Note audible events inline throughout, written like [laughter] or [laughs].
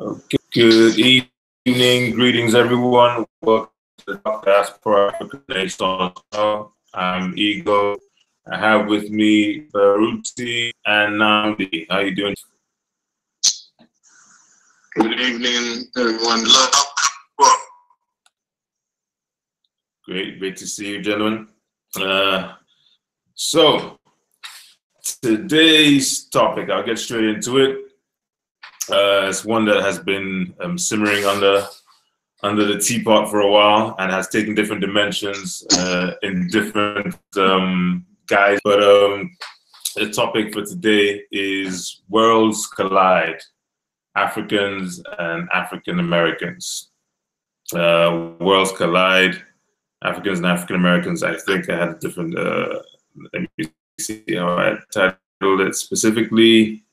Okay. Good evening, greetings everyone. Welcome to the Diaspora Africa Nation. I'm Ego. I have with me Baruti and Namdi. How are you doing? Good evening, everyone. Great, great to see you, gentlemen. Uh, so, today's topic, I'll get straight into it. Uh, it's one that has been um, simmering under under the teapot for a while and has taken different dimensions uh, in different um, guys. But um, the topic for today is worlds collide, Africans and African Americans. Uh, worlds collide, Africans and African Americans. I think I had a different. Uh, let me see how I titled it specifically.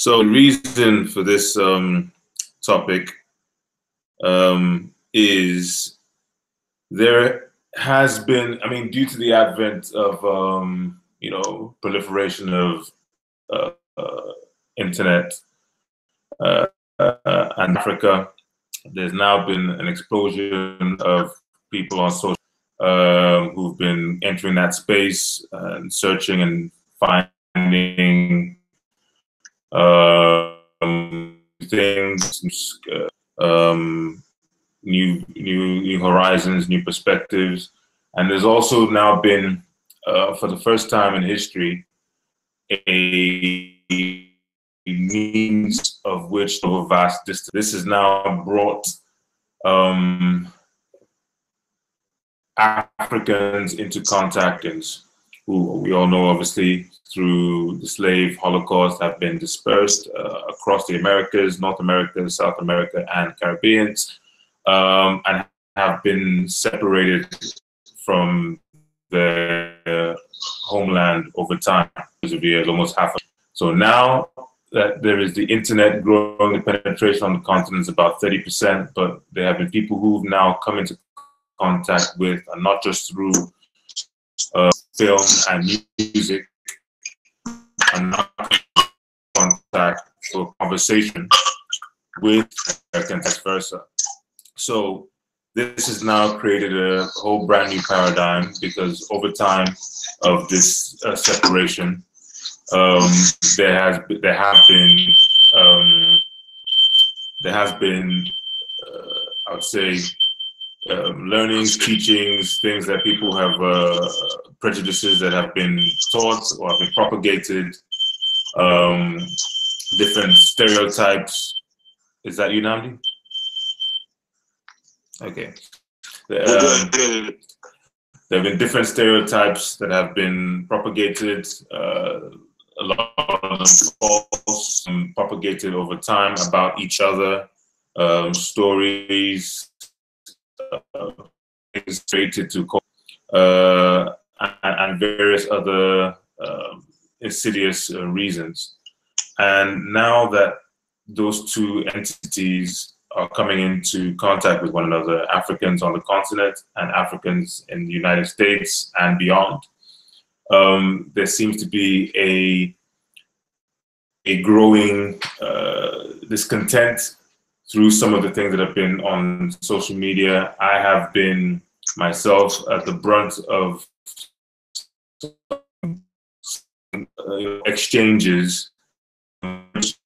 So the reason for this um, topic um, is there has been, I mean, due to the advent of, um, you know, proliferation of uh, uh, internet uh, uh and Africa, there's now been an explosion of people on social um, who've been entering that space and searching and finding um, things, uh, um, new new new horizons, new perspectives, and there's also now been, uh, for the first time in history, a means of which over vast distance. This has now brought um, Africans into contact and who we all know obviously through the slave holocaust have been dispersed uh, across the americas north america south america and caribbeans um, and have been separated from their homeland over time. Almost half so now that there is the internet growing the penetration on the continent is about 30% but there have been people who've now come into contact with and not just through uh, film and music and not contact or conversation with and vice versa. So this has now created a whole brand new paradigm because over time of this uh, separation, um, there has there have been um, there has been uh, I would say um, learnings, teachings, things that people have, uh, prejudices that have been taught or have been propagated, um, different stereotypes. Is that you, Namdi? Okay. Um, there have been different stereotypes that have been propagated, uh, a lot of them false, and propagated over time about each other, um, stories, created to uh, and, and, various other uh, insidious uh, reasons. And now that those two entities are coming into contact with one another, Africans on the continent and Africans in the United States and beyond, um, there seems to be a a growing uh, discontent through some of the things that have been on social media, I have been myself at the brunt of exchanges,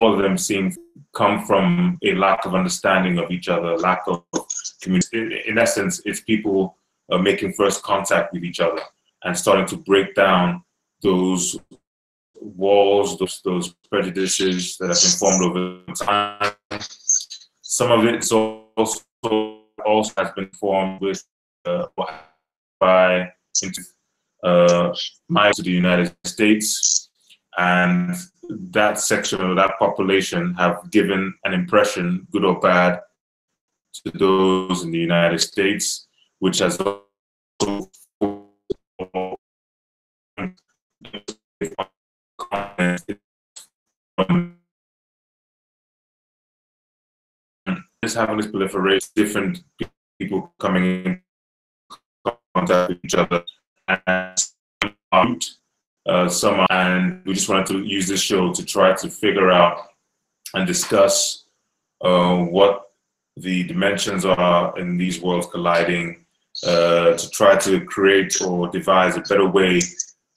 all of them seem come from a lack of understanding of each other, lack of community. In essence, it's people uh, making first contact with each other and starting to break down those walls, those, those prejudices that have been formed over time some of it also also has been formed with uh, by uh, my to the United States, and that section of that population have given an impression, good or bad, to those in the United States, which has just having this proliferation, different people coming in contact with each other and uh, some and we just wanted to use this show to try to figure out and discuss uh, what the dimensions are in these worlds colliding, uh, to try to create or devise a better way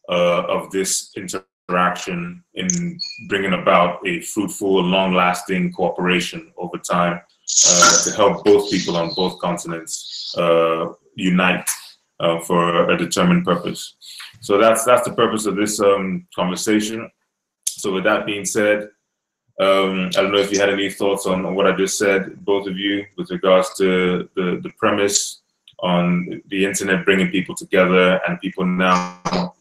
uh, of this interaction in bringing about a fruitful, long-lasting cooperation over time uh, to help both people on both continents uh, unite uh, for a determined purpose. So that's that's the purpose of this um, conversation. So with that being said, um, I don't know if you had any thoughts on, on, what I just said, both of you, with regards to the, the premise on the internet bringing people together and people now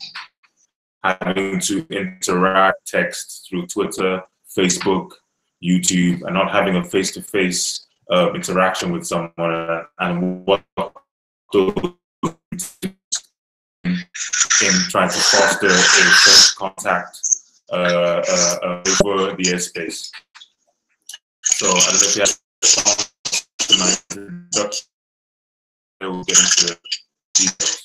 having to interact text through Twitter, Facebook, YouTube, and not having a face-to-face uh, interaction with someone, and what in trying to foster a first contact uh, uh, uh, over the airspace. So I don't know if you have my introduction. We'll get into details.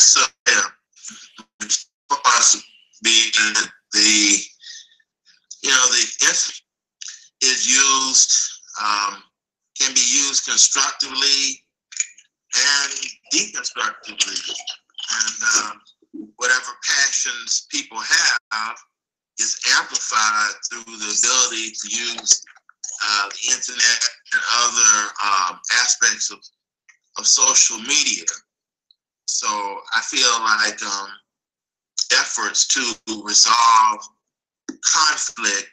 So, yeah, us the, you know, the if is used, um, can be used constructively and deconstructively. And um, whatever passions people have is amplified through the ability to use uh, the internet and other um, aspects of, of social media. So I feel like um, efforts to resolve conflict,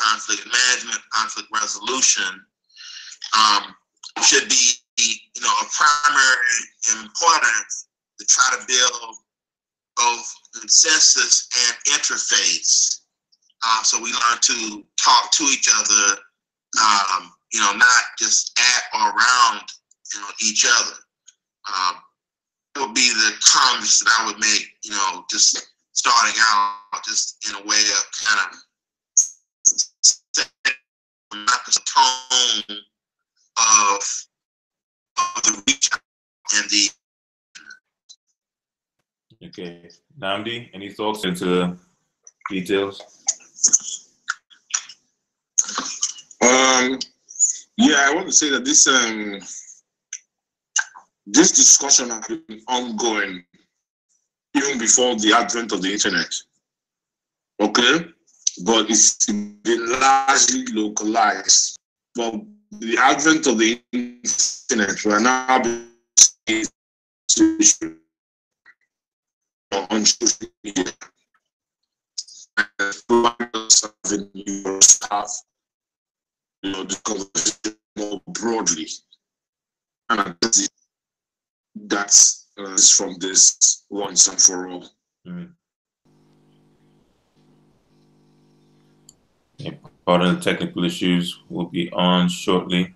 conflict management, conflict resolution um, should be, you know, a primary importance to try to build both consensus and interface. Uh, so we learn to talk to each other, um, you know, not just at or around, you know, each other. Um, would be the comments that I would make, you know, just starting out, just in a way of kind of not the tone of, of the reach and the. Okay, Namdi, any thoughts into details? Um, yeah, I want to say that this um this discussion has been ongoing even before the advent of the internet. Okay? But it's been largely localized. But the advent of the internet, we're now on social media. You know, the conversation more broadly. And that's it that's uh, from this once and for all. Mm. Yeah, part of the technical issues will be on shortly.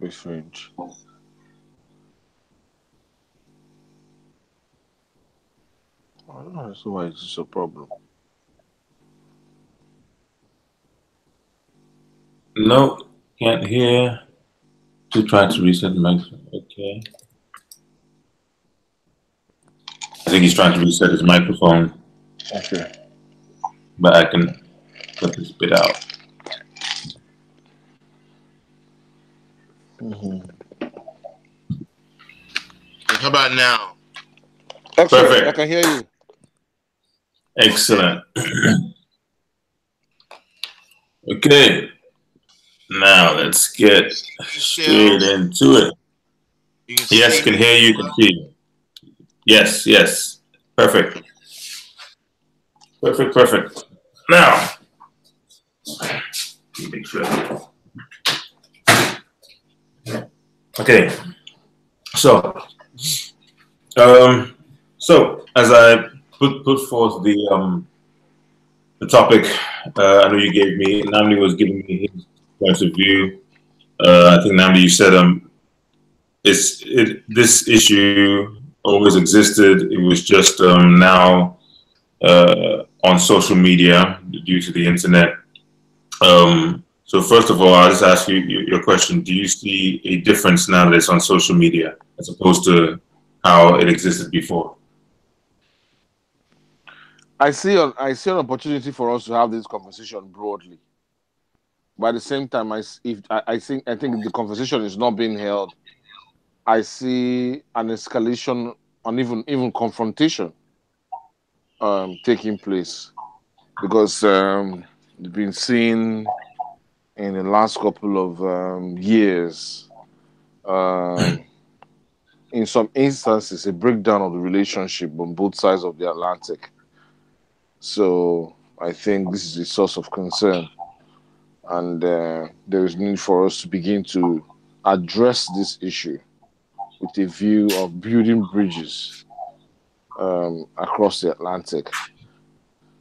Very I don't know why it's a problem. No, can't hear. Still trying to reset the microphone. Okay. I think he's trying to reset his microphone. Okay. But I can cut this bit out. Mm-hmm. How about now? Excellent. Perfect. I can hear you. Excellent. [clears throat] okay. Now let's get straight into it. Yes, can hear you, can see Yes, yes. Perfect. Perfect, perfect. Now, make sure. Okay. So, um, so as I put put forth the um, the topic. Uh, I know you gave me. Namdi was giving me his point of view. Uh, I think Namdi, you said um, it's it, this issue always existed. It was just um, now uh, on social media due to the internet. Um, so first of all, I'll just ask you your question. Do you see a difference now that it's on social media as opposed to how it existed before? I see an I see an opportunity for us to have this conversation broadly. But at the same time, I if I, I think I think the conversation is not being held. I see an escalation and even even confrontation um, taking place because um, we've been seeing in the last couple of um, years, um, in some instances, a breakdown of the relationship on both sides of the Atlantic. So I think this is a source of concern, and uh, there is need for us to begin to address this issue with a view of building bridges um, across the Atlantic.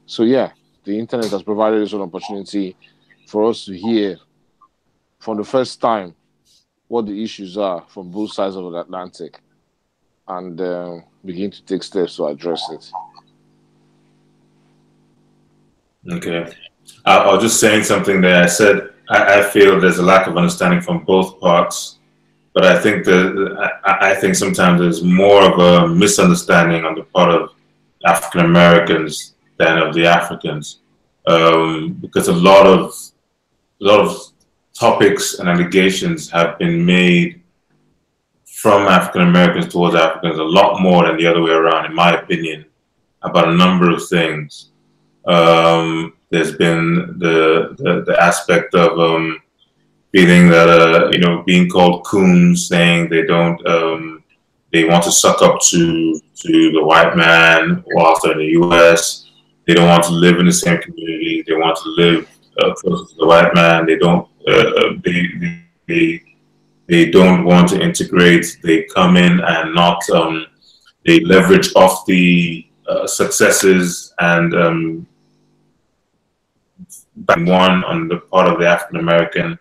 So yeah, the internet has provided us an opportunity for us to hear for the first time what the issues are from both sides of the Atlantic and uh, begin to take steps to address it. Okay. I, I was just saying something there. I said I, I, feel there's a lack of understanding from both parts, but I think that I, I think sometimes there's more of a misunderstanding on the part of African Americans than of the Africans, um, because a lot of a lot of topics and allegations have been made from African Americans towards Africans a lot more than the other way around, in my opinion, about a number of things. Um, there's been the, the, the aspect of um, feeling that uh, you know being called coons, saying they don't um, they want to suck up to to the white man whilst they're in the U.S. They don't want to live in the same community. They want to live uh, close to the white man. They don't uh, uh they, they they don't want to integrate. They come in and not um, they leverage off the uh, successes and um, one on the part of the African American,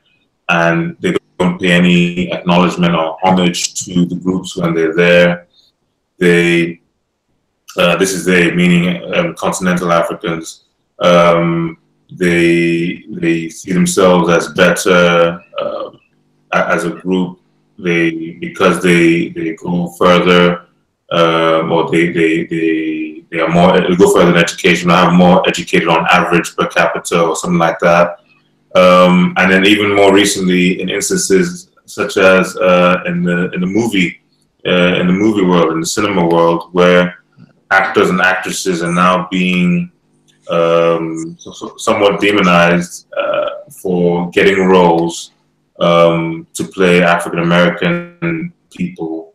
and they don't pay any acknowledgement or homage to the groups when they're there. They, uh, this is they, meaning um, continental Africans. Um, they they see themselves as better uh, as a group. They because they they go further um, or they they they they are more they go further in education, or have more educated on average per capita or something like that. Um, and then even more recently, in instances such as uh, in the in the movie uh, in the movie world, in the cinema world, where actors and actresses are now being um, somewhat demonized uh, for getting roles um, to play African American people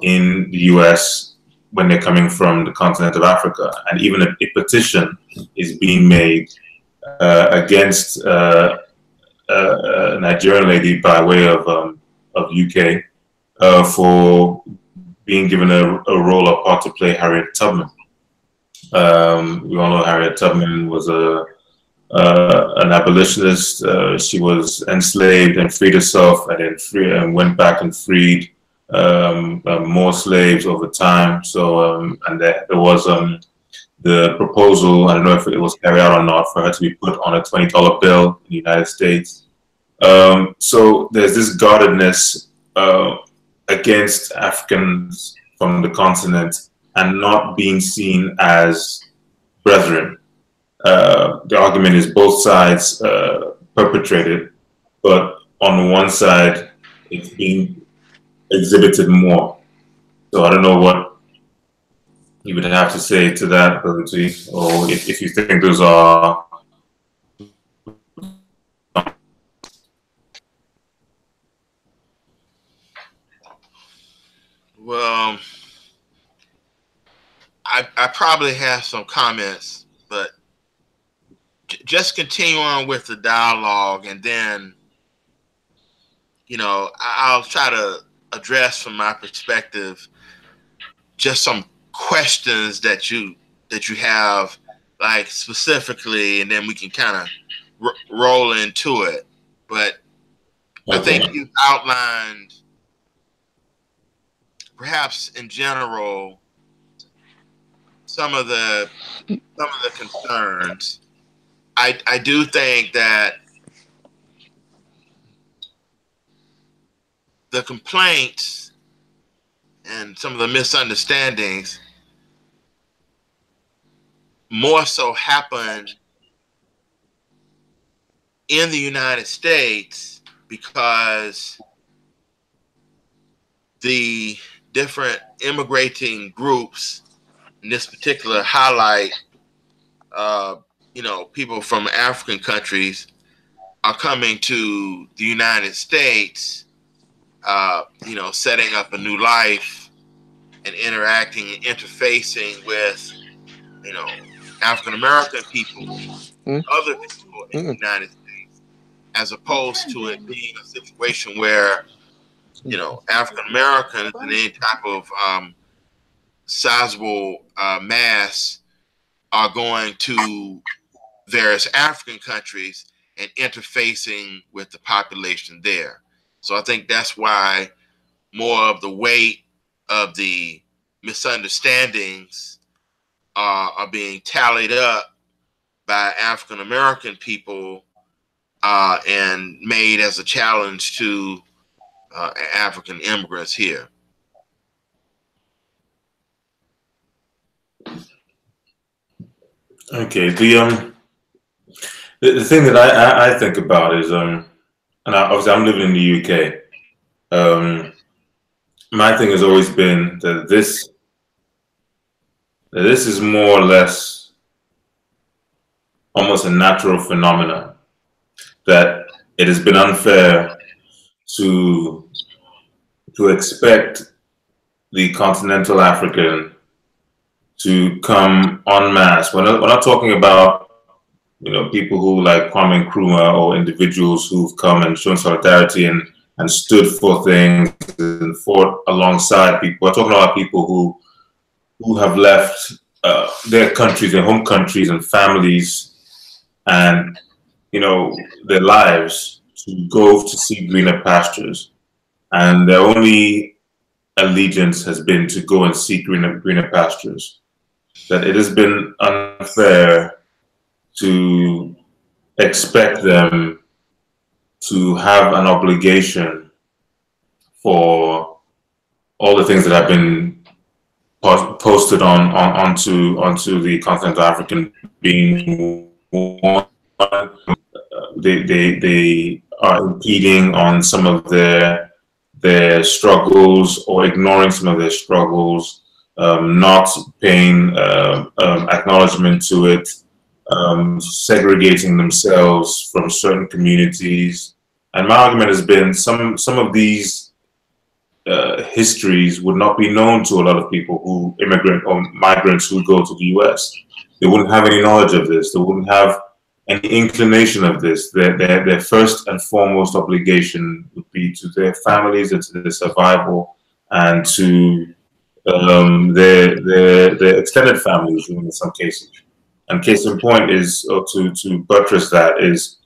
in the U.S when they're coming from the continent of Africa. And even a, a petition is being made uh, against uh, a Nigerian lady by way of, um, of UK uh, for being given a, a, role or part to play Harriet Tubman. Um, we all know Harriet Tubman was a uh, an abolitionist. Uh, she was enslaved and freed herself, and then free, and went back and freed um, uh, more slaves over time. So, um, and there, there was um, the proposal, I don't know if it was carried out or not, for her to be put on a $20 bill in the United States. Um, so there's this guardedness uh, against Africans from the continent and not being seen as brethren. Uh, the argument is both sides uh, perpetrated, but on one side, it's being exhibited more. So I don't know what you would have to say to that, T, or if, if you think those are Well, I, I probably have some comments, but just continue on with the dialogue and then, you know, I'll try to address from my perspective just some questions that you that you have, like specifically, and then we can kind of r- roll into it. But okay. I think you outlined, perhaps in general, some of the some of the concerns. I I do think that the complaints and some of the misunderstandings more so happen in the United States because the different immigrating groups in this particular highlight, uh, you know, people from African countries are coming to the United States, uh, you know, setting up a new life and interacting and interfacing with, you know, African American people, mm-hmm. other people in mm-hmm. the United States, as opposed to it being a situation where, you know, African Americans and any type of um, sizable uh, mass are going to various African countries and interfacing with the population there. So I think that's why more of the weight of the misunderstandings uh, are being tallied up by African American people uh, and made as a challenge to uh, African immigrants here. Okay. The um, the, the thing that I, I, I think about is um, and I, obviously I'm living in the UK. Um, my thing has always been that this that this is more or less almost a natural phenomenon that it has been unfair to to expect the continental African to come en masse. We're not, we're not talking about you know people who like Kwame Nkrumah or individuals who've come and shown solidarity and and stood for things and fought alongside people. We're talking about people who who have left uh, their countries, their home countries, and families, and you know their lives to go to see greener pastures, and their only allegiance has been to go and see greener greener pastures that it has been unfair to expect them to have an obligation for all the things that have been posted on, on onto onto the of African being. They, they, they are impeding on some of their their struggles or ignoring some of their struggles um, not paying uh, um, acknowledgement to it, um, segregating themselves from certain communities. And my argument has been some some of these uh, histories would not be known to a lot of people who immigrant or migrants who go to the U.S. They wouldn't have any knowledge of this. They wouldn't have any inclination of this. Their, their, their first and foremost obligation would be to their families and to their survival and to um, their, their, their extended families in some cases. And case in point is, or to, to buttress that, is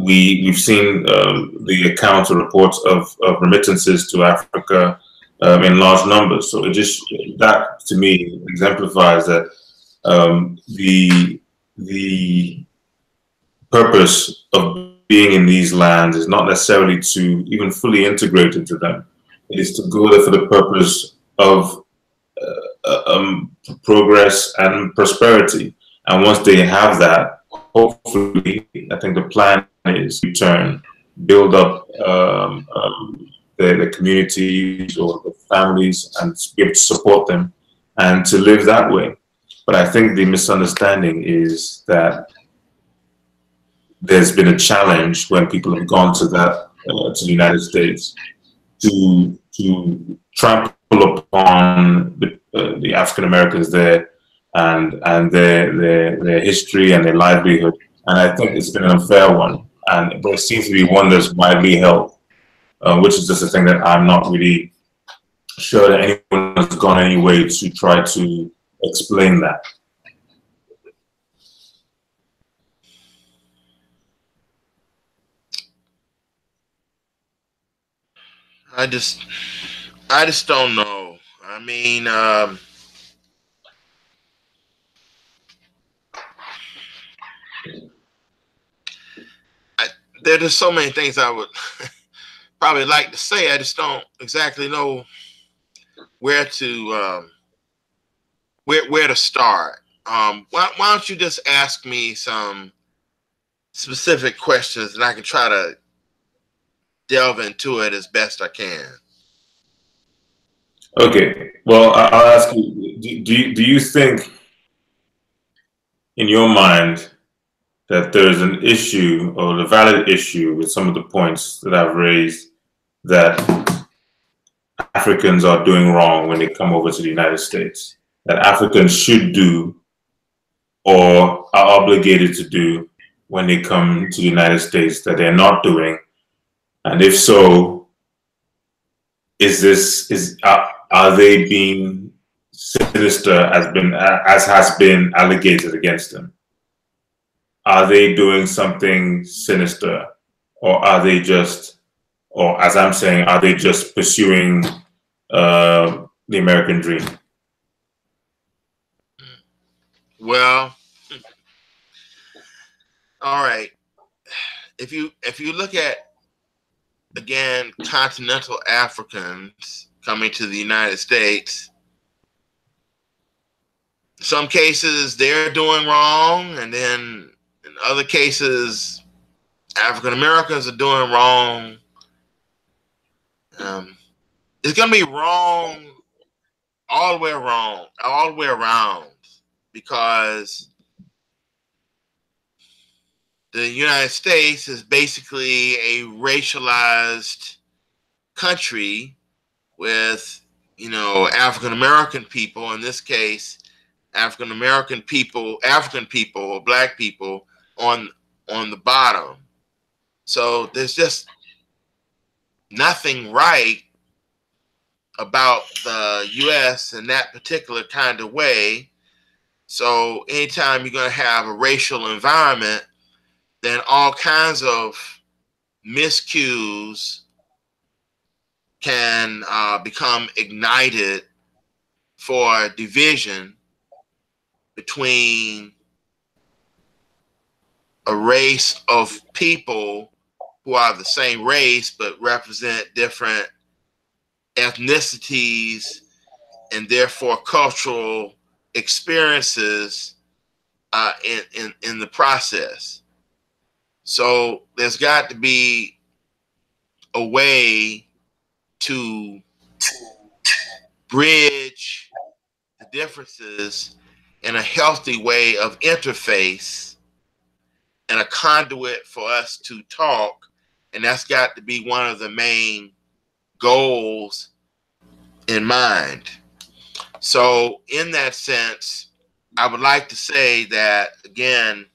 we, we've seen um, the accounts or reports of, of remittances to Africa um, in large numbers. So it just, that to me exemplifies that um, the, the purpose of being in these lands is not necessarily to even fully integrate into them. It is to go there for the purpose of uh, um, progress and prosperity. And once they have that, hopefully, I think the plan is return, build up um, um, the, the, communities or the families and be able to support them and to live that way. But I think the misunderstanding is that there's been a challenge when people have gone to that uh, to the United States to to trample upon the, uh, the African Americans there and and their their, their history and their livelihood. And I think it's been an unfair one. And but it seems to be one that's widely held, uh, which is just a thing that I'm not really sure that anyone has gone any way to try to explain that. I just, I just don't know. I mean, um, there just so many things I would [laughs] probably like to say. I just don't exactly know where to um, where where to start. Um, why, why don't you just ask me some specific questions and I can try to delve into it as best I can. Okay. Well, I'll ask you do, do, you, do you think, in your mind, that there's an issue or a valid issue with some of the points that I've raised that Africans are doing wrong when they come over to the United States? That Africans should do or are obligated to do when they come to the United States that they're not doing? And if so, is this is uh, are they being sinister as been as has been alleged against them? Are they doing something sinister, or are they just, or as I'm saying, are they just pursuing uh, the American dream? Well, all right. If you if you look at again continental Africans coming to the United States, some cases they're doing wrong, and then other cases, African Americans are doing wrong. Um, it's gonna be wrong all the way around, all the way around, because the United States is basically a racialized country with, you know, African American people, in this case, African American people, African people or black people on on the bottom. So there's just nothing right about the US in that particular kind of way. So anytime you're to have a racial environment, then all kinds of miscues can uh, become ignited for division between a race of people who are the same race but represent different ethnicities and therefore cultural experiences uh, in, in, in the process. So there's got to be a way to bridge the differences in a healthy way of interface and a conduit for us to talk. And that's got to be one of the main goals in mind. So, in that sense, I would like to say that again,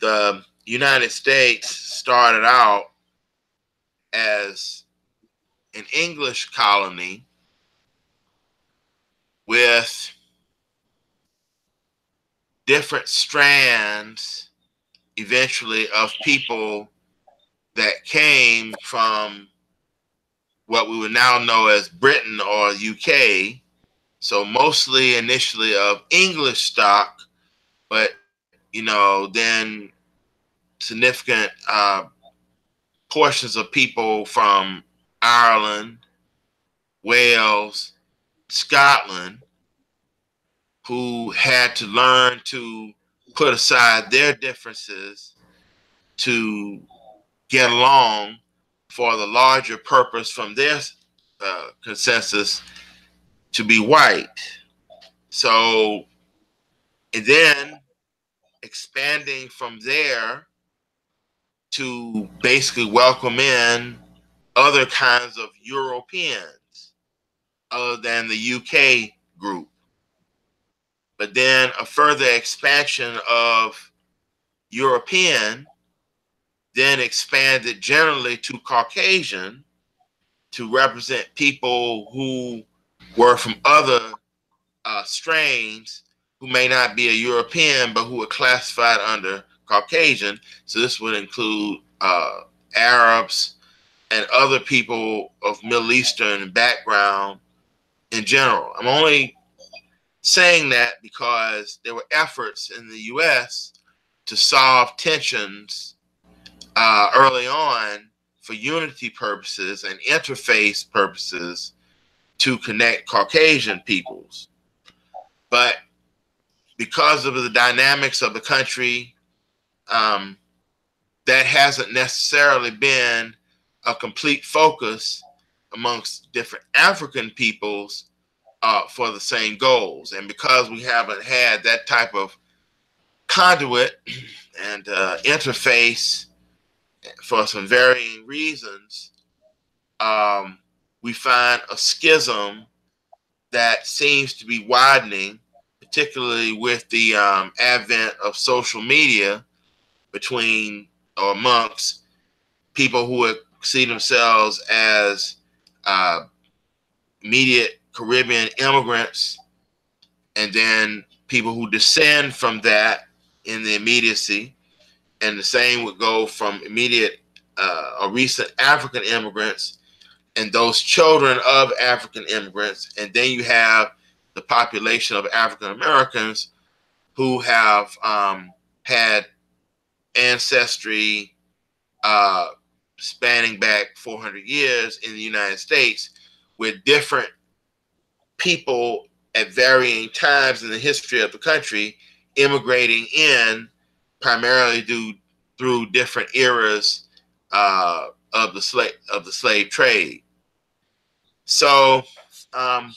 the United States started out as an English colony with different strands eventually of people that came from what we would now know as Britain or UK. So mostly initially of English stock, but you know, then significant uh, portions of people from Ireland, Wales, Scotland, who had to learn to put aside their differences to get along for the larger purpose from their uh, consensus to be white. So, and then expanding from there to basically welcome in other kinds of Europeans other than the UK group. But then a further expansion of European, then expanded generally to Caucasian to represent people who were from other uh, strains who may not be a European, but who are classified under Caucasian. So this would include uh, Arabs, and other people of Middle Eastern background in general. I'm only saying that because there were efforts in the U.S. to solve tensions uh, early on for unity purposes and interface purposes to connect Caucasian peoples. But because of the dynamics of the country, um, that hasn't necessarily been a complete focus amongst different African peoples uh, for the same goals. And because we haven't had that type of conduit [clears throat] and uh, interface for some varying reasons, um, we find a schism that seems to be widening, particularly with the um, advent of social media between or amongst people who see themselves as uh, immediate Caribbean immigrants, and then people who descend from that in the immediacy, and the same would go from immediate uh, or recent African immigrants and those children of African immigrants, and then you have the population of African Americans who have um, had ancestry uh, spanning back 400 years in the United States with different people at varying times in the history of the country immigrating in primarily due through different eras uh, of the slave of the slave trade. So um,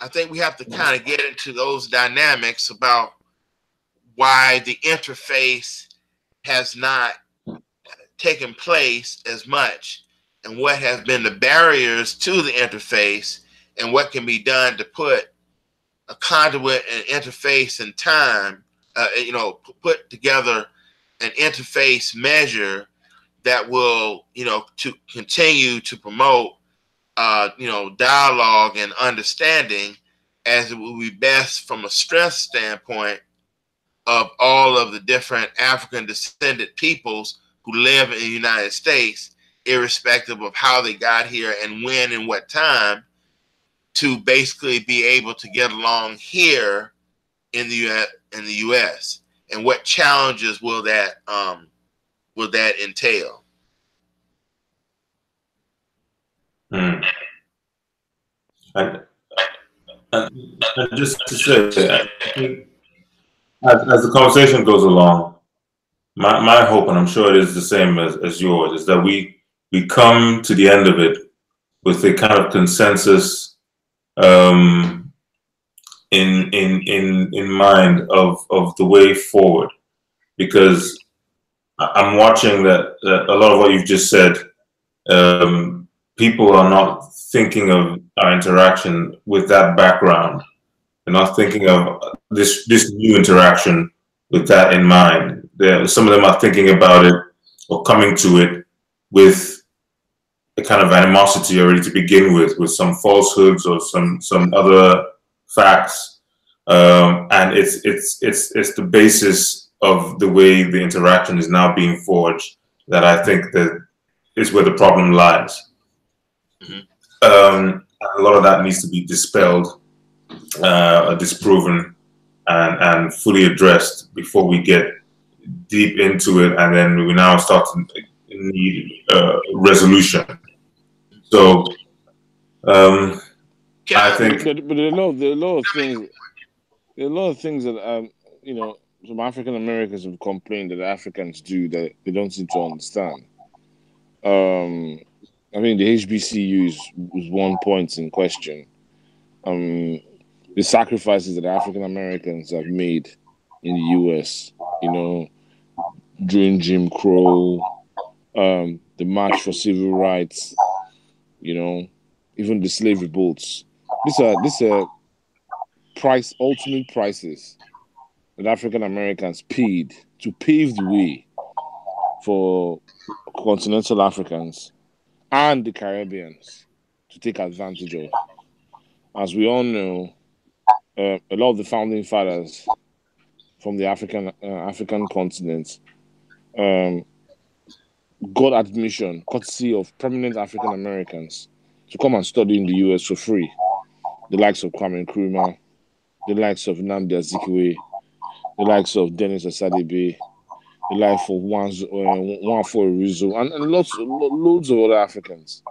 I think we have to kind of get into those dynamics about why the interface has not taken place as much and what has been the barriers to the interface and what can be done to put a conduit and interface in time, uh, you know, put together an interface measure that will, you know, to continue to promote, uh, you know, dialogue and understanding as it will be best from a stress standpoint of all of the different African descended peoples who live in the United States, irrespective of how they got here and when and what time, to basically be able to get along here in the US, in the U.S. And what challenges will that um, will that entail? Hmm. And, and, and just to say, as, as the conversation goes along, my, my hope, and I'm sure it is the same as, as yours, is that we we come to the end of it with a kind of consensus um, in in in in mind of of the way forward, because I'm watching that, that a lot of what you've just said. Um, people are not thinking of our interaction with that background. They're not thinking of this this new interaction with that in mind. They're, some of them are thinking about it or coming to it with a kind of animosity already to begin with, with some falsehoods or some some other facts, um, and it's it's it's it's the basis of the way the interaction is now being forged that I think that is where the problem lies. Mm-hmm. Um, a lot of that needs to be dispelled, uh, disproven, and, and fully addressed before we get deep into it, and then we now start to need uh, resolution. So, um, I think, but, but there are a lot, there are a lot of things. There are a lot of things that um, you know, some African Americans have complained that Africans do that they don't seem to understand. Um, I mean, the HBCU is, is one point in question. Um, the sacrifices that African Americans have made in the US, you know, during Jim Crow, um, the March for Civil Rights, you know, even the slave revolts. These are these are price ultimate prices that African Americans paid to pave the way for continental Africans and the Caribbeans to take advantage of. As we all know, uh, a lot of the founding fathers from the African uh, African continent um, got admission courtesy of prominent African Americans to come and study in the US for free. The likes of Kwame Nkrumah, the likes of Nnamdi Azikiwe, the likes of Dennis Osadebay, the likes of Wanz- uh, Nwafor Orizu, and, and lots, lo- loads of other Africans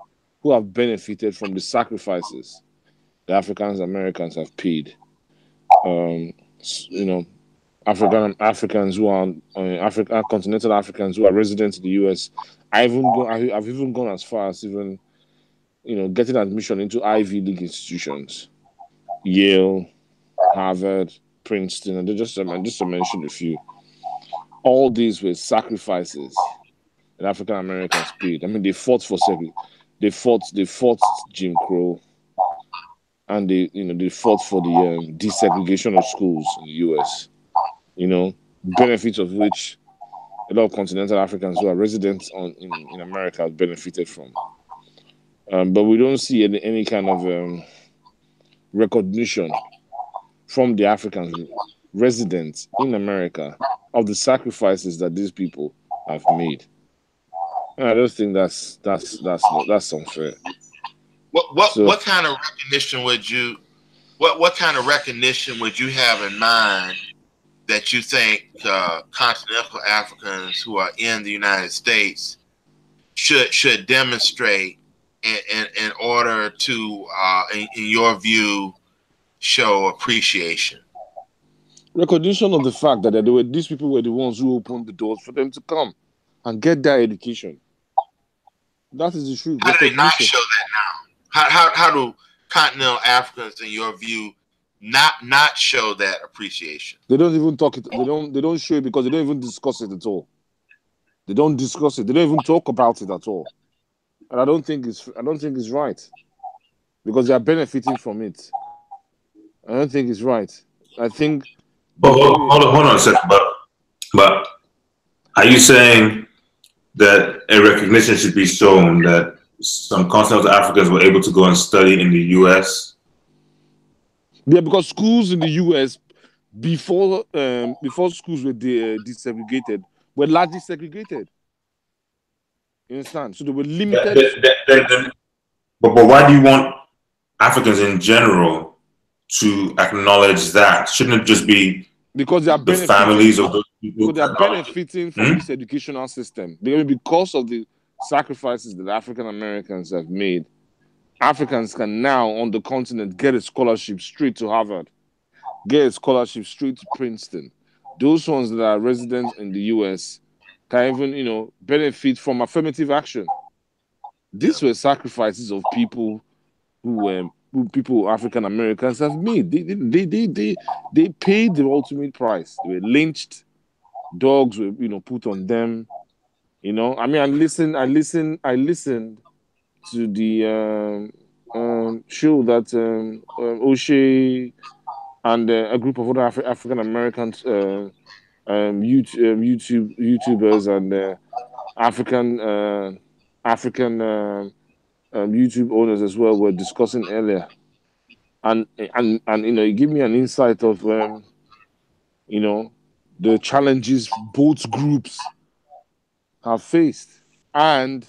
who have benefited from the sacrifices the Africans Americans have paid. Um, you know, African Africans who are uh, African continental Africans who are residents in the U.S. I even go, I, I've even gone as far as even you know getting admission into Ivy League institutions, Yale, Harvard, Princeton, and just to, just to mention a few. All these were sacrifices that African Americans paid. I mean, they fought for segregation. They fought. They fought Jim Crow, and they you know they fought for the um, desegregation of schools in the U.S. You know, benefits of which a lot of continental Africans who are residents on in, in America have benefited from. Um, but we don't see any, any kind of um, recognition from the African residents in America of the sacrifices that these people have made. And I don't think that's that's that's that's unfair. What what So- what kind of recognition would you what what kind of recognition would you have in mind that you think uh, continental Africans who are in the United States should should demonstrate in, in, in order to, uh, in, in your view, show appreciation? Recognition of the fact that were these people were the ones who opened the doors for them to come and get their education. That is the truth. How do they not Recognition. show that now? How, how, how do continental Africans, in your view, not not show that appreciation? They don't even talk it. They oh. don't. They don't show it because they don't even discuss it at all. They don't discuss it. They don't even talk about it at all. And I don't think it's. I don't think it's right because they are benefiting from it. I don't think it's right. I think. But hold, hold on, hold on a second. But, but are you saying that a recognition should be shown that some continental Africans were able to go and study in the U.S.? Yeah, because schools in the U.S. before um, before schools were de- uh, desegregated were largely segregated. You understand? So they were limited. but, but why do you want Africans in general to acknowledge that? Shouldn't it just be because they are the families of those people? They are benefiting from Hmm? this educational system. Because of the sacrifices that African Americans have made, Africans can now on the continent get a scholarship straight to Harvard, get a scholarship straight to Princeton. Those ones that are residents in the US can even, you know, benefit from affirmative action. These were sacrifices of people who were who people African Americans have made. They, they, they, they, they, paid the ultimate price. They were lynched dogs were you know put on them you know i mean i listened i listened i listened to the um, um show that um, um Oshay and uh, a group of other Afri- african americans uh, um, YouTube, um youtube youtubers and uh, african uh, african youtube owners as well were discussing earlier. And and and you know it gave me an insight of um, you know the challenges both groups have faced. And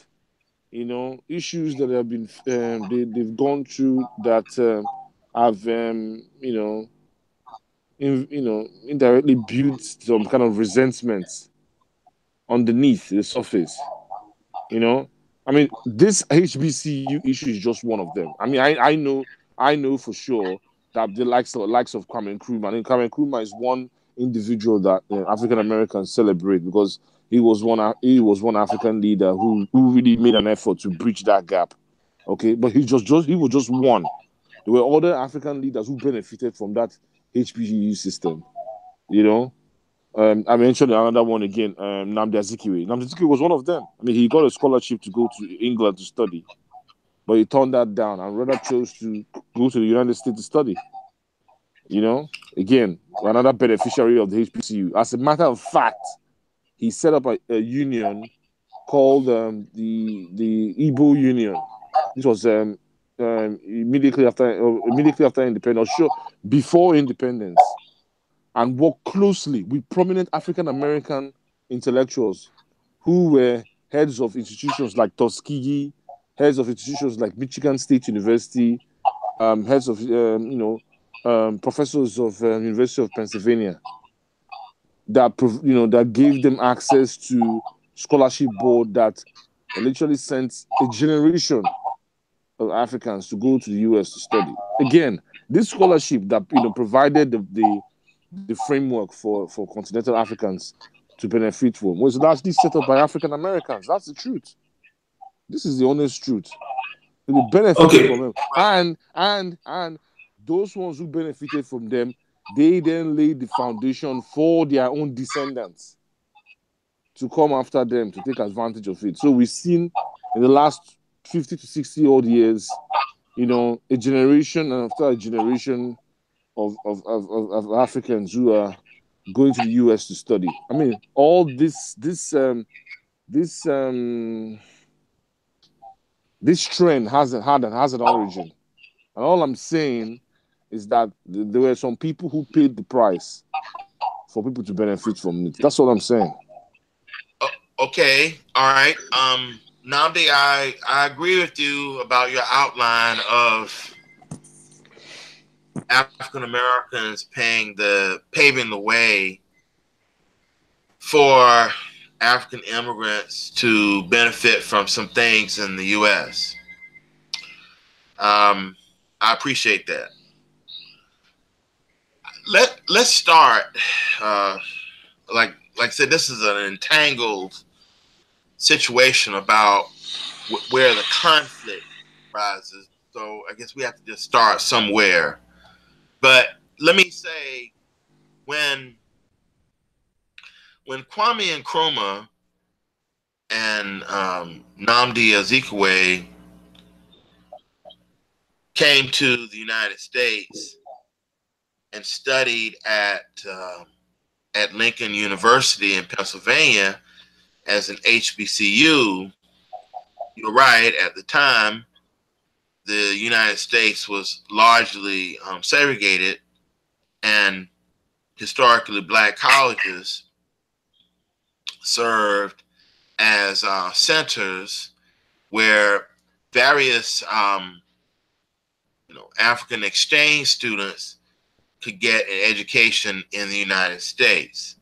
you know issues that have been um, they, they've gone through that um, have um, you know in, you know indirectly built some kind of resentment underneath the surface you know? I mean this hbcu issue is just one of them. I mean i i know i know for sure that the likes of likes of Kwame Nkrumah, and Kwame Nkrumah is one individual that uh, African Americans celebrate because he was one he was one African leader who who really made an effort to bridge that gap. Okay, but he just just he was just one. There were other African leaders who benefited from that HBCU system. You know, um, I mentioned another one again, um, Nnamdi Azikiwe. Nnamdi Azikiwe was one of them. I mean, he got a scholarship to go to England to study, but he turned that down and rather chose to go to the United States to study. You know, again, another beneficiary of the HBCU. As a matter of fact, he set up a, a union called um, the the Igbo Union. This was um, um, immediately after uh, immediately after independence, sure, before independence, and worked closely with prominent African American intellectuals who were heads of institutions like Tuskegee, heads of institutions like Michigan State University, um, heads of um, you know um, professors of University of Pennsylvania that you know that gave them access to scholarship board that literally sent a generation of Africans to go to the US to study. Again, this scholarship that you know provided the the, the framework for, for continental Africans to benefit from was largely set up by African Americans. That's the truth. This is the honest truth. They benefited Okay. from them. And and and those ones who benefited from them, they then laid the foundation for their own descendants to come after them to take advantage of it. So we've seen in the last 50 to 60 odd years, you know, a generation after a generation of, of, of, of, Africans who are going to the US to study. I mean, all this this um this um this trend has had an has an origin. And all I'm saying is that there were some people who paid the price for people to benefit from it. That's what I'm saying. Okay, all right. Um, Namdi, I I agree with you about your outline of African Americans paying the paving the way for African immigrants to benefit from some things in the U.S. Um, I appreciate that. Let Let's start. Uh, like like I said, this is an entangled situation about wh- where the conflict rises. So I guess we have to just start somewhere. But let me say, when when Kwame Nkrumah and um, Nnamdi Azikiwe came to the United States and studied at um, at Lincoln University in Pennsylvania as an HBCU, you're right. At the time, the United States was largely um, segregated, and historically black colleges served as uh, centers where various, um, you know, African exchange students could get an education in the United States.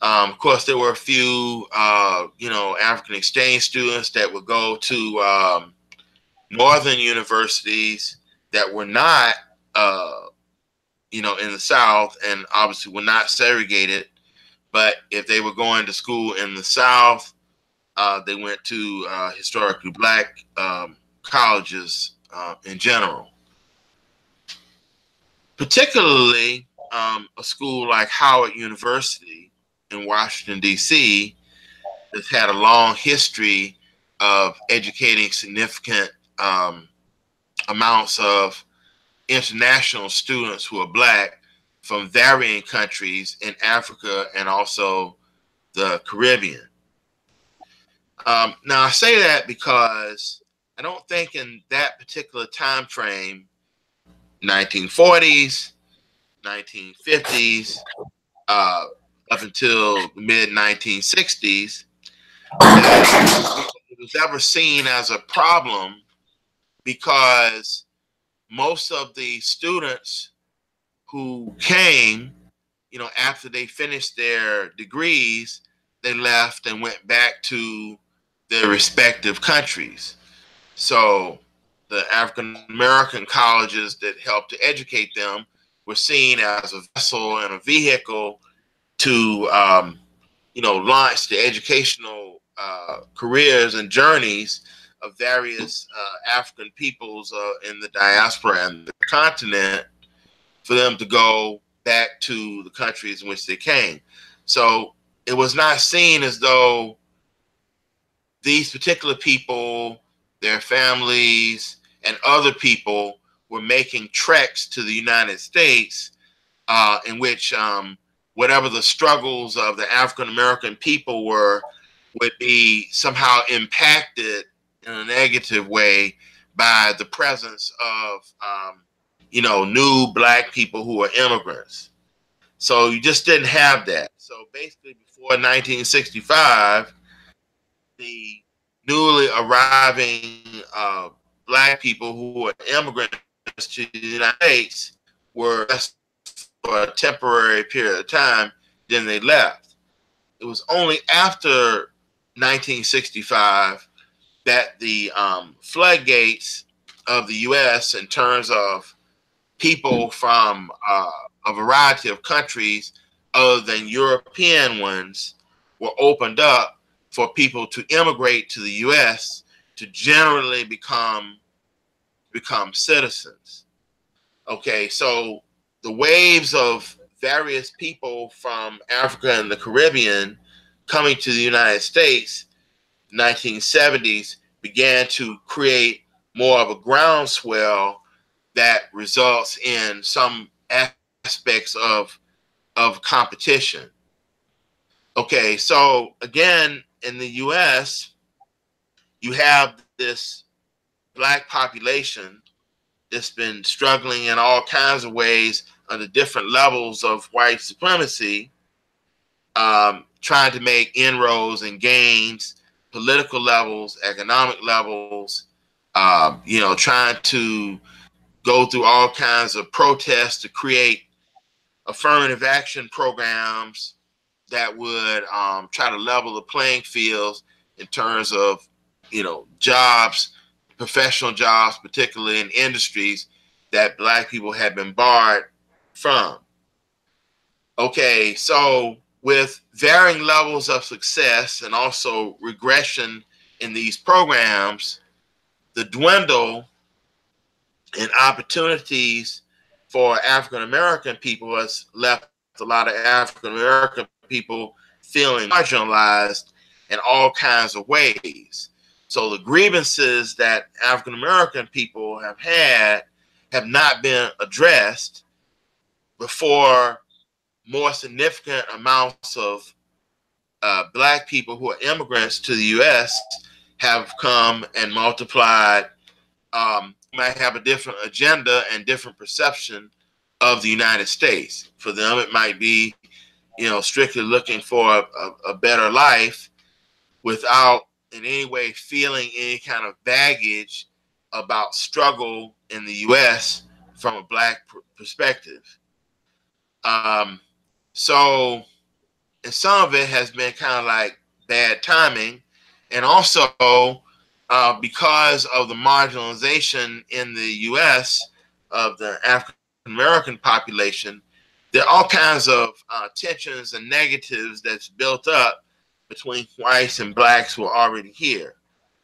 Um, of course, there were a few, uh, you know, African exchange students that would go to um, northern universities that were not, uh, you know, in the South and obviously were not segregated. But if they were going to school in the South, uh, they went to uh, historically black um, colleges uh, in general particularly um, a school like Howard University in Washington, D.C., that's had a long history of educating significant um, amounts of international students who are Black from varying countries in Africa and also the Caribbean. Um, now, I say that because I don't think in that particular time frame 1940s, 1950s, uh, up until mid 1960s, it was ever seen as a problem because most of the students who came, you know, after they finished their degrees, they left and went back to their respective countries. So the African American colleges that helped to educate them were seen as a vessel and a vehicle to, um, you know, launch the educational uh, careers and journeys of various uh, African peoples uh, in the diaspora and the continent for them to go back to the countries in which they came. So it was not seen as though these particular people, their families, and other people were making treks to the United States uh, in which um, whatever the struggles of the African American people were would be somehow impacted in a negative way by the presence of um, you know new black people who are immigrants. So you just didn't have that. So basically, before 1965, the newly arriving uh, black people who were immigrants to the United States were for a temporary period of time, then they left. It was only after 1965 that the um, floodgates of the U.S. in terms of people from uh, a variety of countries other than European ones were opened up for people to immigrate to the U.S. to generally become become citizens. Okay, so the waves of various people from Africa and the Caribbean coming to the United States 1970s began to create more of a groundswell that results in some aspects of of competition. Okay, so again, in the US, you have this black population that's been struggling in all kinds of ways under different levels of white supremacy, um, trying to make inroads and gains, political levels, economic levels, uh, you know, trying to go through all kinds of protests to create affirmative action programs that would um, try to level the playing fields in terms of, you know, jobs, professional jobs, particularly in industries that black people have been barred from. Okay, so with varying levels of success and also regression in these programs, the dwindle in opportunities for African American people has left a lot of African American people feeling marginalized in all kinds of ways. So the grievances that African American people have had have not been addressed before more significant amounts of uh, black people who are immigrants to the U.S. have come and multiplied um, might have a different agenda and different perception of the United States. For them, it might be, you know, strictly looking for a, a, a better life without in any way feeling any kind of baggage about struggle in the U.S. from a black pr- perspective. Um, so, and some of it has been kind of like bad timing, and also uh, because of the marginalization in the U.S. of the African American population, there are all kinds of uh, tensions and negatives that's built up between whites and blacks were already here.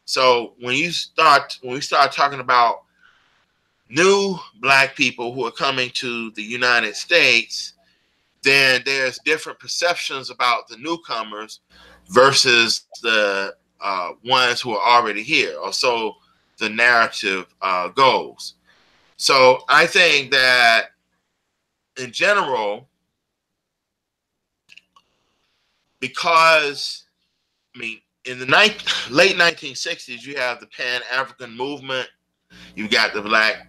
So when you start, when we start talking about new black people who are coming to the United States, then there's different perceptions about the newcomers versus the uh, ones who are already here, or so the narrative uh, goes. So I think that in general, because I mean, in the late 1960s, you have the Pan African movement, You've got the Black,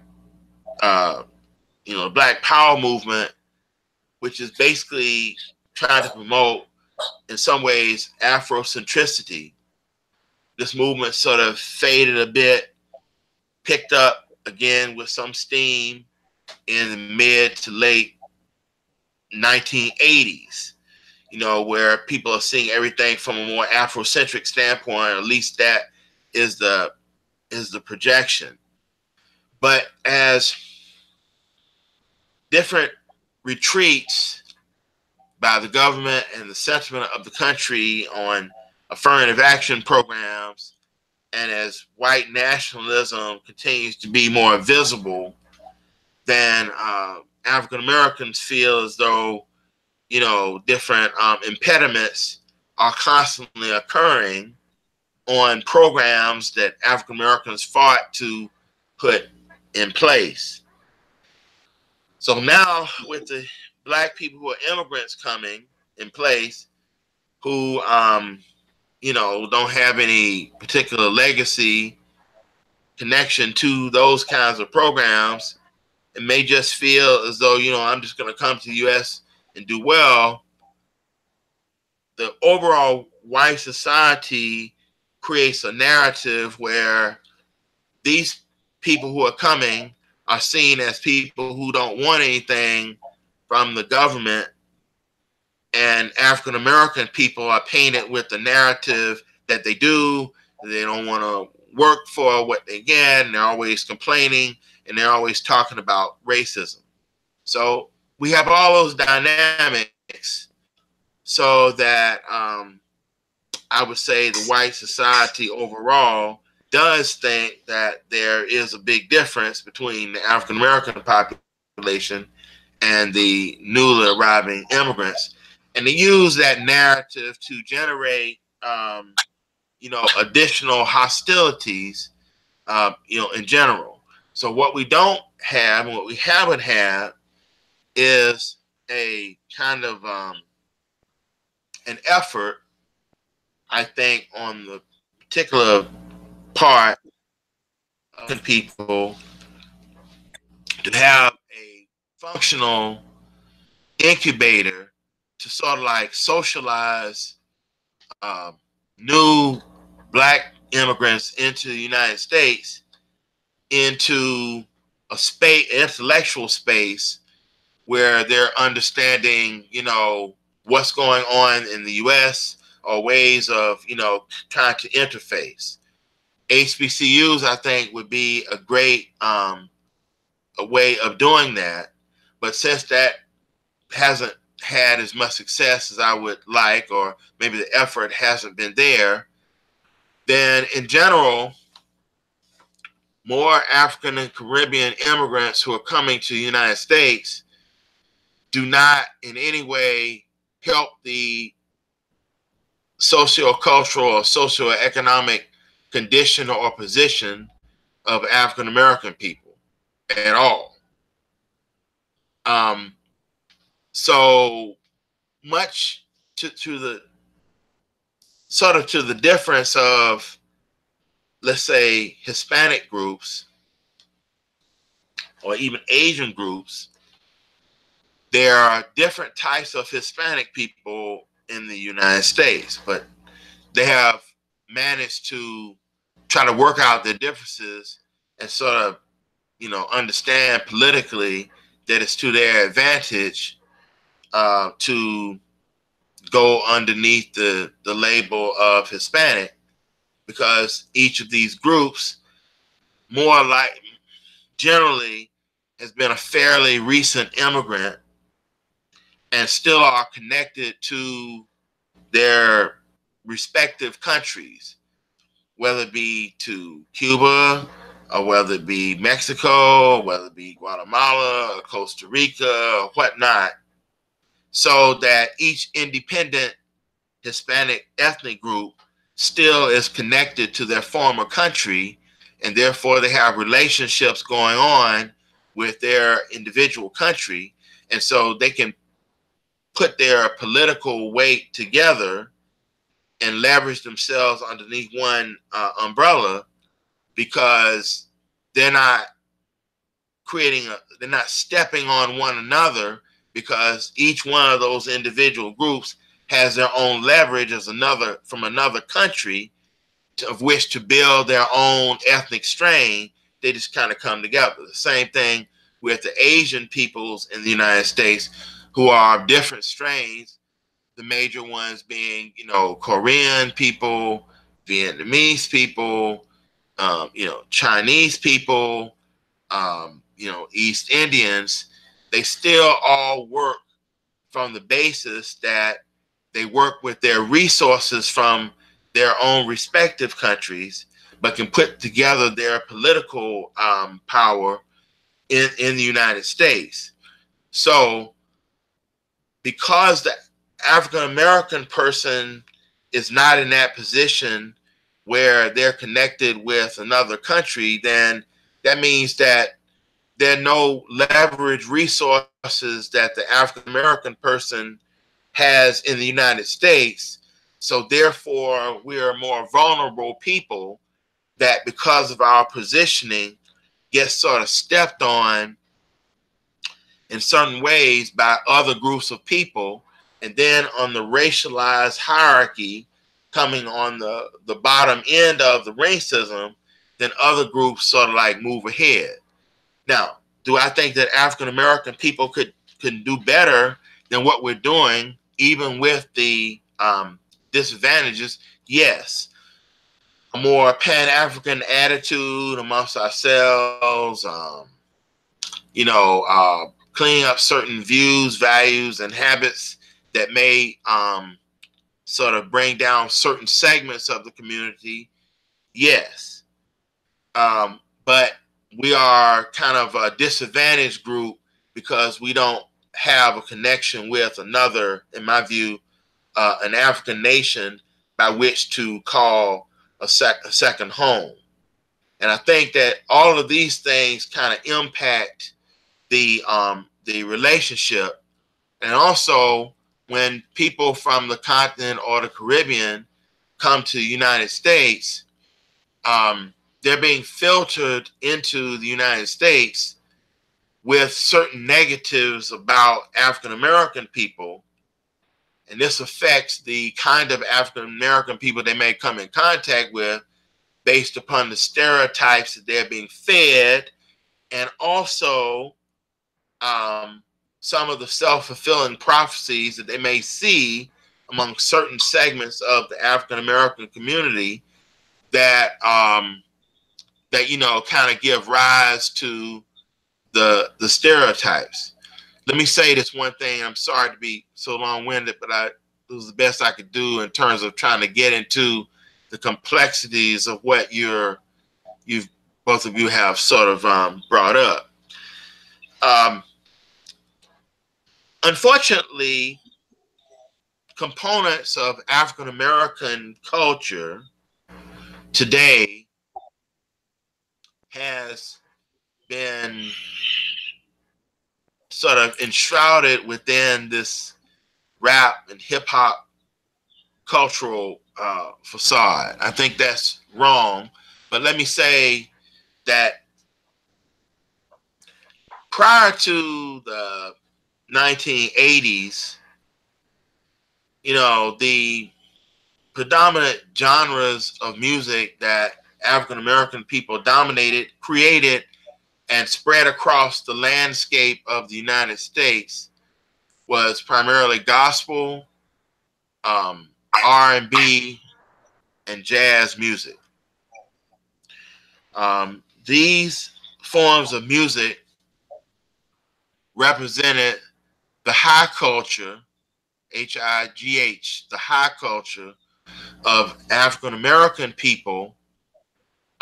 uh, you know, Black Power movement, which is basically trying to promote, in some ways, Afrocentricity. This movement sort of faded a bit, picked up again with some steam in the mid to late 1980s, you know, where people are seeing everything from a more Afrocentric standpoint, at least that is the is the projection. But as different retreats by the government and the sentiment of the country on affirmative action programs, and as white nationalism continues to be more visible, then uh, African Americans feel as though, you know, different um, impediments are constantly occurring on programs that African Americans fought to put in place. So now, with the black people who are immigrants coming in place, who um, you know, don't have any particular legacy connection to those kinds of programs it may just feel as though, you know, I'm just going to come to the US and do well. The overall white society creates a narrative where these people who are coming are seen as people who don't want anything from the government and African American people are painted with the narrative that they do. They don't want to work for what they get, and they're always complaining, and they're always talking about racism. So we have all those dynamics, so that um, I would say the white society overall does think that there is a big difference between the African American population and the newly arriving immigrants and they use that narrative to generate, um, you know, additional hostilities, uh, you know, in general. So what we don't have, and what we haven't had, is a kind of um, an effort, I think, on the particular part of people to have a functional incubator to sort of like socialize um, new black immigrants into the United States into a space, intellectual space where they're understanding, you know, what's going on in the U.S. or ways of, you know, trying to interface. HBCUs, I think, would be a great um, a way of doing that. But since that hasn't had as much success as I would like, or maybe the effort hasn't been there, then in general, more African and Caribbean immigrants who are coming to the United States do not in any way help the socio-cultural or socio-economic condition or position of African American people at all. Um, so much to, to the sort of to the difference of let's say Hispanic groups or even Asian groups, there are different types of Hispanic people in the United States, but they have managed to try to work out their differences and sort of, you know, understand politically that it's to their advantage uh, to go underneath the, the label of Hispanic because each of these groups, more like generally, has been a fairly recent immigrant and still are connected to their respective countries, whether it be to Cuba or whether it be Mexico, whether it be Guatemala or Costa Rica or whatnot so that each independent Hispanic ethnic group still is connected to their former country, and therefore they have relationships going on with their individual country, and so they can put their political weight together and leverage themselves underneath one uh, umbrella because they're not creating a they're not stepping on one another because each one of those individual groups has their own leverage as another from another country to, of which to build their own ethnic strain. They just kind of come together. The same thing with the asian peoples in the united states who are different strains the major ones being you know korean people vietnamese people um, you know chinese people um, you know east indians they still all work from the basis that they work with their resources from their own respective countries, but can put together their political um, power in, in the United States. So, because the African American person is not in that position where they're connected with another country, then that means that there are no leverage resources that the African American person has in the United States. So therefore, we are more vulnerable people that because of our positioning get sort of stepped on in certain ways by other groups of people. And then on the racialized hierarchy, coming on the the bottom end of the racism, then other groups sort of like move ahead. Now, do I think that African American people could could do better than what we're doing, even with the um, disadvantages? Yes. A more Pan African attitude amongst ourselves, um, you know, uh, cleaning up certain views, values, and habits that may um, sort of bring down certain segments of the community. Yes. Um, but we are kind of a disadvantaged group because we don't have a connection with another, in my view, uh, an African nation by which to call a, sec- a second home. And I think that all of these things kind of impact the um, the relationship, and also when people from the continent or the Caribbean come to the United States, um, they're being filtered into the United States with certain negatives about African American people. And this affects the kind of African American people they may come in contact with based upon the stereotypes that they're being fed and also um, some of the self fulfilling prophecies that they may see among certain segments of the African American community that um, that you know kind of give rise to the the stereotypes. Let me say this one thing. I'm sorry to be so long winded, but I it was the best I could do in terms of trying to get into the complexities of what you're you've both of you have sort of um, brought up. Um, unfortunately, components of African American culture today has been sort of enshrouded within this rap and hip hop cultural uh, facade. I think that's wrong. But let me say that prior to the 1980s, you know, the predominant genres of music that African American people dominated, created, and spread across the landscape of the United States was primarily gospel, um, R&B, and jazz music. Um, these forms of music represented the high culture, H I G H, the high culture of African American people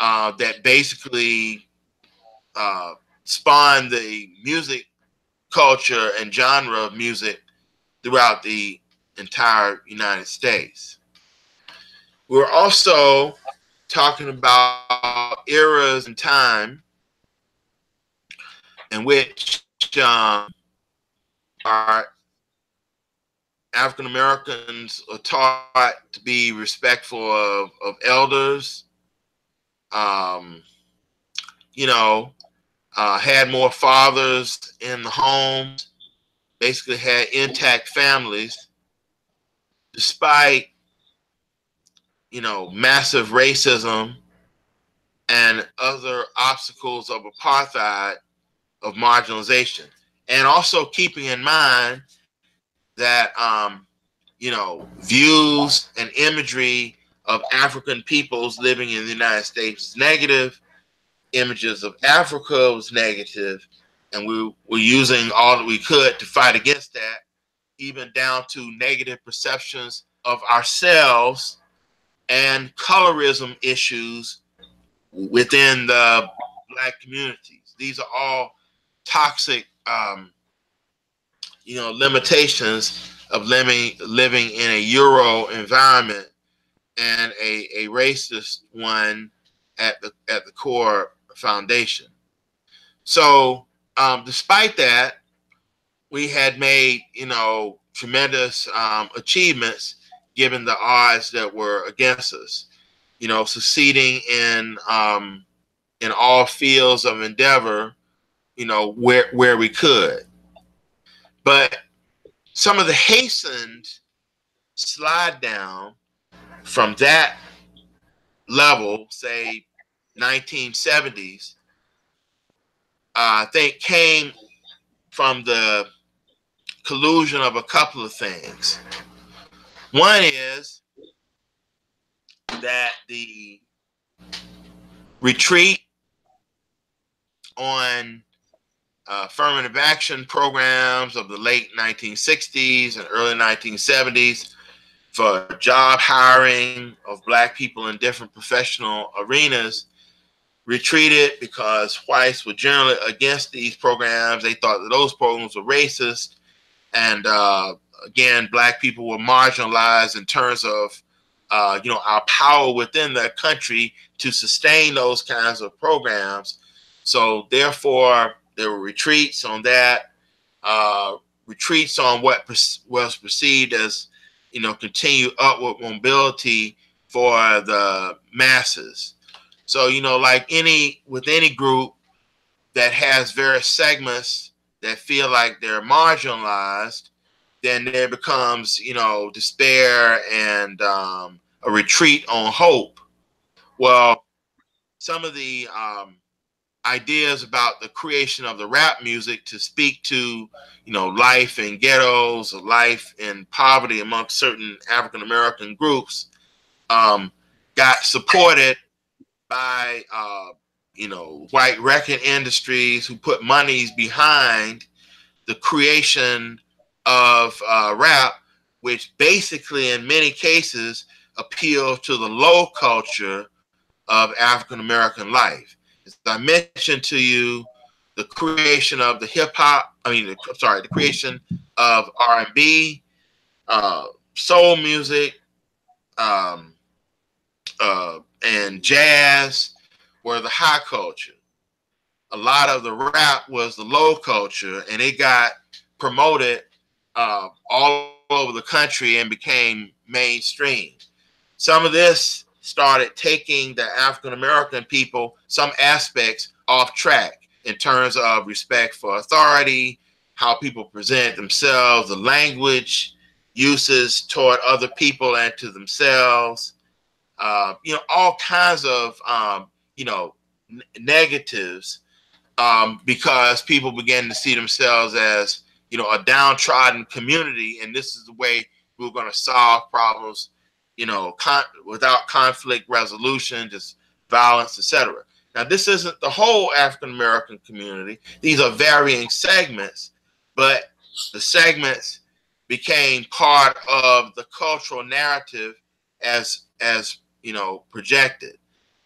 uh, that basically uh, spawned the music culture and genre of music throughout the entire United States. We're also talking about eras and time in which um, are African Americans are taught to be respectful of, of elders, um, you know, uh, had more fathers in the homes, basically had intact families, despite, you know, massive racism and other obstacles of apartheid, of marginalization and also keeping in mind that um, you know views and imagery of African peoples living in the United States is negative, images of Africa was negative, and we were using all that we could to fight against that, even down to negative perceptions of ourselves and colorism issues within the black communities. These are all toxic um, you know, limitations of living living in a Euro environment and a, a racist one at the at the core foundation. So, um, despite that, we had made you know tremendous um, achievements given the odds that were against us. You know, succeeding in um, in all fields of endeavor you know, where where we could. But some of the hastened slide down from that level, say 1970s, uh, I think came from the collusion of a couple of things. One is that the retreat on affirmative action programs of the late 1960s and early 1970s for job hiring of black people in different professional arenas retreated because whites were generally against these programs. They thought that those programs were racist. And uh, again, black people were marginalized in terms of, uh, you know, our power within the country to sustain those kinds of programs. So therefore, there were retreats on that, uh, retreats on what was perceived as, you know, continued upward mobility for the masses. So, you know, like any with any group that has various segments that feel like they're marginalized, then there becomes, you know, despair and um, a retreat on hope. Well, some of the um, ideas about the creation of the rap music to speak to, you know, life in ghettos life in poverty amongst certain African American groups um, got supported by, uh, you know, white record industries who put monies behind the creation of uh, rap, which basically, in many cases, appeal to the low culture of African American life. As I mentioned to you, the creation of the hip hop, I mean, sorry, the creation of R and B, uh, soul music, um, uh, and jazz were the high culture. A lot of the rap was the low culture, and it got promoted uh, all over the country and became mainstream. Some of this started taking the African American people, some aspects off track in terms of respect for authority, how people present themselves, the language uses toward other people and to themselves, uh, you know, all kinds of, um, you know, n- negatives um, because people began to see themselves as, you know, a downtrodden community. And this is the way we we're going to solve problems you know, con- without conflict resolution, just violence, etc. Now, this isn't the whole African American community. These are varying segments, but the segments became part of the cultural narrative as as you know projected.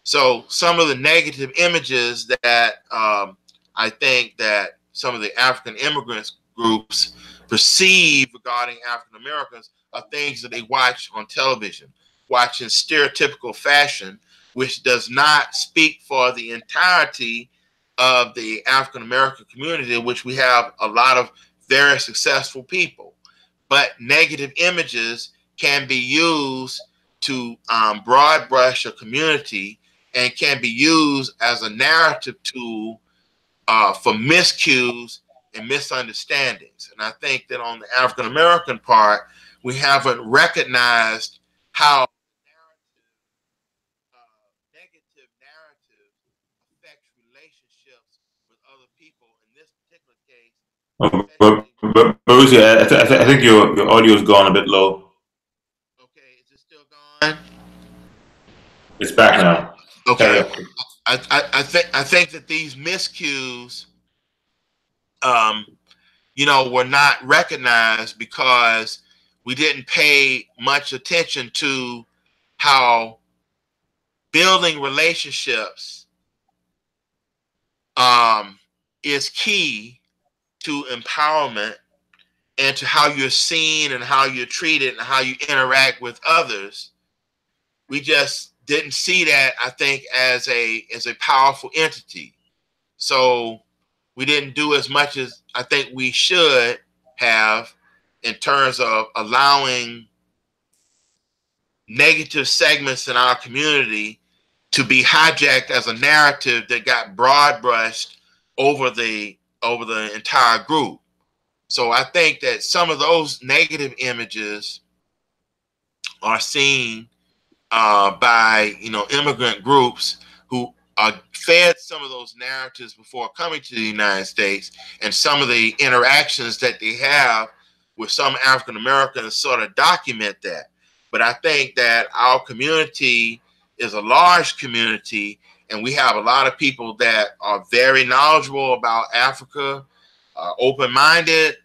So some of the negative images that um, I think that some of the African immigrants groups perceive regarding African Americans are things that they watch on television, watch in stereotypical fashion, which does not speak for the entirety of the African American community, in which we have a lot of very successful people. But negative images can be used to um, broad brush a community and can be used as a narrative tool uh, for miscues and misunderstandings. And I think that on the African American part, we haven't recognized how negative narrative affects relationships with other people. In this particular case, Oh, I, th- I, th- I think your, your audio's gone a bit low. okay, is it still gone? It's back now. Okay. I, I, I think I think that these miscues, um, you know, were not recognized because we didn't pay much attention to how building relationships um, is key to empowerment and to how you're seen and how you're treated and how you interact with others. We just didn't see that I think as a as a powerful entity. So we didn't do as much as I think we should have in terms of allowing negative segments in our community to be hijacked as a narrative that got broad brushed over the over the entire group. So I think that some of those negative images are seen uh, by you know immigrant groups who are fed some of those narratives before coming to the United States, and some of the interactions that they have with some African Americans sort of document that. But I think that our community is a large community, and we have a lot of people that are very knowledgeable about Africa, uh, open minded,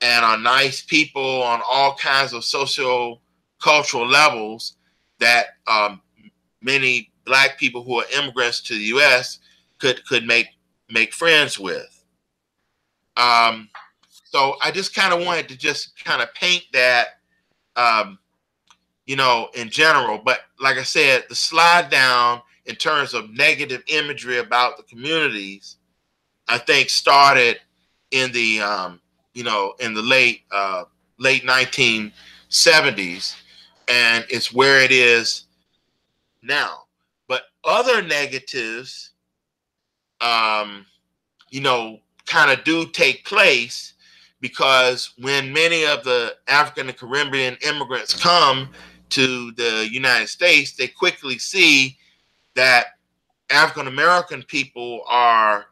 and are nice people on all kinds of social cultural levels that um, many black people who are immigrants to the U.S. could could make make friends with. Um, so I just kind of wanted to just kind of paint that, um, you know, in general. But like I said, the slide down in terms of negative imagery about the communities, I think started in the um, you know in the late uh, late 1970s, and it's where it is now. But other negatives, um, you know, kind of do take place because when many of the African and Caribbean immigrants come to the United States, they quickly see that African American people are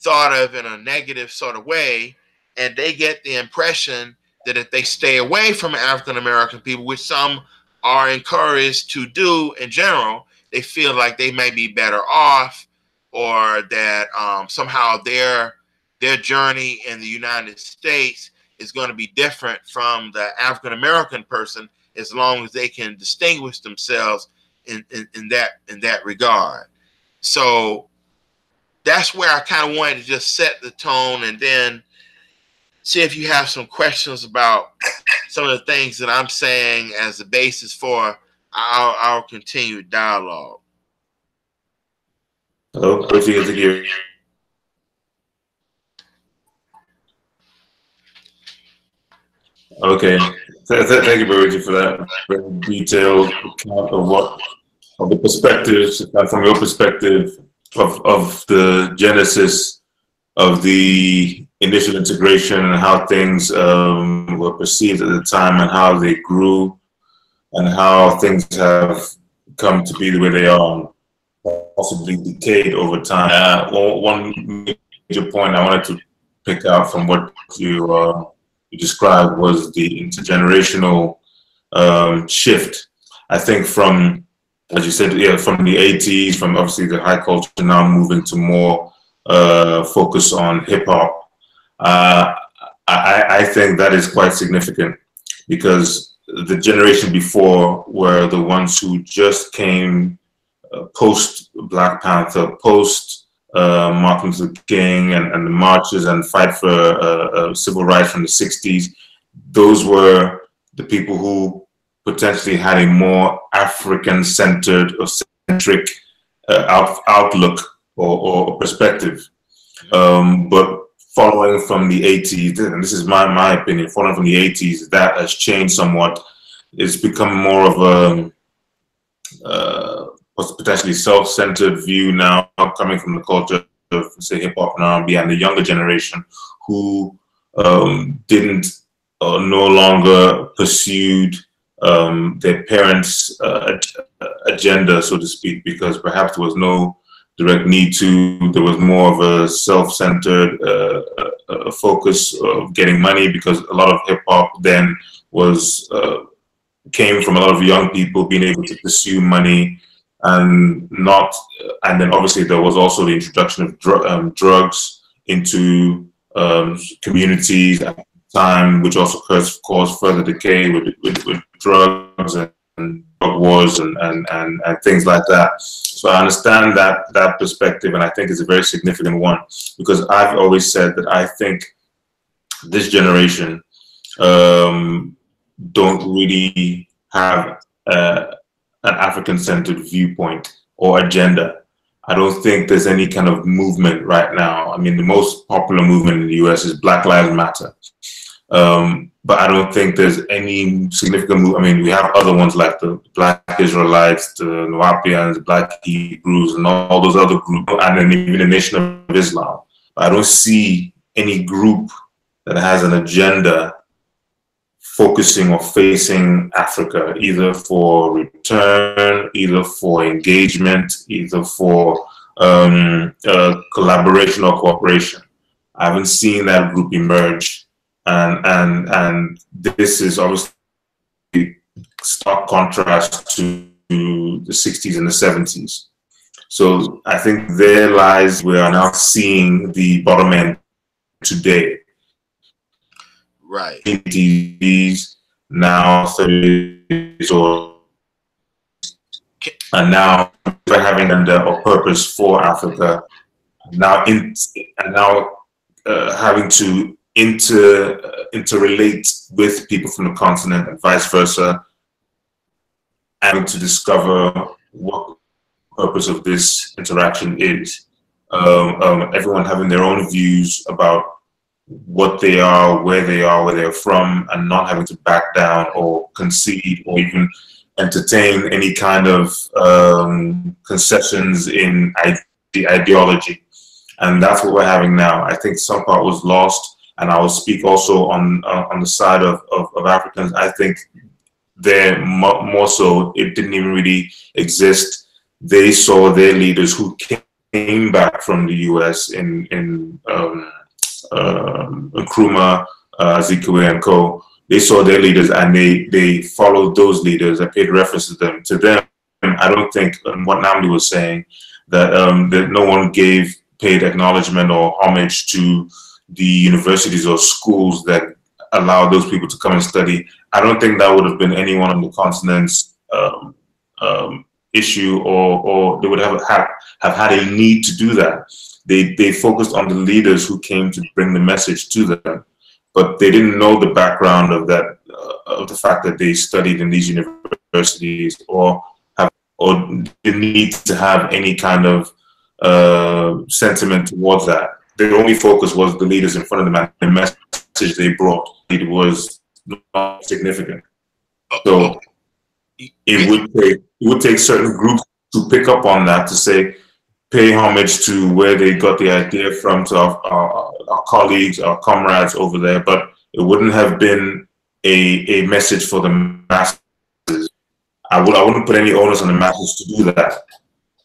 thought of in a negative sort of way, and they get the impression that if they stay away from African American people, which some are encouraged to do in general, they feel like they may be better off, or that um, somehow their their journey in the United States is going to be different from the African American person as long as they can distinguish themselves in, in, in that in that regard. So that's where I kind of wanted to just set the tone and then see if you have some questions about some of the things that I'm saying as the basis for our, our continued dialogue. Hello, Coach Ian Okay, th th thank you, Baruji, for that very detailed account of what, of the perspectives, from your perspective, of, of the genesis of the initial integration and how things um, were perceived at the time and how they grew and how things have come to be the way they are possibly decayed over time. Uh, one major point I wanted to pick out from what you, uh, you described was the intergenerational um, shift. I think from as you said, yeah, from the 80s, from obviously the high culture now moving to more uh, focus on hip hop. Uh, I, I think that is quite significant because the generation before were the ones who just came uh, post Black Panther, post uh, Martin Luther King and, and the marches and fight for uh, uh, civil rights from the 60s. Those were the people who potentially had a more African centered or centric uh, out, outlook or, or perspective. Um, but following from the 80s, and this is my, my opinion, following from the 80s, that has changed somewhat. It's become more of a uh, potentially self-centered view now coming from the culture of say hip hop and R&B and the younger generation who um, didn't uh, no longer pursued um, their parents' uh, agenda, so to speak, because perhaps there was no direct need to. There was more of a self-centered uh, uh, focus of getting money because a lot of hip hop then was uh, came from a lot of young people being able to pursue money and not. And then obviously there was also the introduction of dr um, drugs into um, communities at the time, which also caused, caused further decay with, with, with drugs and, drug wars and, and, and, and things like that. So I understand that that perspective, and I think it's a very significant one because I've always said that I think this generation um, don't really have uh, an African-centered viewpoint or agenda. I don't think there's any kind of movement right now. I mean, the most popular movement in the U.S. is Black Lives Matter. Um, but I don't think there's any significant move. I mean, we have other ones like the Black Israelites, the Nuwaubians, Black Hebrews, and all those other groups, and then even the Nation of Islam. I don't see any group that has an agenda focusing or facing Africa, either for return, either for engagement, either for um, uh, collaboration or cooperation. I haven't seen that group emerge, and and and this is obviously stark contrast to the 60s and the 70s. So I think there lies we are now seeing the bottom end today. Right. TVs now 30 years old, and now having under a purpose for Africa. Now in and now uh, having to inter uh, interrelate with people from the continent and vice versa, having to discover what purpose of this interaction is. Um, um, everyone having their own views about what they are, where they are, where they're from, and not having to back down or concede or even entertain any kind of um, concessions in the ideology. And that's what we're having now. I think some part was lost, and I will speak also on uh, on the side of, of, of Africans. I think there more so it didn't even really exist. They saw their leaders who came back from the U.S. in in um, uh, Nkrumah, uh, and co. They saw their leaders and they they followed those leaders and paid reference to them. To them, I don't think um, what Nnamdi was saying that um, that no one gave paid acknowledgement or homage to the universities or schools that allowed those people to come and study. I don't think that would have been anyone on the continent's um, um, issue, or or they would have had have had a need to do that they they focused on the leaders who came to bring the message to them, but they didn't know the background of that uh, of the fact that they studied in these universities or have or the need to have any kind of uh, sentiment towards that. Their only focus was the leaders in front of them and the message they brought. It was not significant. So it would take it would take certain groups to pick up on that to say pay homage to where they got the idea from to our, our, our, colleagues, our comrades over there, but it wouldn't have been a, a message for the masses. I, would, I wouldn't put any onus on the masses to do that.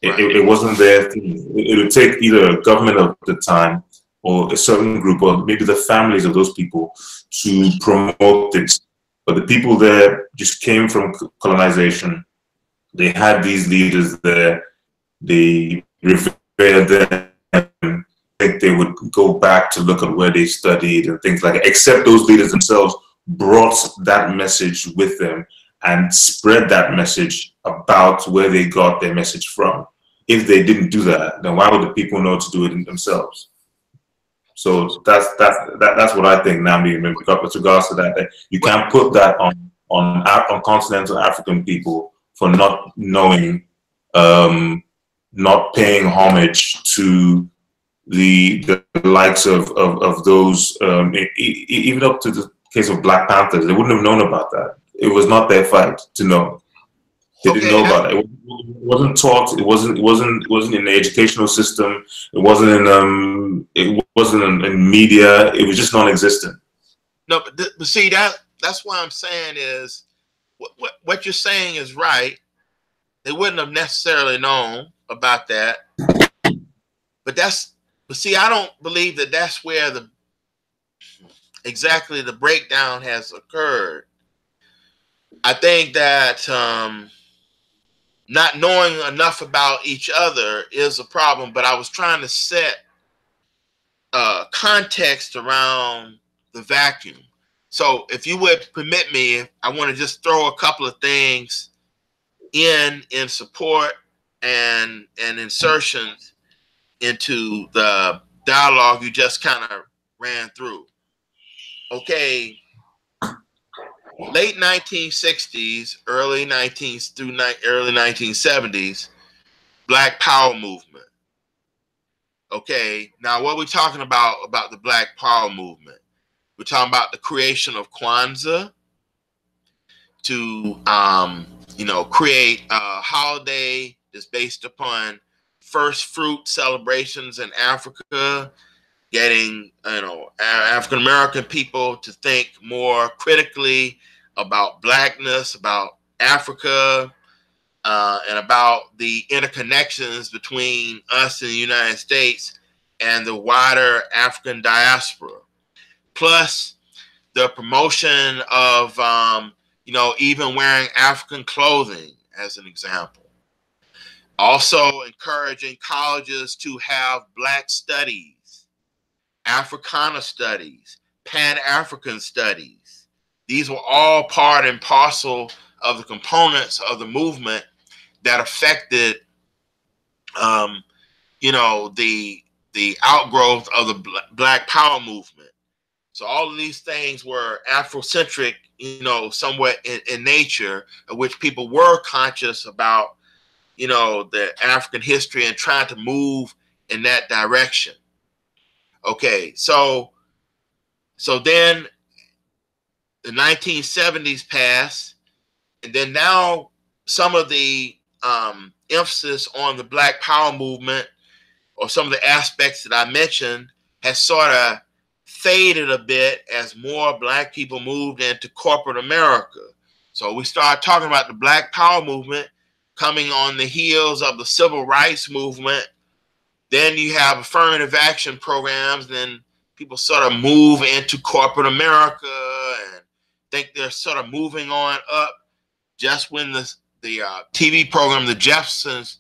It, it, wasn't their thing. It, it would take either a government of the time or a certain group or maybe the families of those people to promote this. But the people there just came from colonization. They had these leaders there. They revere them. Think they would go back to look at where they studied and things like that. Except those leaders themselves brought that message with them and spread that message about where they got their message from. If they didn't do that, then why would the people know to do it themselves? So that's that's that, that's what I think now. With regards to that, that you can't put that on on on continental African people for not knowing um, not paying homage to the the likes of of, of those um, even up to the case of Black Panthers, they wouldn't have known about that. It was not their fight to know. They didn't know about it. It wasn't taught. It wasn't. It wasn't. It wasn't in the educational system. It wasn't in. Um. It wasn't in, in media. It was just non-existent. No, but, but see that that's why I'm saying is what, what what you're saying is right. They wouldn't have necessarily known about that. But that's but see, I don't believe that that's where the exactly the breakdown has occurred. I think that um, not knowing enough about each other is a problem. But I was trying to set uh, context around the vacuum. So, if you would permit me, I want to just throw a couple of things in in support and and insertions into the dialogue you just kind of ran through. Okay, late 1960s, early 19s through ni- early 1970s, Black Power movement. Okay, now what we're talking about about the Black Power movement? We're talking about the creation of Kwanzaa to, um, you know, create a holiday that's based upon first fruit celebrations in Africa getting you know African American people to think more critically about blackness, about Africa, uh, and about the interconnections between us in the United States and the wider African diaspora. Plus, the promotion of um, you know even wearing African clothing, as an example. Also, encouraging colleges to have Black studies, Africana studies, Pan African studies. These were all part and parcel of the components of the movement that affected, um, you know, the the outgrowth of the Black Power movement. So all of these things were Afrocentric, you know, somewhat in, in nature, of which people were conscious about, you know, the African history and trying to move in that direction. Okay, so so then the 1970s passed, and then now some of the um, emphasis on the Black Power movement or some of the aspects that I mentioned has sort of faded a bit as more Black people moved into corporate America. So we start talking about the Black Power movement coming on the heels of the Civil Rights movement. Then you have affirmative action programs, then people sort of move into corporate America and think they're sort of moving on up just when the the uh, TV program The Jeffersons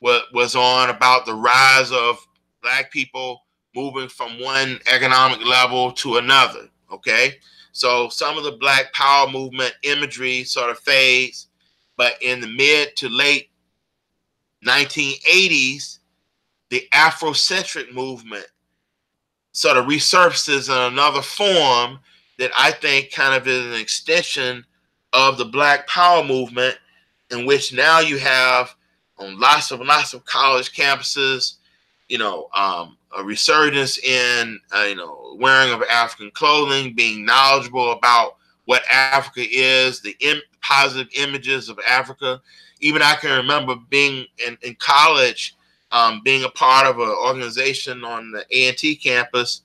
was was on about the rise of black people moving from one economic level to another. Okay, so some of the Black Power movement imagery sort of fades, but in the mid to late 1980s, the Afrocentric movement sort of resurfaces in another form that I think kind of is an extension of the Black Power movement in which now you have on lots of lots of college campuses, you know, um, a resurgence in uh, you know wearing of African clothing, being knowledgeable about what Africa is, the Im- positive images of Africa. Even I can remember being in, in college, um, being a part of an organization on the A&T campus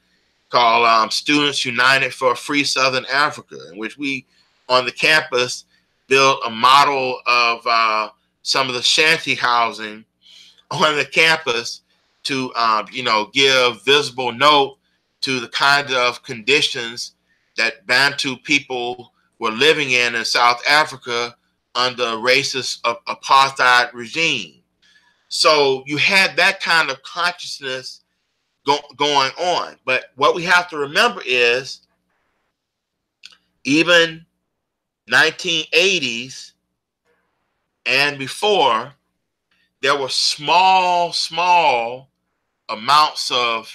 called um, Students United for Free Southern Africa, in which we on the campus built a model of uh, some of the shanty housing [laughs] on the campus to, um, you know, give visible note to the kind of conditions that Bantu people were living in in South Africa under a racist apartheid regime. So you had that kind of consciousness go, going on. But what we have to remember is even 1980s and before, there were small, small amounts of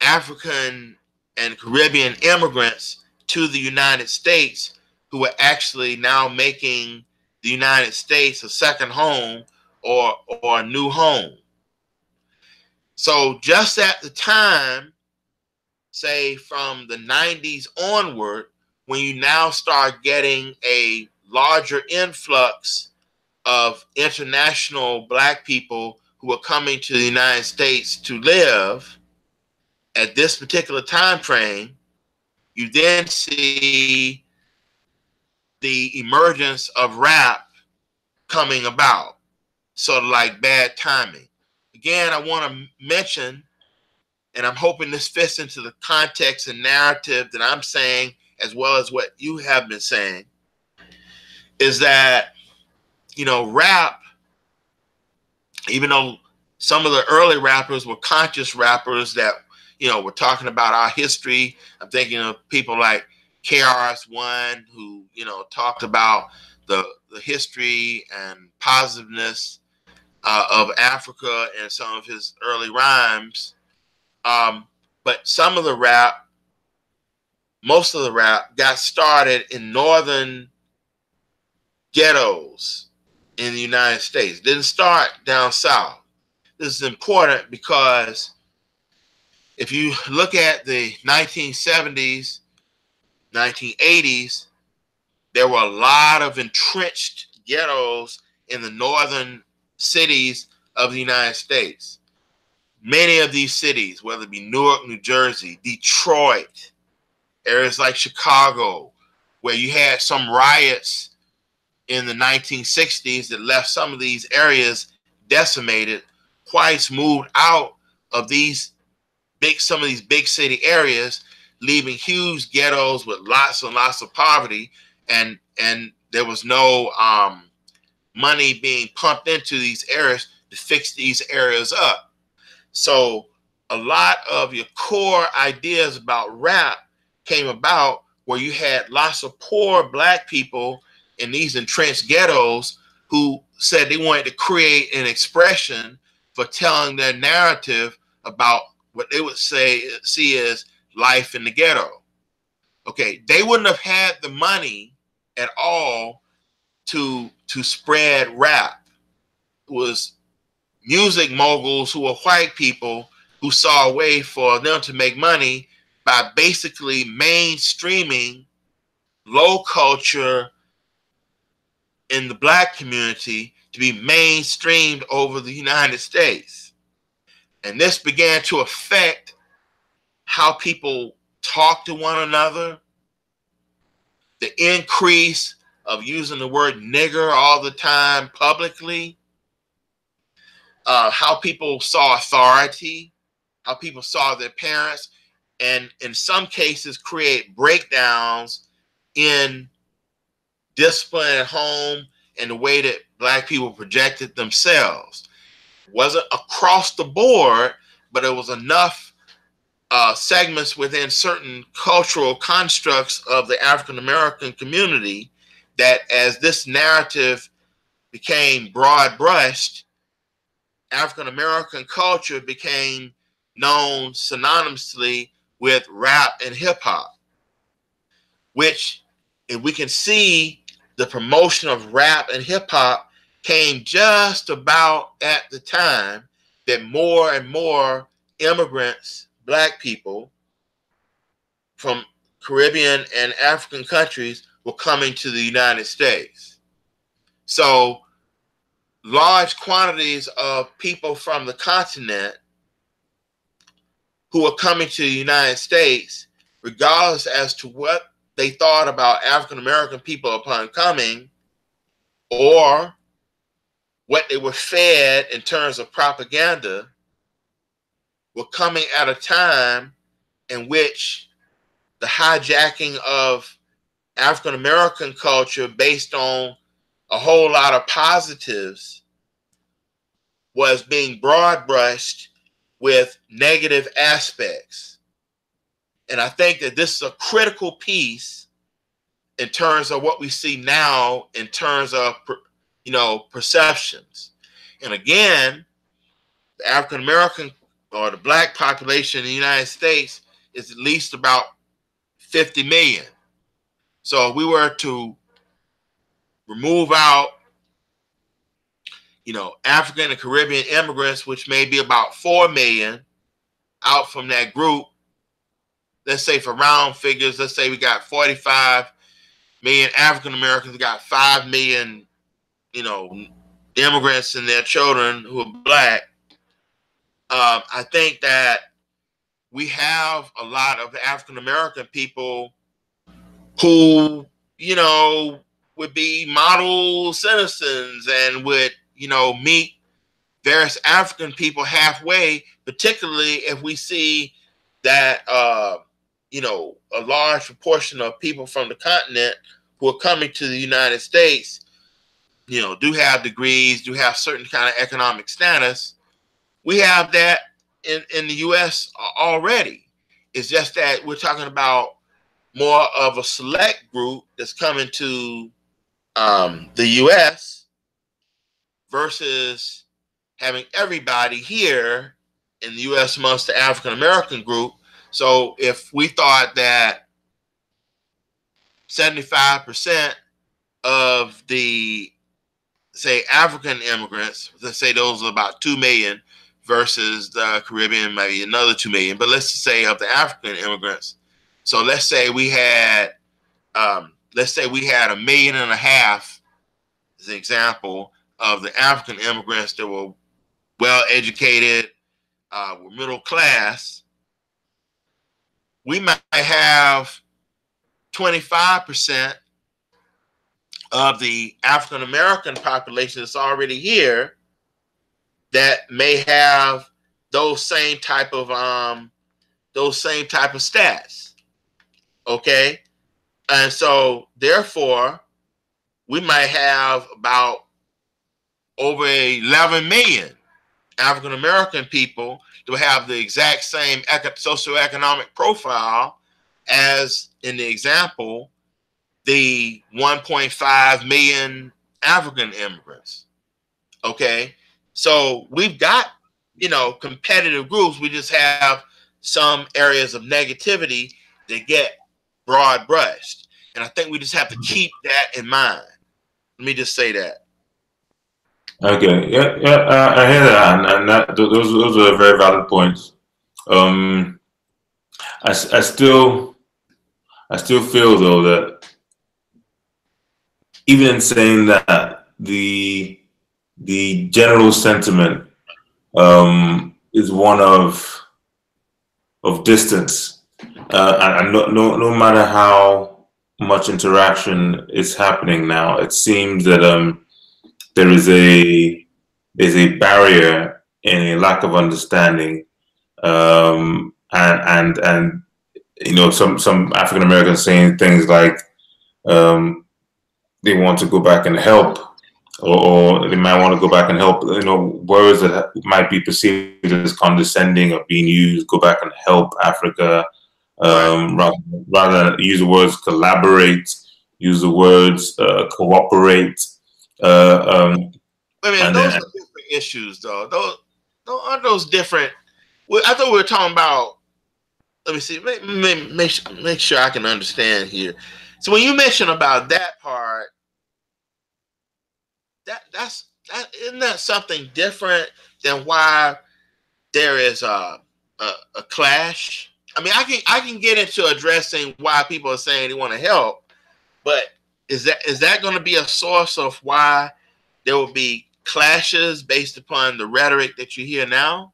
African and Caribbean immigrants to the United States who were actually now making the United States a second home or, or a new home. So just at the time, say from the 90s onward, when you now start getting a larger influx of international black people who are coming to the United States to live at this particular time frame, you then see the emergence of rap coming about, sort of like bad timing. Again, I want to mention, and I'm hoping this fits into the context and narrative that I'm saying as well as what you have been saying, is that, you know, rap, even though some of the early rappers were conscious rappers that, you know, were talking about our history. I'm thinking of people like KRS-One, who, you know, talked about the, the history and positiveness uh, of Africa in some of his early rhymes. Um, but some of the rap most of the rap got started in northern ghettos in the United States. didn't start down south. This is important because if you look at the 1970s, 1980s, there were a lot of entrenched ghettos in the northern cities of the United States. many of these cities, whether it be Newark, New Jersey, Detroit, areas like Chicago, where you had some riots in the 1960s that left some of these areas decimated, whites moved out of these big some of these big city areas, leaving huge ghettos with lots and lots of poverty, and and there was no um, money being pumped into these areas to fix these areas up. So a lot of your core ideas about rap came about where you had lots of poor black people in these entrenched ghettos who said they wanted to create an expression for telling their narrative about what they would say see as life in the ghetto. Okay, they wouldn't have had the money at all to to spread rap. It was music moguls who were white people who saw a way for them to make money by basically mainstreaming low culture in the black community to be mainstreamed over the United States. And this began to affect how people talk to one another, the increase of using the word nigger all the time publicly, uh, how people saw authority, how people saw their parents, and in some cases create breakdowns in discipline at home and the way that black people projected themselves. Wasn't across the board, but it was enough uh, segments within certain cultural constructs of the African American community that as this narrative became broad brushed, African American culture became known synonymously with rap and hip hop, which, if we can see the promotion of rap and hip hop came just about at the time that more and more immigrants, black people from Caribbean and African countries were coming to the United States. So, large quantities of people from the continent who were coming to the United States, regardless as to what they thought about African American people upon coming, or what they were fed in terms of propaganda, were coming at a time in which the hijacking of African American culture based on a whole lot of positives was being broad brushed with negative aspects. And I think that this is a critical piece in terms of what we see now in terms of you know perceptions. And again, the African American or the black population in the United States is at least about 50 million. So if we were to remove out you know, African and Caribbean immigrants, which may be about 4 million out from that group. Let's say for round figures, let's say we got 45 million African Americans, we got 5 million, you know, immigrants and their children who are black. Um, I think that we have a lot of African American people who, you know, would be model citizens and would you know, meet various African people halfway, particularly if we see that, uh, you know, a large proportion of people from the continent who are coming to the United States, you know, do have degrees, do have certain kind of economic status. We have that in, in the U.S. already. It's just that we're talking about more of a select group that's coming to um, the U.S versus having everybody here in the U.S. amongst the African American group. So if we thought that 75% of the say African immigrants, let's say those are about 2 million versus the Caribbean, maybe another 2 million, but let's say of the African immigrants. So let's say we had, um, let's say we had a million and a half, as an example, of the African immigrants that were well educated, uh, were middle class, we might have 25% of the African American population that's already here that may have those same type of um those same type of stats. Okay? And so therefore we might have about over 11 million African American people to have the exact same socioeconomic profile as in the example the 1.5 million African immigrants. Okay. So we've got, you know, competitive groups. We just have some areas of negativity that get broad brushed. And I think we just have to mm-hmm. keep that in mind. Let me just say that. Okay, yeah, yeah, uh, I hear that, and, and that those those are very valid points. Um, I, I still, I still feel though that even in saying that the the general sentiment um, is one of of distance, uh, and no, no no matter how much interaction is happening now, it seems that um, there is a there's a barrier and a lack of understanding, um, and and and you know some some African Americans saying things like um, they want to go back and help, or, or, they might want to go back and help. You know, words that might be perceived as condescending or being used. Go back and help Africa, um, rather, rather use the words collaborate, use the words uh, cooperate. Uh, um, I mean, those then, are different issues, though. Those, those aren't those different. I thought we were talking about. Let me see. Make, make, make, make sure I can understand here. So when you mention about that part, that that's that isn't that something different than why there is a, a, a clash. I mean, I can I can get into addressing why people are saying they want to help, but is that is that going to be a source of why there will be clashes based upon the rhetoric that you hear now?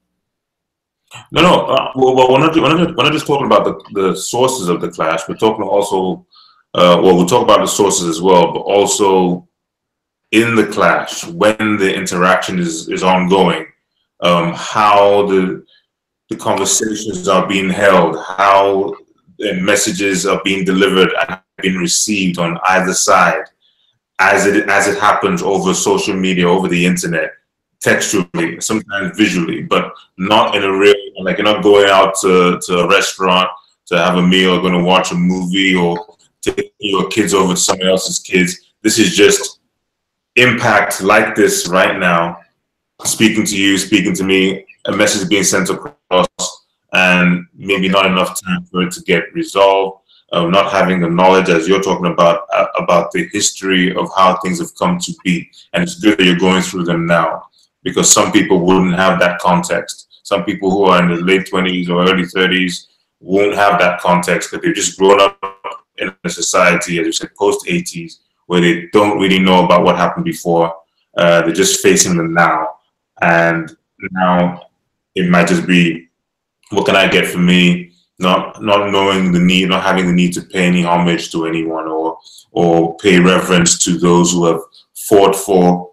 No, no. Uh, well, we're not, we're, not, we're not just talking about the, the sources of the clash. We're talking also, uh, well, we'll talk about the sources as well, but also in the clash when the interaction is, is ongoing, um, how the the conversations are being held, how messages are being delivered and being received on either side, as it as it happens over social media, over the internet, textually, sometimes visually, but not in a real like you're not going out to, to a restaurant to have a meal, going to watch a movie, or taking your kids over to someone else's kids. This is just impact like this right now, speaking to you, speaking to me, a message being sent across, and maybe not enough time for it to get resolved. Uh, not having the knowledge, as you're talking about, uh, about the history of how things have come to be, and it's good that you're going through them now, because some people wouldn't have that context. Some people who are in the late 20s or early 30s won't have that context because they've just grown up in a society, as you said, post 80s, where they don't really know about what happened before. Uh, they're just facing them now. And now it might just be, what can I get for me? Not not knowing the need, not having the need to pay any homage to anyone or or pay reverence to those who have fought for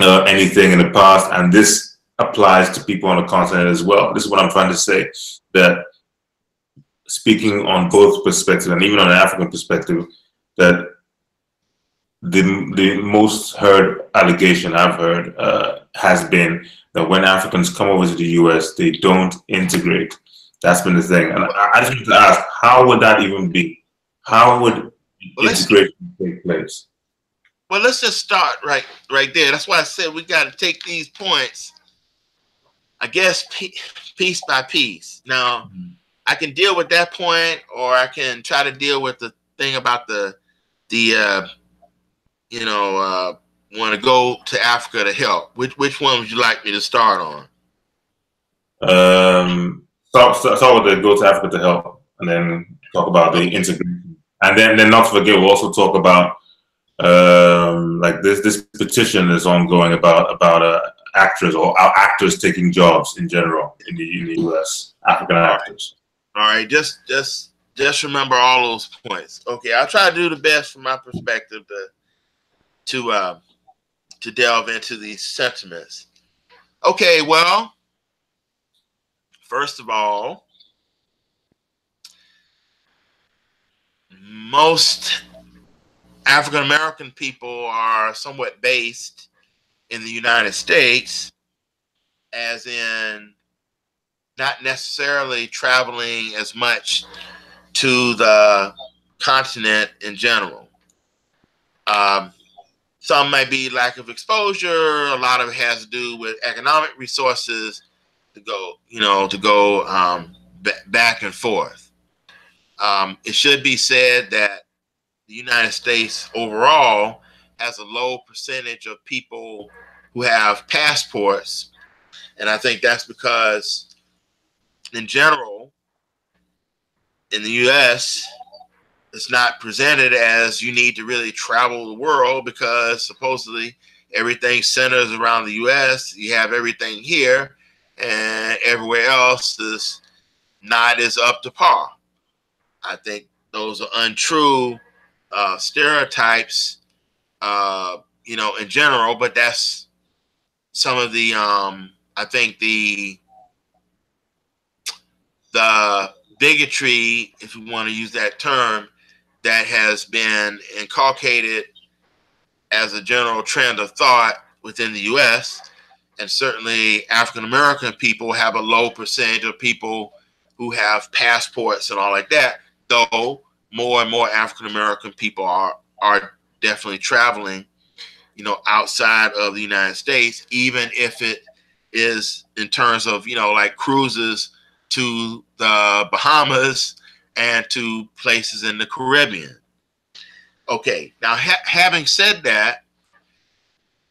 uh, anything in the past. And this applies to people on the continent as well. This is what I'm trying to say. That speaking on both perspectives and even on an African perspective, that the the most heard allegation I've heard uh, has been that when Africans come over to the U.S., they don't integrate. That's been the thing, and I, I just want to ask, how would that even be? How would well, integration take place? Well, let's just start right right there. That's why I said we got to take these points. I guess piece by piece. Now, mm-hmm. I can deal with that point, or I can try to deal with the thing about the the uh, you know, uh, want to go to Africa to help, which which one would you like me to start on? Um, start, start, start with the go to Africa to help, and then talk about the integration, and then then not forget we'll also talk about um, like this this petition is ongoing about about uh, actors or actors taking jobs in general in the, in the U.S. African actors. All right, just just just remember all those points. Okay, I'll try to do the best from my perspective to to uh, to delve into these sentiments. Okay, well, first of all, most African American people are somewhat based in the United States, as in not necessarily traveling as much to the continent in general. Um, some might be lack of exposure. A lot of it has to do with economic resources to go, you know, to go um, b- back and forth. Um, it should be said that the United States overall has a low percentage of people who have passports. And I think that's because, in general, in the US, it's not presented as you need to really travel the world because supposedly everything centers around the US. You have everything here, and everywhere else is not as up to par. I think those are untrue uh, stereotypes, uh, you know, in general, but that's some of the, um, I think the, the bigotry, if you want to use that term, that has been inculcated as a general trend of thought within the U.S. And certainly African American people have a low percentage of people who have passports and all like that, though more and more African American people are are definitely traveling, you know, outside of the United States, even if it is in terms of you know like cruises to the Bahamas and to places in the Caribbean. Okay, now ha- having said that,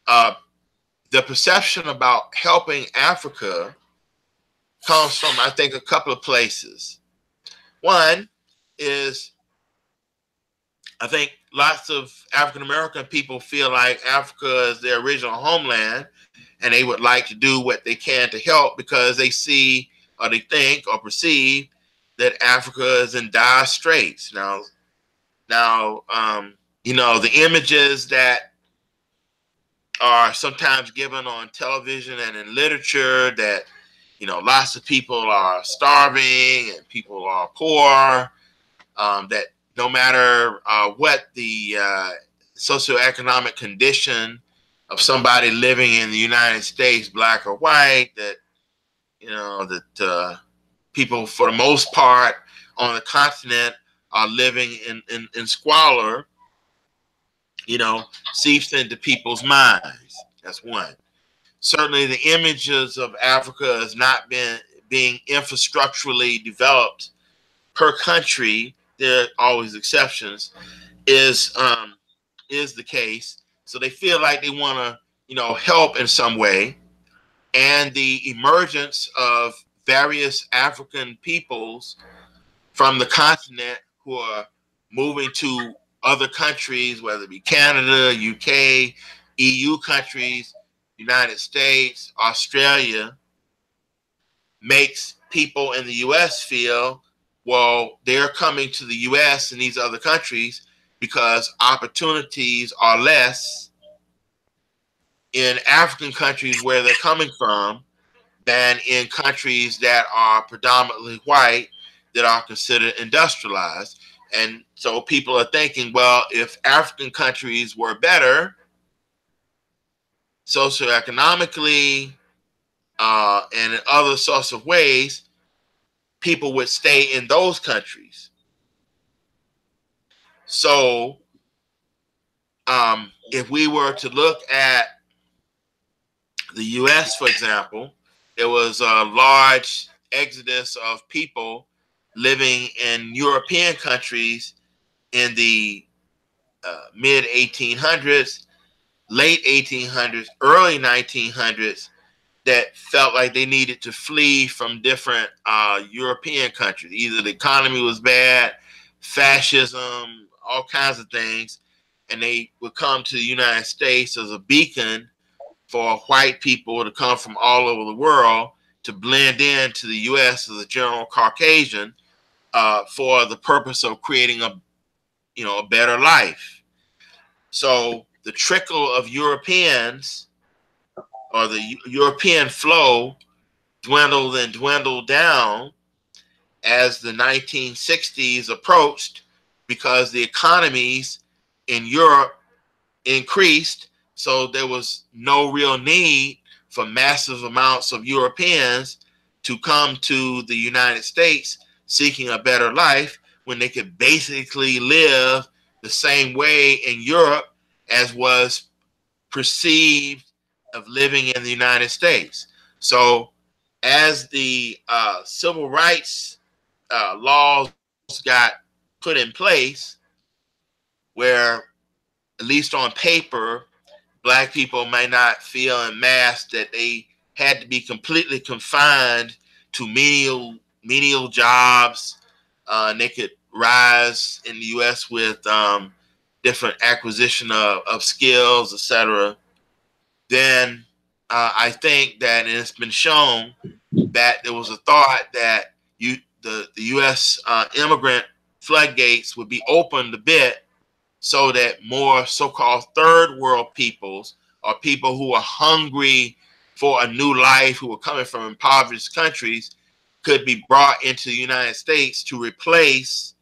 uh, the perception about helping Africa comes from I think a couple of places. One is I think lots of African American people feel like Africa is their original homeland and they would like to do what they can to help because they see or they think or perceive that Africa is in dire straits. Now, now, um, you know, the images that are sometimes given on television and in literature that, you know, lots of people are starving and people are poor, um, that no matter uh, what the uh, socioeconomic condition of somebody living in the United States, black or white, that you know that uh, people, for the most part, on the continent are living in, in, in squalor. You know, seeps into people's minds. That's one. Certainly, the images of Africa has not been being infrastructurally developed per country there are always exceptions, is um, is the case. So they feel like they want to, you know, help in some way, and the emergence of various African peoples from the continent who are moving to other countries, whether it be Canada, UK, EU countries, United States, Australia, makes people in the US feel well, they're coming to the US and these other countries because opportunities are less in African countries where they're coming from than in countries that are predominantly white that are considered industrialized. And so people are thinking, well, if African countries were better socioeconomically uh, and in other sorts of ways, people would stay in those countries. So, um, if we were to look at the US, for example, there was a large exodus of people living in European countries in the uh, mid 1800s, late 1800s, early 1900s that felt like they needed to flee from different uh, European countries. Either the economy was bad, fascism, all kinds of things, and they would come to the United States as a beacon for white people to come from all over the world to blend into the U.S. as a general Caucasian uh, for the purpose of creating a, you know, a better life. So the trickle of Europeans or the European flow dwindled and dwindled down as the 1960s approached because the economies in Europe increased. So there was no real need for massive amounts of Europeans to come to the United States seeking a better life when they could basically live the same way in Europe as was perceived of living in the United States. So, as the uh, civil rights uh, laws got put in place, where at least on paper, black people may not feel in mass that they had to be completely confined to menial menial jobs. Uh, and they could rise in the U.S. with um, different acquisition of, of skills, etc. Then uh, I think that it's been shown that there was a thought that you the the U.S. Uh, immigrant floodgates would be opened a bit so that more so-called third world peoples or people who are hungry for a new life who are coming from impoverished countries could be brought into the United States to replace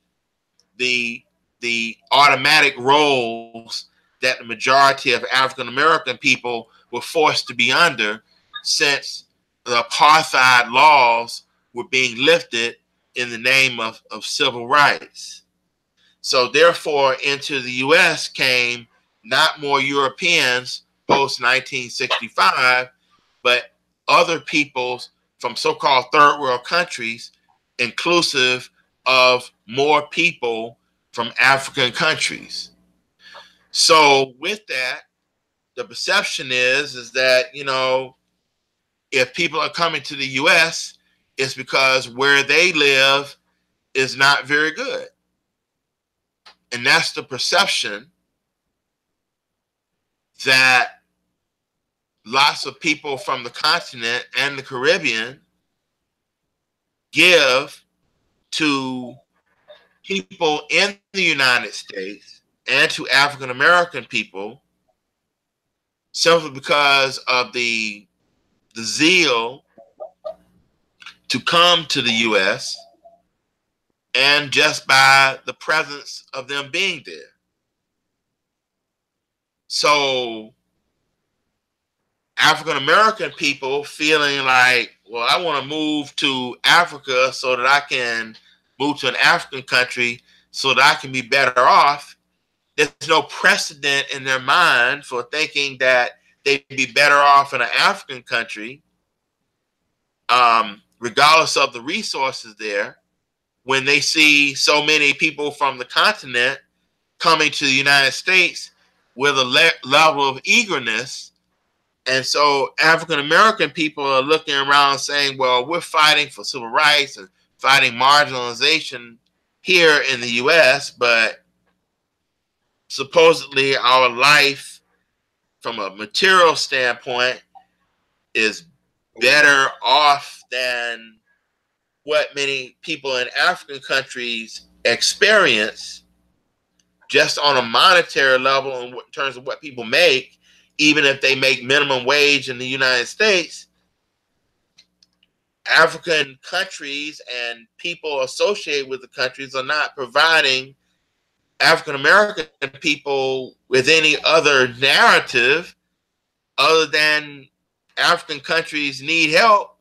the the automatic roles that the majority of African American people were forced to be under since the apartheid laws were being lifted in the name of, of civil rights. So therefore, into the U.S. came not more Europeans post 1965, but other peoples from so-called third world countries, inclusive of more people from African countries. So with that, the perception is is that you know if people are coming to the US, it's because where they live is not very good. And that's the perception that lots of people from the continent and the Caribbean give to people in the United States and to African American people simply because of the the zeal to come to the US and just by the presence of them being there. So, African American people feeling like, well, I want to move to Africa so that I can move to an African country so that I can be better off. There's no precedent in their mind for thinking that they'd be better off in an African country, um, regardless of the resources there when they see so many people from the continent coming to the United States with a le- level of eagerness. And so African American people are looking around saying, well, we're fighting for civil rights and fighting marginalization here in the US, but supposedly our life from a material standpoint is better off than what many people in African countries experience just on a monetary level in terms of what people make, even if they make minimum wage in the United States, African countries and people associated with the countries are not providing African American people with any other narrative other than African countries need help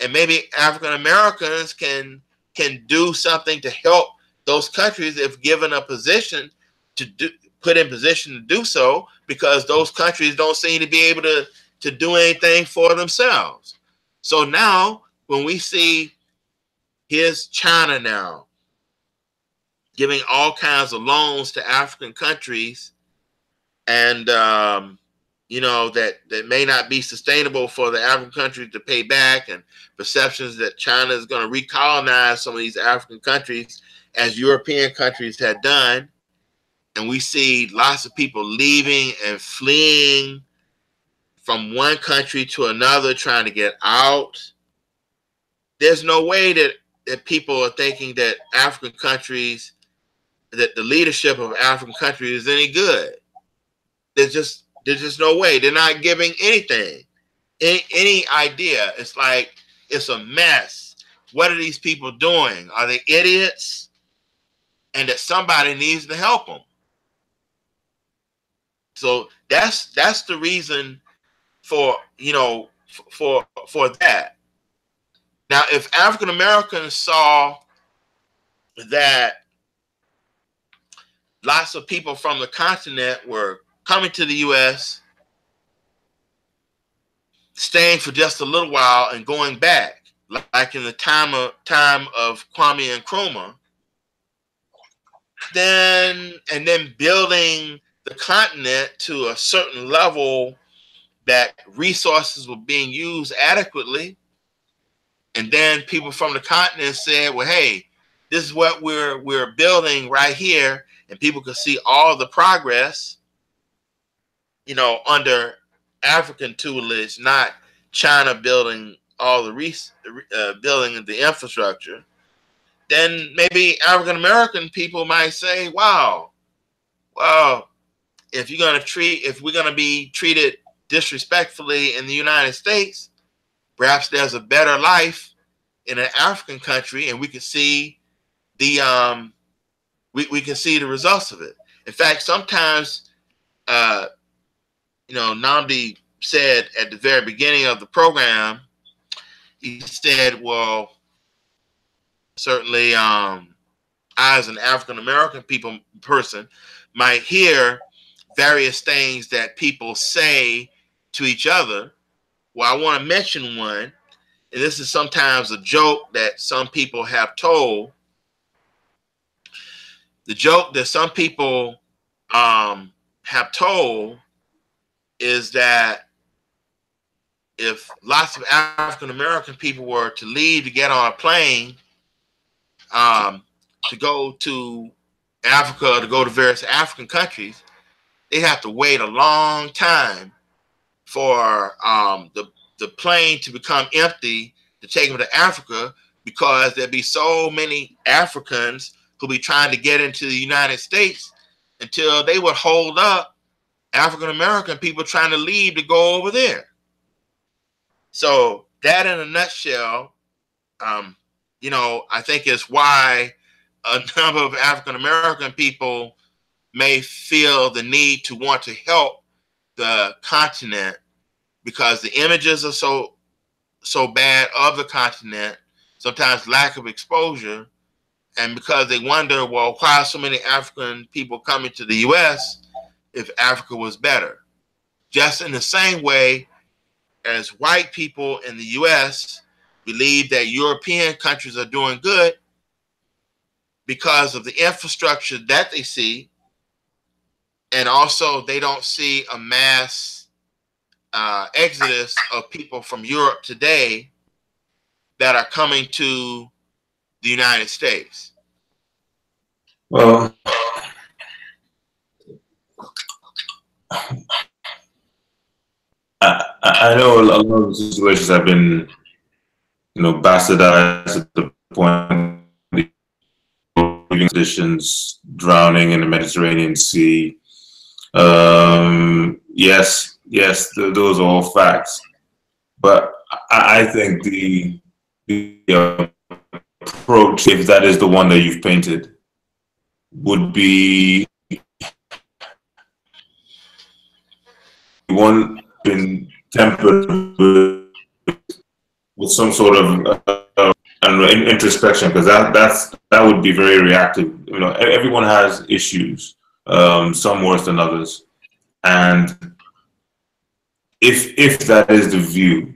and maybe African Americans can can do something to help those countries if given a position to do put in position to do so because those countries don't seem to be able to to do anything for themselves. So now when we see here's China now giving all kinds of loans to African countries and um, you know that that may not be sustainable for the African countries to pay back, and perceptions that China is going to recolonize some of these African countries as European countries had done, and we see lots of people leaving and fleeing from one country to another trying to get out. There's no way that, that people are thinking that African countries, that the leadership of African countries is any good. There's just there's just no way. They're not giving anything, any, any idea. It's like it's a mess. What are these people doing? Are they idiots? And that somebody needs to help them. So that's that's the reason for you know for for that. Now, if African Americans saw that lots of people from the continent were coming to the U.S., staying for just a little while, and going back, like in the time of time of Kwame Nkrumah, then and then building the continent to a certain level that resources were being used adequately. And then people from the continent said, well, hey, this is what we're we're building right here, and people could see all the progress, you know, under African tutelage, not China building all the re- uh, building the infrastructure. Then maybe African American people might say, "Wow, well, if you're gonna treat, if we're gonna be treated disrespectfully in the United States, perhaps there's a better life in an African country, and we can see the um, we, we can see the results of it. In fact, sometimes, uh, you know, Nnamdi said at the very beginning of the program, he said, "Well, certainly, um, I as an African American people person might hear various things that people say to each other. Well, I want to mention one, and this is sometimes a joke that some people have told. The joke that some people um, have told is that if lots of African American people were to leave to get on a plane um, to go to Africa, to go to various African countries, they have to wait a long time for um, the the plane to become empty to take them to Africa because there'd be so many Africans who'd be trying to get into the United States until they would hold up African American people trying to leave to go over there. So that, in a nutshell, um, you know, I think is why a [laughs] number of African American people may feel the need to want to help the continent because the images are so so bad of the continent, sometimes lack of exposure, and because they wonder, well, why are so many African people coming to the US if Africa was better? Just in the same way as white people in the US believe that European countries are doing good because of the infrastructure that they see and also they don't see a mass uh, exodus of people from Europe today that are coming to the United States? Well, I, I know a lot of situations have been, you know, bastardized at the point conditions, drowning in the Mediterranean Sea, um, yes, yes, th- those are all facts. But I, I think the, the uh, approach, if that is the one that you've painted, would be one been tempered with, with some sort of uh, introspection, because that that's that would be very reactive. You know, everyone has issues um, some worse than others. And if if that is the view,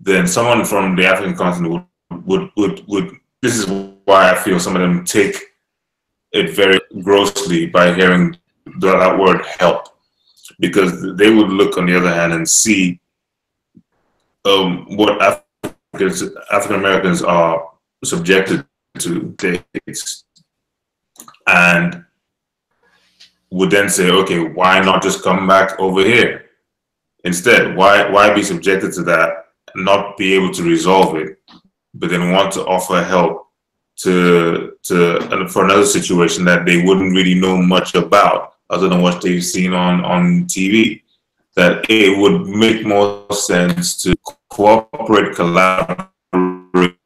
then someone from the African continent would would would, would this is why I feel some of them take it very grossly by hearing that word help, because they would look on the other hand and see um, what African Americans are subjected to and would then say, okay, why not just come back over here? instead? Why why be subjected to that, not be able to resolve it, but then want to offer help to to for another situation that they wouldn't really know much about other than what they've seen on on TV? That it would make more sense to cooperate, collaborate,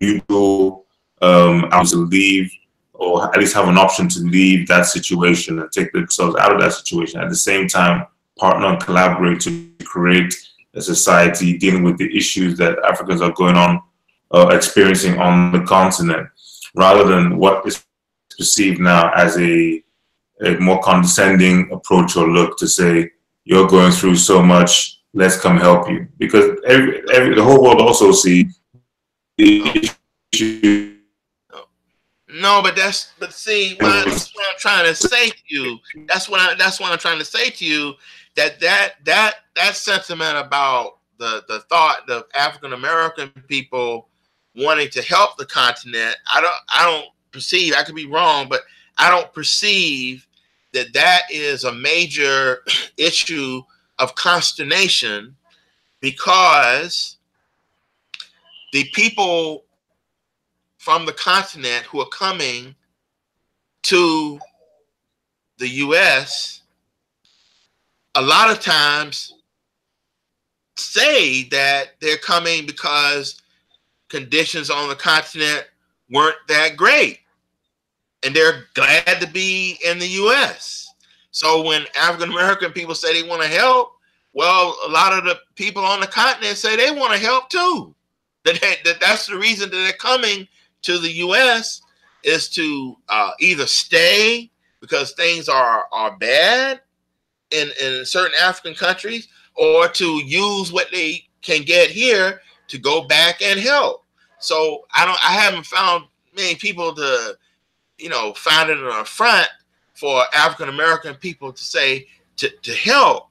mutual um, to leave or at least have an option to leave that situation and take themselves out of that situation. At the same time, partner and collaborate to create a society dealing with the issues that Africans are going on, uh, experiencing on the continent, rather than what is perceived now as a, a more condescending approach or look to say, you're going through so much, let's come help you. Because every, every, the whole world also sees the issue no, but that's but see what, that's what I'm trying to say to you. That's what I that's what I'm trying to say to you. That that that that sentiment about the the thought of African American people wanting to help the continent. I don't I don't perceive. I could be wrong, but I don't perceive that that is a major [clears throat] issue of consternation because the people from the continent who are coming to the US a lot of times say that they're coming because conditions on the continent weren't that great and they're glad to be in the US. So when African American people say they want to help, well, a lot of the people on the continent say they want to help too. That, that that's the reason that they're coming to the U.S. is to uh, either stay because things are are bad in in certain African countries, or to use what they can get here to go back and help. So I don't I haven't found many people to you know find it an affront for African American people to say to, to help.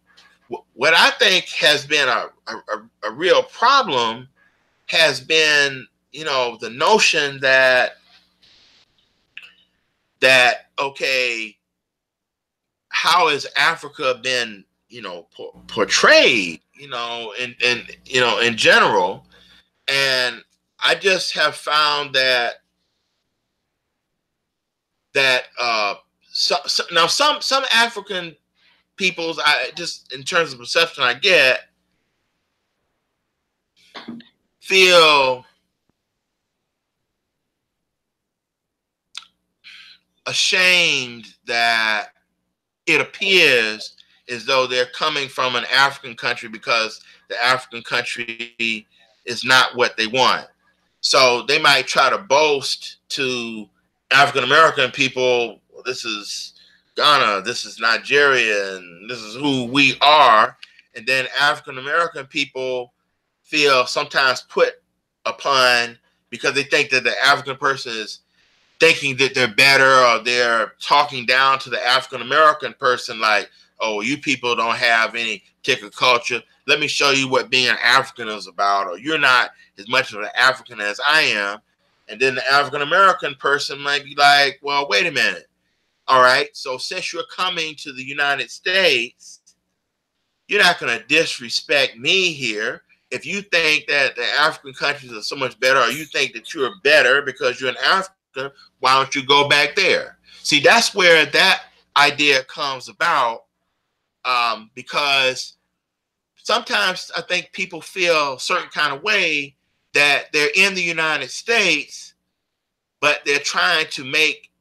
What I think has been a, a, a real problem has been you know, the notion that that okay, how has Africa been, you know, por- portrayed, you know, in in you know, in general, and I just have found that that uh so, so, now some some African peoples I just in terms of perception I get feel ashamed that it appears as though they're coming from an African country because the African country is not what they want. So they might try to boast to African American people, this is Ghana, this is Nigeria, and this is who we are. And then African American people feel sometimes put upon because they think that the African person is thinking that they're better or they're talking down to the African American person, like, oh, you people don't have any particular culture. Let me show you what being an African is about, or you're not as much of an African as I am. And then the African American person might be like, well, wait a minute. All right. So since you're coming to the United States, you're not going to disrespect me here. If you think that the African countries are so much better, or you think that you're better because you're an African, why don't you go back there? See, that's where that idea comes about um, because sometimes I think people feel a certain kind of way that they're in the United States, but they're trying to make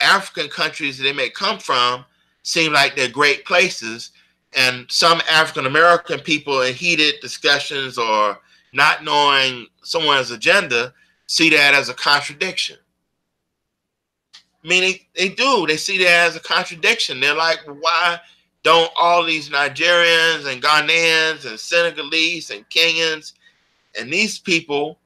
African countries that they may come from seem like they're great places. And some African American people in heated discussions or not knowing someone's agenda see that as a contradiction. I mean, they, they do. They see that as a contradiction. They're like, why don't all these Nigerians and Ghanaians and Senegalese and Kenyans and these people,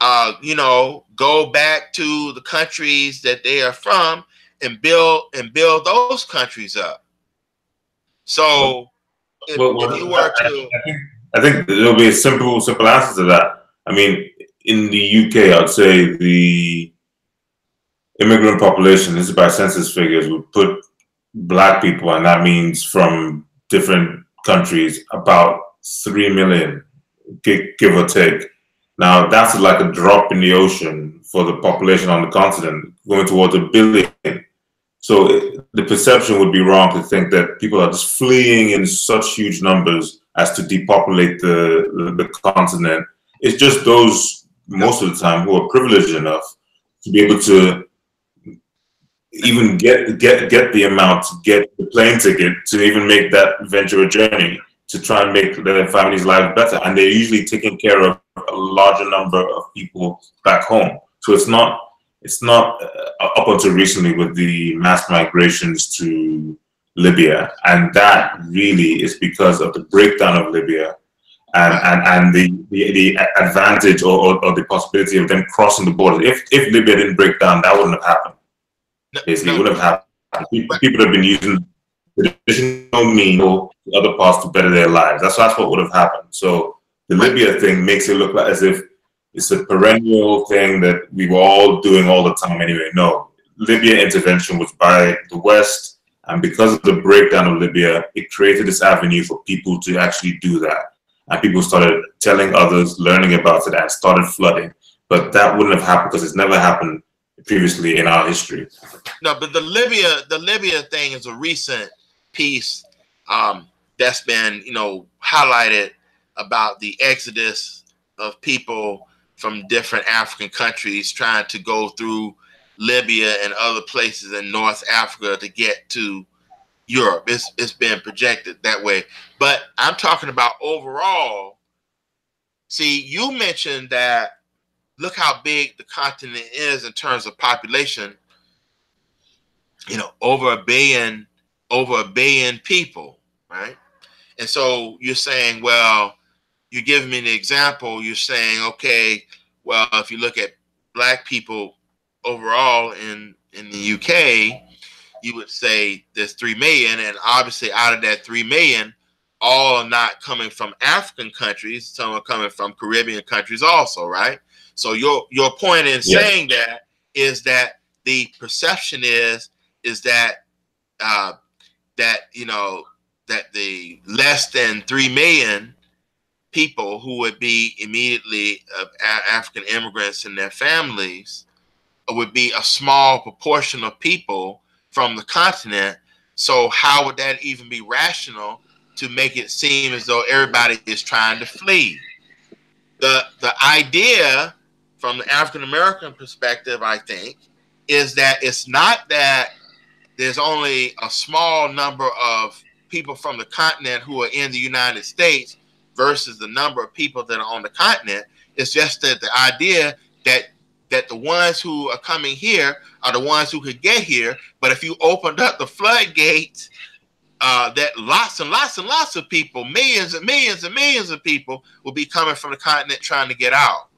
uh, you know, go back to the countries that they are from and build and build those countries up? So, if, well, well, if you were to, I think, there'll be a simple, simple answer to that. I mean, in the UK, I'd say the immigrant population, this is by census figures, would put black people, and that means from different countries, about 3 million, give or take. Now, that's like a drop in the ocean for the population on the continent, going towards a billion. So the perception would be wrong to think that people are just fleeing in such huge numbers as to depopulate the, the, continent. It's just those, most of the time, who are privileged enough to be able to even get get get the amount get the plane ticket to even make that venture a journey to try and make their families' lives better. And they're usually taking care of a larger number of people back home. So it's not it's not uh, up until recently with the mass migrations to Libya, and that really is because of the breakdown of Libya. And, and, and the, the, the advantage or, or, or the possibility of them crossing the border. If, if Libya didn't break down, that wouldn't have happened. Basically, no. would have happened. People, people have been using traditional means or other parts to better their lives. That's that's what would have happened. So the Libya thing makes it look like as if it's a perennial thing that we were all doing all the time anyway. No, Libya intervention was by the West, and because of the breakdown of Libya, it created this avenue for people to actually do that. And people started telling others, learning about it, and started flooding. But that wouldn't have happened because it's never happened previously in our history. No, but the Libya, the Libya thing is a recent piece um, that's been, you know, highlighted about the exodus of people from different African countries trying to go through Libya and other places in North Africa to get to Europe. It's it's been projected that way. But I'm talking about overall. See, you mentioned that look how big the continent is in terms of population. You know, over a billion, over a billion people, right? And so you're saying, well, you give me an example. You're saying, okay, well, if you look at black people overall in in the UK, you would say there's three million, and obviously out of that three million, all are not coming from African countries. Some are coming from Caribbean countries also, right? So your your point in saying that is that the perception is is that uh, that you know that the less than three million people who would be immediately uh, African immigrants and their families would be a small proportion of people from the continent. So how would that even be rational to make it seem as though everybody is trying to flee? The the idea from the African American perspective, I think, is that it's not that there's only a small number of people from the continent who are in the United States versus the number of people that are on the continent. It's just that the idea that that the ones who are coming here are the ones who could get here. But if you opened up the floodgates, uh, that lots and lots and lots of people, millions and millions and millions of people, will be coming from the continent trying to get out.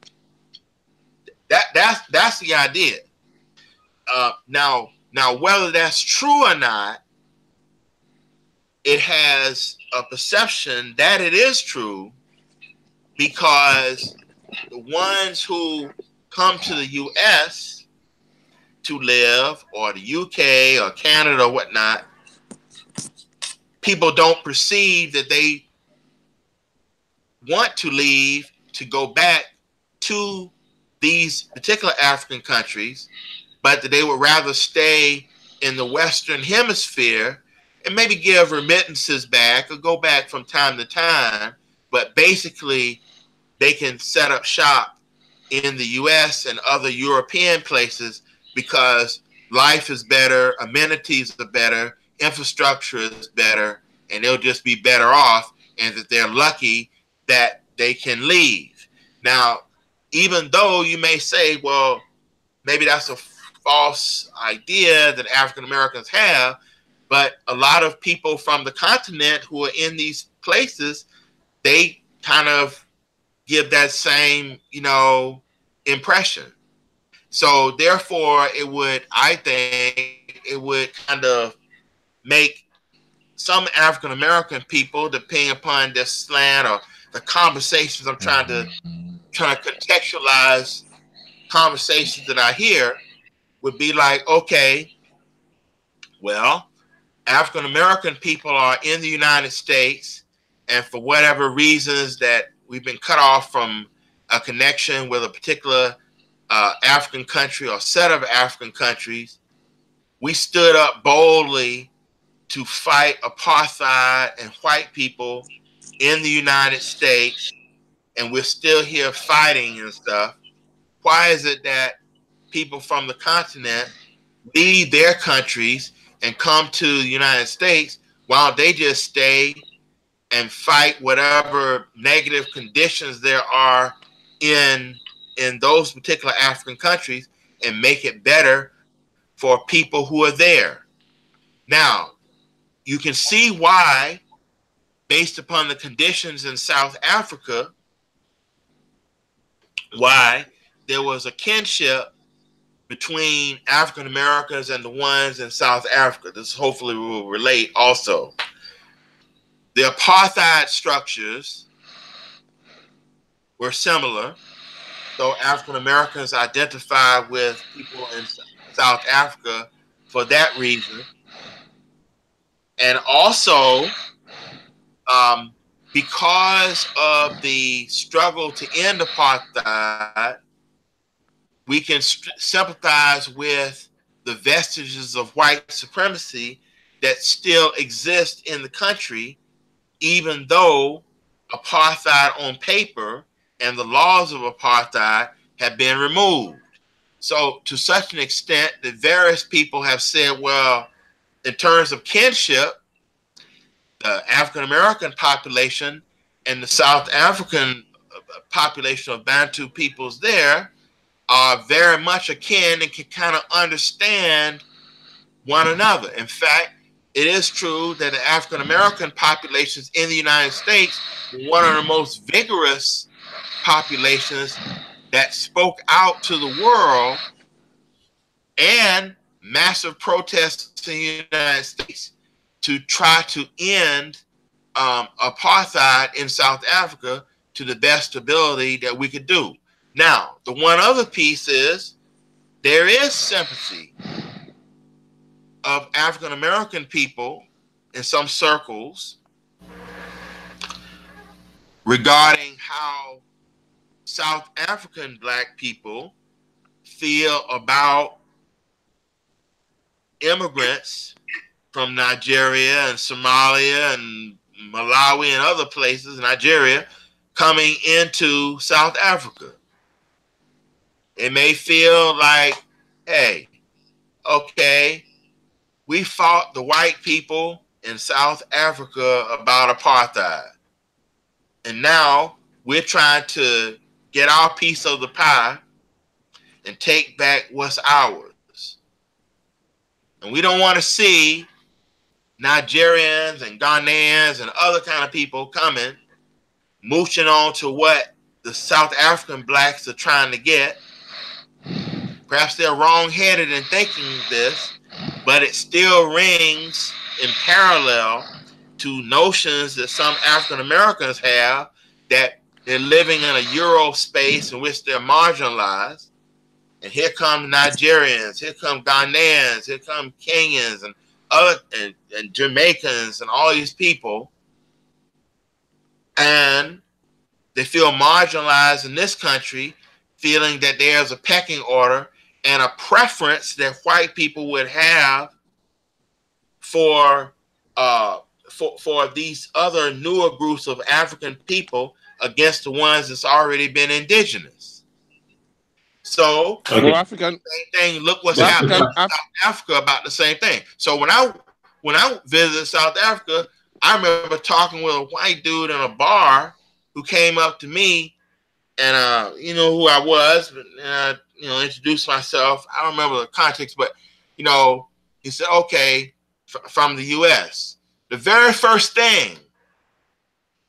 That that's that's the idea. Uh, now now whether that's true or not, it has a perception that it is true because the ones who come to the US to live or the UK or Canada or whatnot, people don't perceive that they want to leave to go back to these particular African countries, but they would rather stay in the Western Hemisphere and maybe give remittances back or go back from time to time. But basically, they can set up shop in the US and other European places because life is better, amenities are better, infrastructure is better, and they'll just be better off, and that they're lucky that they can leave. Now, even though you may say, well, maybe that's a false idea that African Americans have, but a lot of people from the continent who are in these places, they kind of give that same, you know, impression. So therefore, it would, I think, it would kind of make some African American people, depending upon their slant or the conversations I'm trying to mm-hmm. trying to contextualize conversations that I hear, would be like, okay, well, African American people are in the United States and for whatever reasons that we've been cut off from a connection with a particular uh, African country or set of African countries, we stood up boldly to fight apartheid and white people in the United States, and we're still here fighting and stuff. Why is it that people from the continent leave their countries and come to the United States while they just stay and fight whatever negative conditions there are in in those particular African countries and make it better for people who are there. Now, you can see why, based upon the conditions in South Africa, why there was a kinship between African Americans and the ones in South Africa. This hopefully will relate also. The apartheid structures were similar, though African Americans identify with people in South Africa for that reason. And also, um, because of the struggle to end apartheid, we can sympathize with the vestiges of white supremacy that still exist in the country, even though apartheid on paper and the laws of apartheid have been removed. So, to such an extent that various people have said, well, in terms of kinship, the African American population and the South African uh, population of Bantu peoples there are very much akin and can kind of understand one another. In fact, it is true that the African American populations in the United States, were one of the most vigorous populations that spoke out to the world and massive protests in the United States to try to end um, apartheid in South Africa to the best ability that we could do. Now, the one other piece is there is sympathy of African American people in some circles regarding how South African black people feel about immigrants from Nigeria and Somalia and Malawi and other places, Nigeria, coming into South Africa. It may feel like, hey, okay, we fought the white people in South Africa about apartheid. And now we're trying to get our piece of the pie and take back what's ours. And we don't want to see Nigerians and Ghanaians and other kind of people coming, mooching on to what the South African blacks are trying to get Perhaps they're wrong headed in thinking this, but it still rings in parallel to notions that some African Americans have that they're living in a Euro space in which they're marginalized. And here come Nigerians, here come Ghanaians, here come Kenyans and other and, and Jamaicans and all these people. And they feel marginalized in this country, feeling that there's a pecking order and a preference that white people would have for uh, for for these other newer groups of African people against the ones that's already been indigenous. So okay. well, African same thing. Look what's happening in South Africa about the same thing. So when I when I visited South Africa, I remember talking with a white dude in a bar who came up to me and uh, you know who I was, but uh, you know, introduce myself. I don't remember the context, but you know, he said, "Okay, f- from the U.S." The very first thing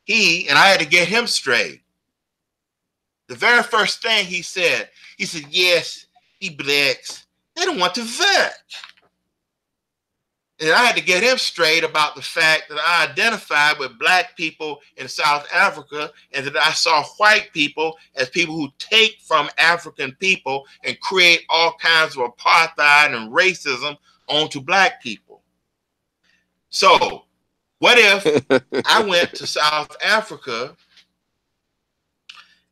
he and I had to get him straight. The very first thing he said, he said, "Yes, he blacks. They don't want to vote." And I had to get him straight about the fact that I identified with black people in South Africa and that I saw white people as people who take from African people and create all kinds of apartheid and racism onto black people. So What if [laughs] I went to South Africa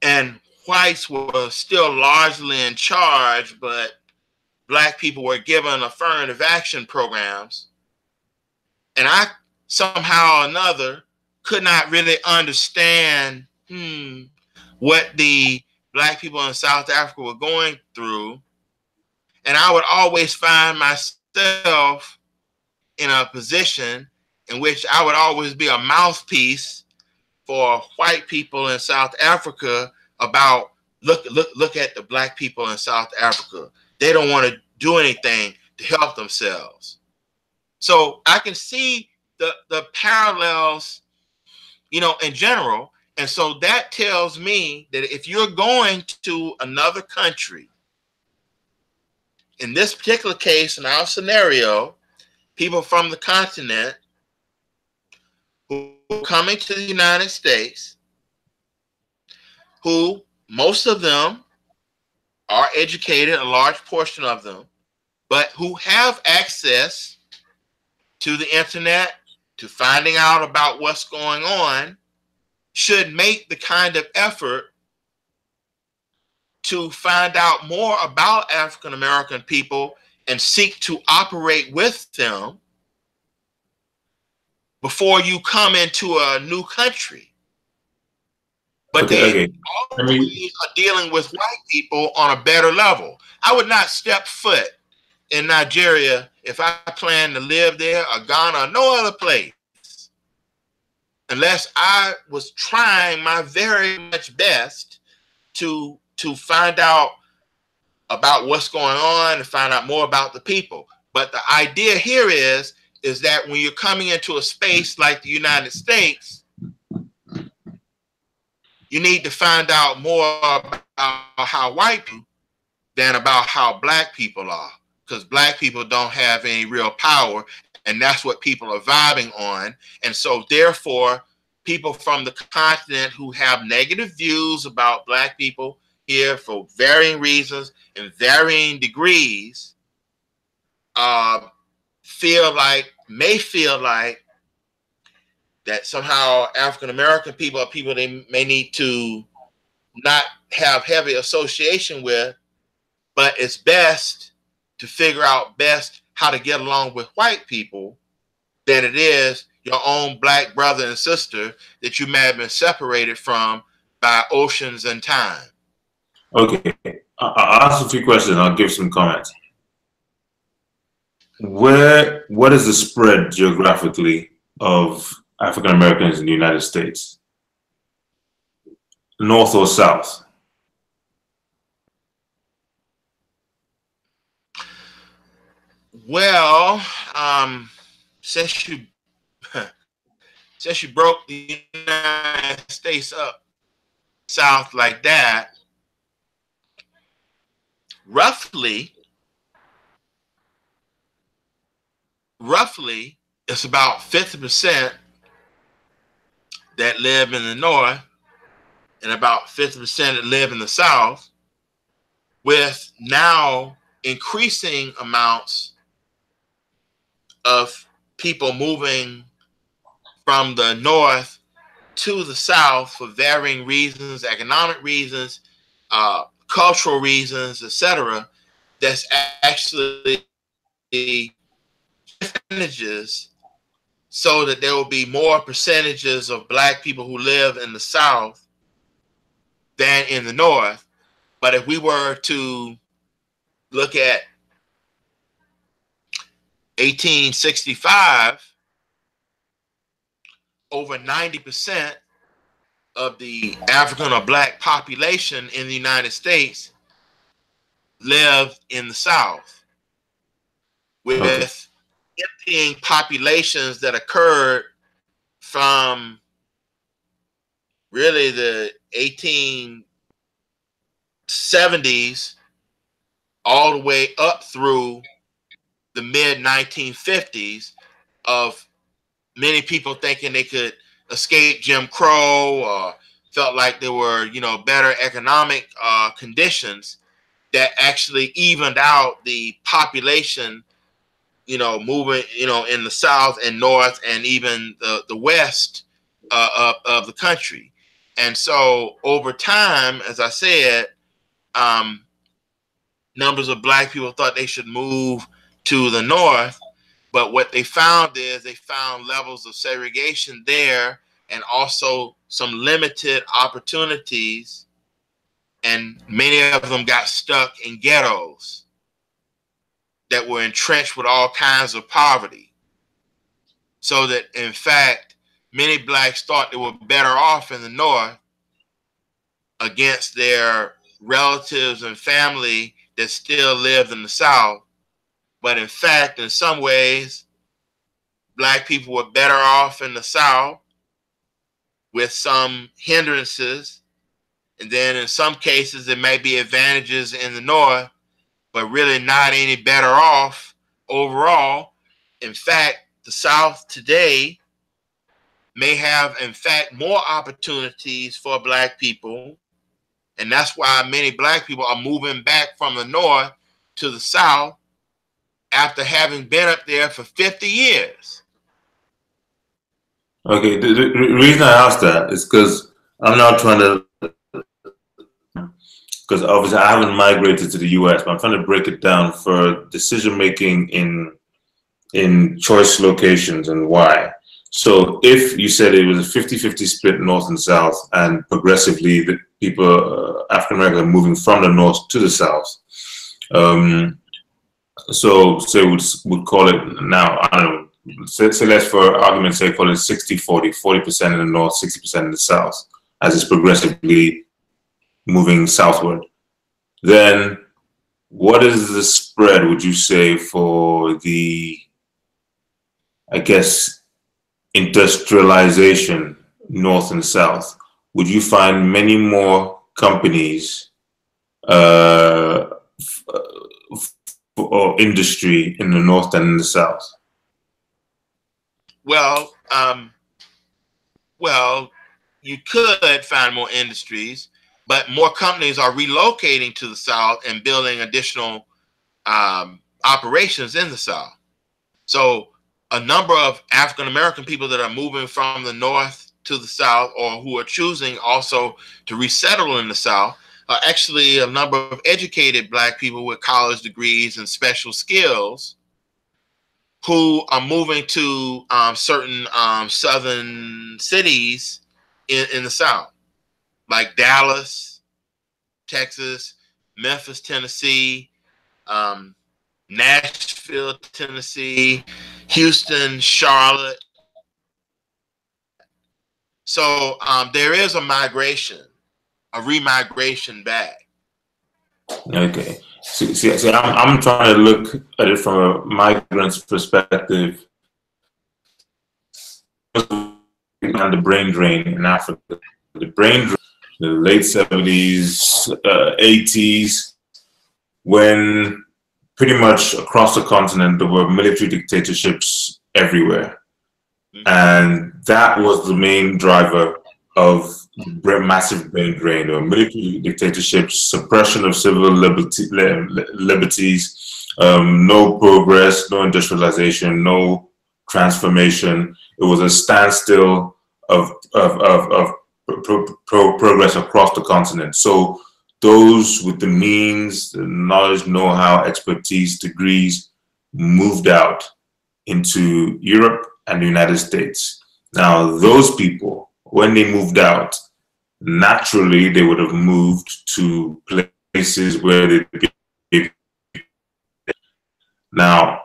and whites were still largely in charge, but black people were given affirmative action programs, and I somehow or another could not really understand hmm, what the black people in South Africa were going through. And I would always find myself in a position in which I would always be a mouthpiece for white people in South Africa about look look look at the black people in South Africa. They don't want to do anything to help themselves. So I can see the the parallels, you know, in general. And so that tells me that if you're going to another country, in this particular case, in our scenario, people from the continent who are coming to the United States, who most of them are educated, a large portion of them, but who have access to the internet, to finding out about what's going on, should make the kind of effort to find out more about African American people and seek to operate with them before you come into a new country. But Okay, they okay. Let me- always are dealing with white people on a better level. I would not step foot in Nigeria if I plan to live there or Ghana or no other place unless I was trying my very much best to to find out about what's going on and find out more about the people. But the idea here is is that when you're coming into a space like the United States, you need to find out more about how white people than about how black people are because black people don't have any real power and that's what people are vibing on. And so therefore people from the continent who have negative views about black people here for varying reasons and varying degrees uh, feel like may feel like that somehow African American people are people they may need to not have heavy association with, but it's best to figure out best how to get along with white people than it is your own black brother and sister that you may have been separated from by oceans and time. Okay, I'll ask a few questions. I'll give some comments. Where, what is the spread geographically of African Americans in the United States? North or south? Well, um, since you [laughs] since you broke the United States up south like that, roughly, roughly, it's about fifty percent that live in the north, and about fifty percent that live in the south, with now increasing amounts of people moving from the north to the south for varying reasons, economic reasons, uh, cultural reasons, etc. That's actually the percentages so that there will be more percentages of black people who live in the south than in the north. But if we were to look at 1865, over 90% of the African or black population in the United States lived in the South, with Okay. emptying populations that occurred from really the 1870s all the way up through the mid 1950s of many people thinking they could escape Jim Crow or felt like there were, you know, better economic uh, conditions that actually evened out the population you know, moving, you know, in the south and north and even the the west uh, of, of the country. And so over time, as I said, um, numbers of black people thought they should move to the north. But what they found is they found levels of segregation there and also some limited opportunities. And many of them got stuck in ghettos that were entrenched with all kinds of poverty. So that, in fact, many blacks thought they were better off in the north against their relatives and family that still lived in the south but in fact, in some ways, black people were better off in the South with some hindrances. And then in some cases, there may be advantages in the North, but really not any better off overall. In fact, the South today may have, in fact, more opportunities for black people. And that's why many black people are moving back from the North to the South after having been up there for 50 years. Okay, the, the reason I asked that is because I'm not trying to, because obviously I haven't migrated to the US, but I'm trying to break it down for decision making in in choice locations and why. So if you said it was a 50-50 split north and south, and progressively the people, uh, African Americans, are moving from the north to the south, um, so say we'd, would call it now, I don't know, say let's for argument's sake call it 60 40, 40% in the north, 60% in the south, as it's progressively moving southward. Then what is the spread, would you say, for the, I guess, industrialization north and south? Would you find many more companies uh, or industry in the north than in the south? Well, um, well, you could find more industries, but more companies are relocating to the south and building additional um, operations in the south. So, a number of African American people that are moving from the north to the south, or who are choosing also to resettle in the south, actually a number of educated black people with college degrees and special skills who are moving to um, certain um, southern cities in, in the south like dallas texas memphis tennessee um, nashville tennessee houston charlotte. So um, there is a migration a remigration back. Okay. See, see, see I'm, I'm trying to look at it from a migrant's perspective. And the brain drain in Africa. The brain drain, the late 70s, uh, 80s, when pretty much across the continent there were military dictatorships everywhere. Mm-hmm. And that was the main driver of massive brain drain, or military dictatorships, suppression of civil liberty, liberties, um, no progress, no industrialization, no transformation. It was a standstill of, of, of, of pro, pro, progress across the continent. So those with the means, the knowledge, know-how, expertise, degrees moved out into Europe and the United States. Now, those people, when they moved out, naturally they would have moved to places where they be. now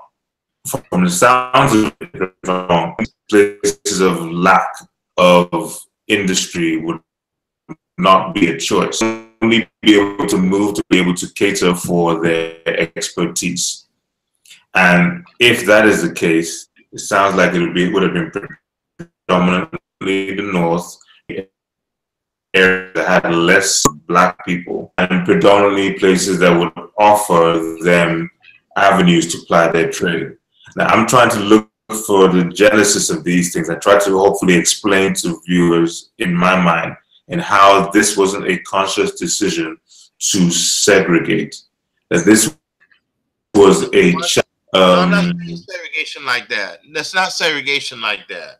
from the sounds of it, places of lack of industry would not be a choice. Only be able to move to be able to cater for their expertise. And if that is the case, it sounds like it would be it would have been predominantly the north areas that had less black people and predominantly places that would offer them avenues to ply their trade. Now, I'm trying to look for the genesis of these things. I try to hopefully explain to viewers in my mind and how this wasn't a conscious decision to segregate, that this was a no, I'm not Um, segregation like that. That's not segregation like that.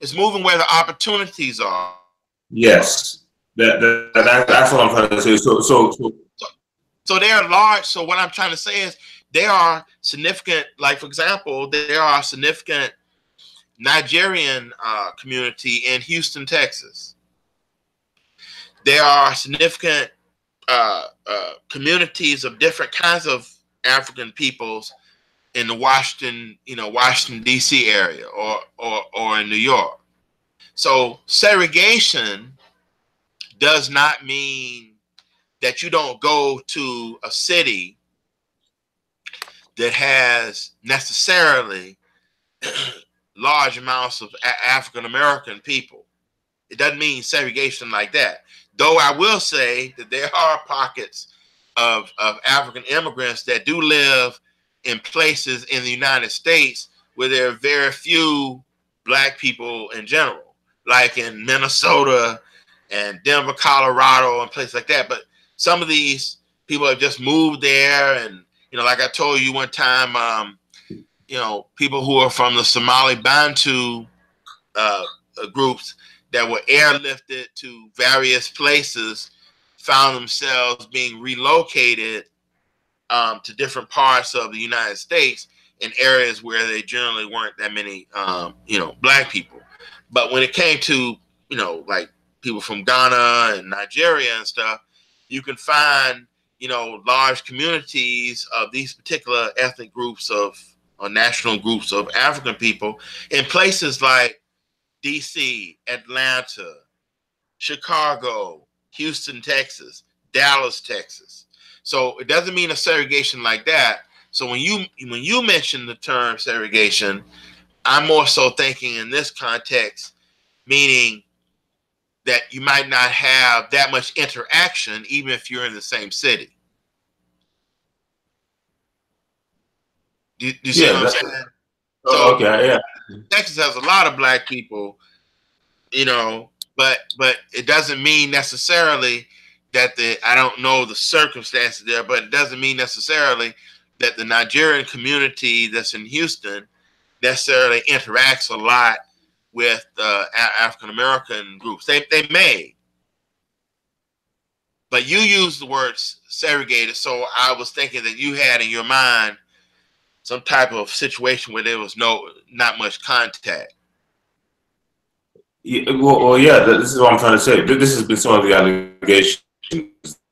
It's moving where the opportunities are. yes, that, that, that that's what I'm trying to say. So so, so So they are large. So what I'm trying to say is there are significant, like for example, there are significant Nigerian uh, community in Houston, Texas. There are significant uh, uh, communities of different kinds of African peoples in the Washington, you know, Washington D.C. area or or or in New York. So segregation does not mean that you don't go to a city that has necessarily [clears throat] large amounts of African American people. It doesn't mean segregation like that. Though I will say that there are pockets of, of African immigrants that do live in places in the United States where there are very few black people in general, like in Minnesota and Denver, Colorado, and places like that. But some of these people have just moved there, and you know, like I told you one time, um, you know, people who are from the Somali Bantu uh, uh, groups that were airlifted to various places found themselves being relocated um, to different parts of the United States in areas where they generally weren't that many, um, you know, black people. But when it came to, you know, like people from Ghana and Nigeria and stuff, you can find, you know, large communities of these particular ethnic groups of or national groups of African people in places like DC, Atlanta, Chicago, Houston, Texas, Dallas, Texas. So it doesn't mean a segregation like that. So when you when you mention the term segregation, I'm more so thinking in this context, meaning that you might not have that much interaction even if you're in the same city. Do, do you see Yeah, what I'm saying? oh, okay, yeah, Texas has a lot of black people, you know, but but it doesn't mean necessarily that the I don't know the circumstances there, but it doesn't mean necessarily that the Nigerian community that's in Houston necessarily interacts a lot with uh, African American groups. They they may, but you use the word s- segregated, so I was thinking that you had in your mind some type of situation where there was no not much contact. Yeah, well, well, yeah, this is what I'm trying to say. This has been some of the allegations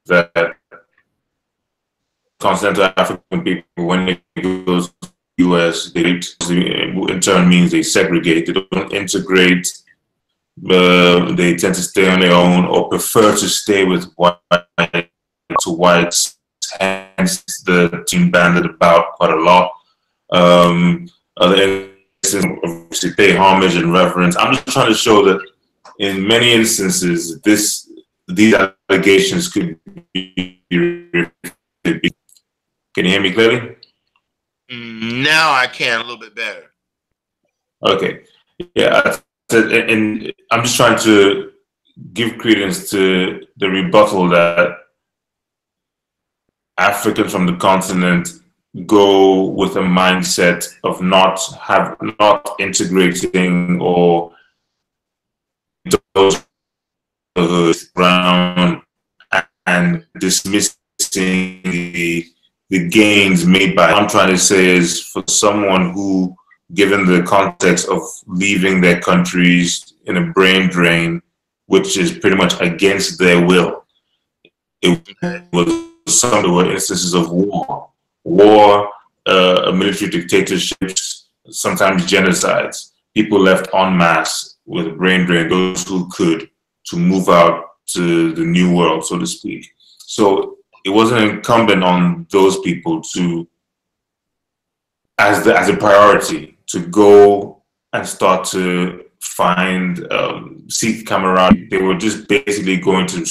that continental African people, when they go to the U.S., they in turn means they segregate. They don't integrate. Uh, they tend to stay on their own or prefer to stay with white to whites. Hence, the team banded about quite a lot. Um, other instances, obviously, pay homage and reverence. I'm just trying to show that in many instances, this these allegations could be. Can you hear me clearly? Now I can a little bit better. Okay. Yeah. I said- And and I'm just trying to give credence to the rebuttal that Africans from the continent go with a mindset of not have not integrating or those brown and dismissing the the gains made by I'm trying to say is for someone who given the context of leaving their countries in a brain drain, which is pretty much against their will. It was some there were instances of war, war, uh, military dictatorships, sometimes genocides. People left en masse with a brain drain, those who could, to move out to the new world, so to speak. So it wasn't incumbent on those people to, as the, as a priority, to go and start to find um, seek camaraderie. They were just basically going to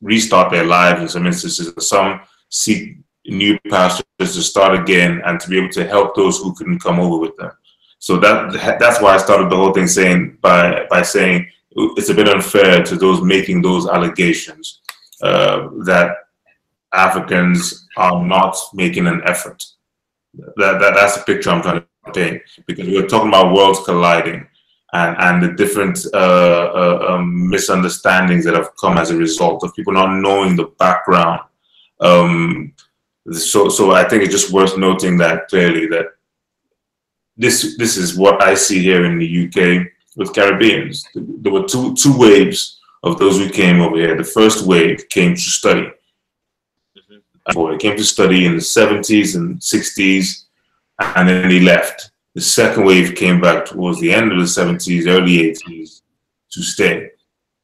restart their lives in some instances. Some seek new pastors to start again and to be able to help those who couldn't come over with them. So that that's why I started the whole thing saying by by saying it's a bit unfair to those making those allegations uh, that Africans are not making an effort That, that that's the picture I'm trying to paint because we're talking about worlds colliding and and the different uh, uh, um, misunderstandings that have come as a result of people not knowing the background. Um, so so I think it's just worth noting that clearly that this this is what I see here in the UK with Caribbeans. There were two two waves of those who came over here. The first wave came to study. Mm-hmm. They came to study in the 70s and 60s, and then they left. The second wave came back towards the end of the 70s, early 80s to stay.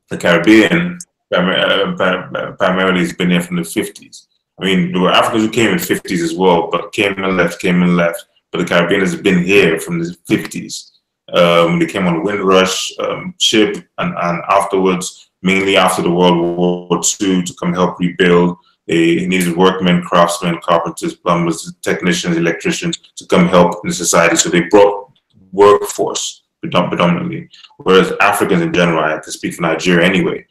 The Caribbean uh, primarily has been there from the 50s. I mean, there were Africans who came in the 50s as well, but came and left, came and left. But the Caribbean has been here from the 50s. Um, they came on the Windrush um, ship, and, and afterwards, mainly after the World War II, to come help rebuild. They needed workmen, craftsmen, carpenters, plumbers, technicians, electricians to come help in the society. So they brought workforce predominantly, whereas Africans in general, I have to speak for Nigeria anyway,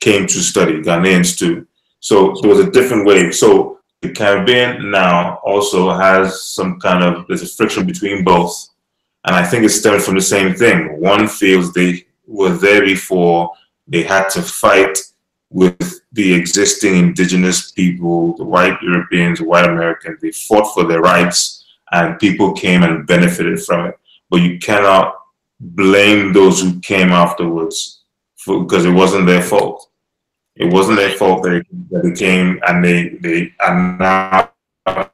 came to study, Ghanaians too. So there was a different wave. So the Caribbean now also has some kind of, there's a friction between both and I think it stems from the same thing. One feels they were there before, they had to fight with the existing indigenous people, the white Europeans, white Americans. They fought for their rights, and people came and benefited from it. But you cannot blame those who came afterwards for, because it wasn't their fault. It wasn't their fault that, that they came and they, they are now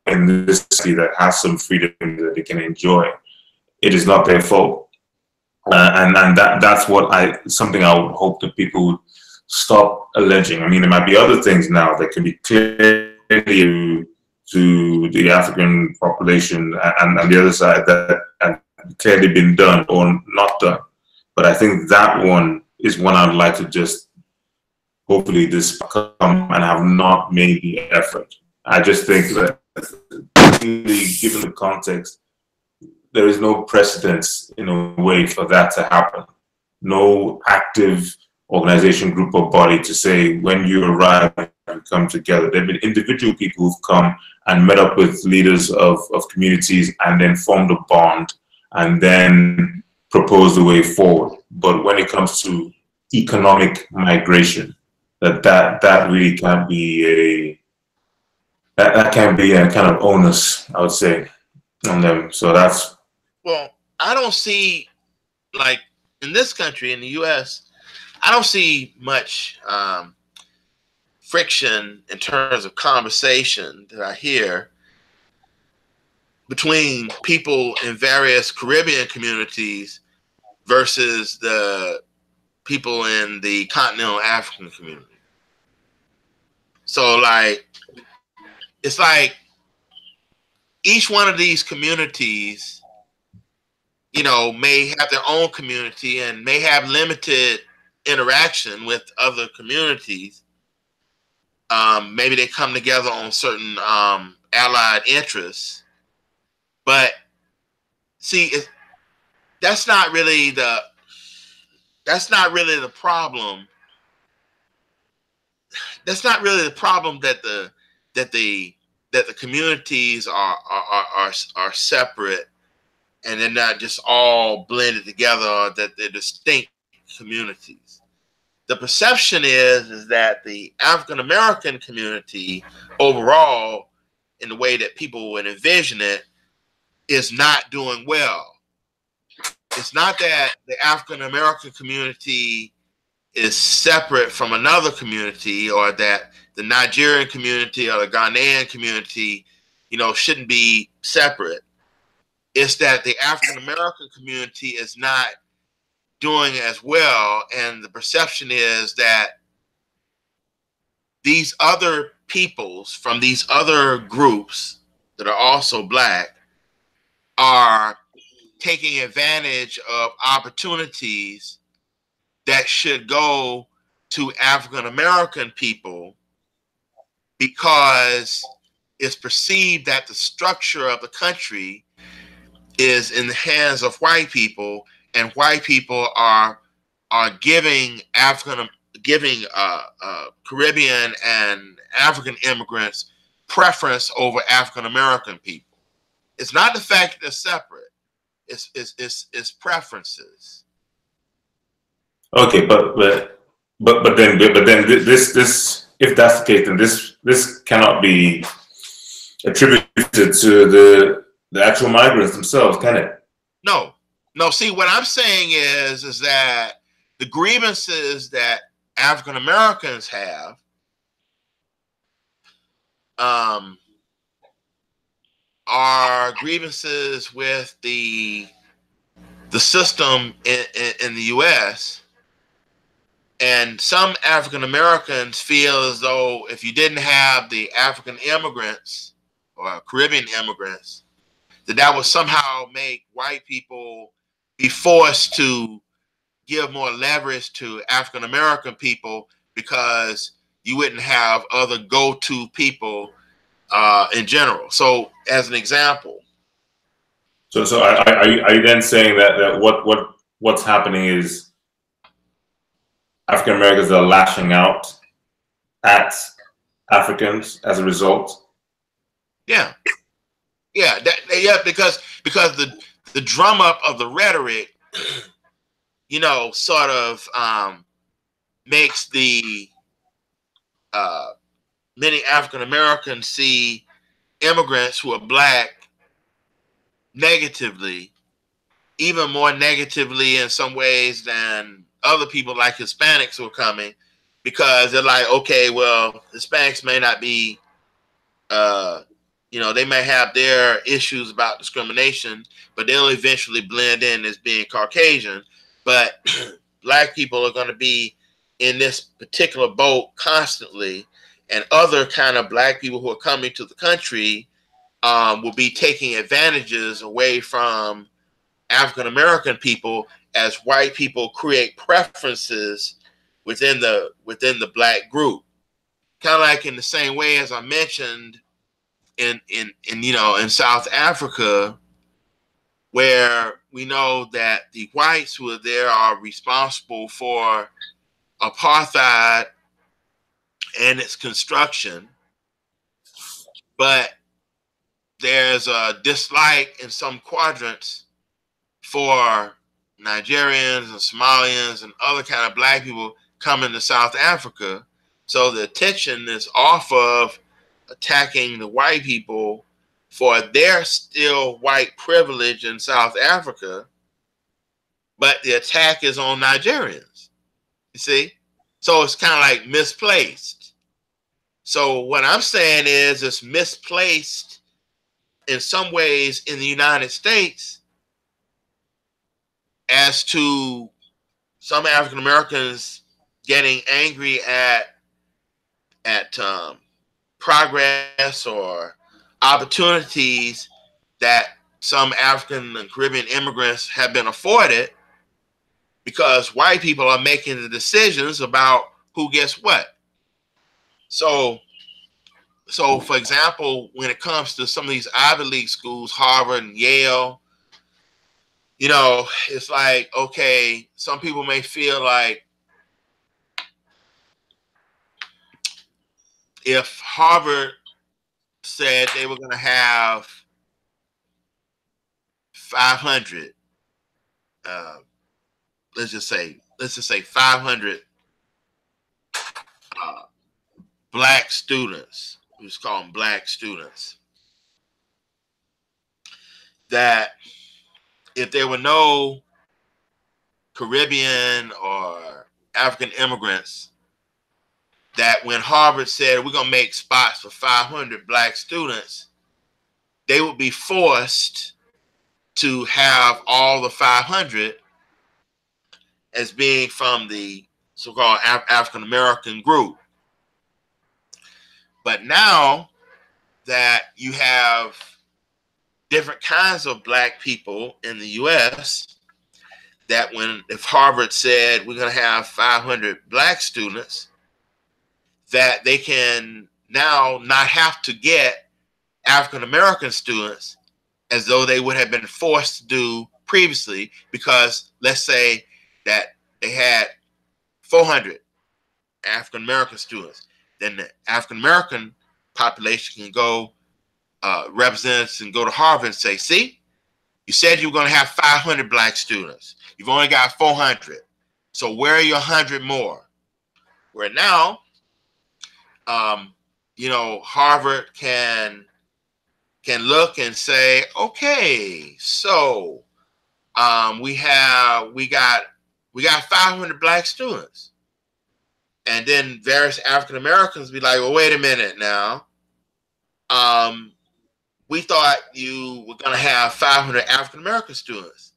in this city that has some freedom that they can enjoy it is not their fault. Uh, and and that that's what I something I would hope that people would stop alleging. I mean, there might be other things now that can be clearly to the African population and, and the other side that have clearly been done or not done. But I think that one is one I'd like to just hopefully this come and have not made the effort. I just think that given the context there is no precedence in a way for that to happen. No active organization, group, or body to say when you arrive and come together. There have been individual people who've come and met up with leaders of, of communities and then formed a bond and then proposed a way forward. But when it comes to economic migration, that that, that really can't be a that, that can be a kind of onus, I would say, on them. So that's well, I don't see like in this country, in the U.S., I don't see much um, friction in terms of conversation that I hear between people in various Caribbean communities versus the people in the continental African community. So, like, it's like each one of these communities you know, may have their own community and may have limited interaction with other communities. Um, maybe they come together on certain um, allied interests, but see, that's not really the that's not really the problem. That's not really the problem that the that the that the communities are are are, are separate and they're not just all blended together that they're distinct communities. The perception is is that the african american community overall in the way that people would envision it is not doing well. It's not that the african american community is separate from another community or that the nigerian community or the ghanaian community you know shouldn't be separate it's that the African American community is not doing as well, and the perception is that these other peoples from these other groups that are also black are taking advantage of opportunities that should go to African American people because it's perceived that the structure of the country is in the hands of white people, and white people are are giving African giving uh, uh, Caribbean and African immigrants preference over African American people. It's not the fact that they're separate. It's it's it's, it's preferences. Okay, but but but but then but then this this if that's the case, then this this cannot be attributed to the the actual migrants themselves, can it? No, no. See, what I'm saying is is that the grievances that African Americans have um, are grievances with the the system in, in, in the U.S. And some African Americans feel as though if you didn't have the African immigrants or Caribbean immigrants, that that would somehow make white people be forced to give more leverage to African American people because you wouldn't have other go-to people uh, in general. So, as an example. So, so are, are, you, are you then saying that, that what what what's happening is African Americans are lashing out at Africans as a result? Yeah, yeah, that, yeah. Because because the the drum up of the rhetoric, you know, sort of um, makes the uh, many African Americans see immigrants who are black negatively, even more negatively in some ways than other people like Hispanics who are coming, because they're like, okay, well, Hispanics may not be, uh, you know, they may have their issues about discrimination, but they'll eventually blend in as being Caucasian. But [clears throat] black people are going to be in this particular boat constantly, and other kind of black people who are coming to the country um, will be taking advantages away from African American people as white people create preferences within the within the black group. Kind of like in the same way as I mentioned in in in you know in South Africa, where we know that the whites who are there are responsible for apartheid and its construction, but there's a dislike in some quadrants for Nigerians and Somalians and other kind of black people coming to South Africa. So the attention is off of attacking the white people for their still white privilege in South Africa, but the attack is on Nigerians. You see? So it's kind of like misplaced. So what I'm saying is it's misplaced in some ways in the United States as to some African Americans getting angry at at um, progress or opportunities that some African and Caribbean immigrants have been afforded because white people are making the decisions about who gets what. So, so for example, when it comes to some of these Ivy League schools, Harvard and Yale, you know, it's like, okay, some people may feel like if Harvard said they were going to have 500, uh, let's just say, let's just say 500 uh, black students, we just call them black students, that if there were no Caribbean or African immigrants, that when Harvard said we're going to make spots for 500 black students, they would be forced to have all the 500 as being from the so-called Af- African American group. But now that you have different kinds of black people in the US that when if Harvard said we're going to have 500 black students that they can now not have to get African American students as though they would have been forced to do previously because let's say that they had 400 African American students then the African American population can go uh, representatives and go to Harvard and say, see, you said you were going to have 500 black students. You've only got 400. So where are your 100 more? Where now, um, you know, Harvard can can look and say, okay, so um, we have we got we got 500 black students, and then various African Americans be like, well, wait a minute now. Um, we thought you were going to have 500 African American students.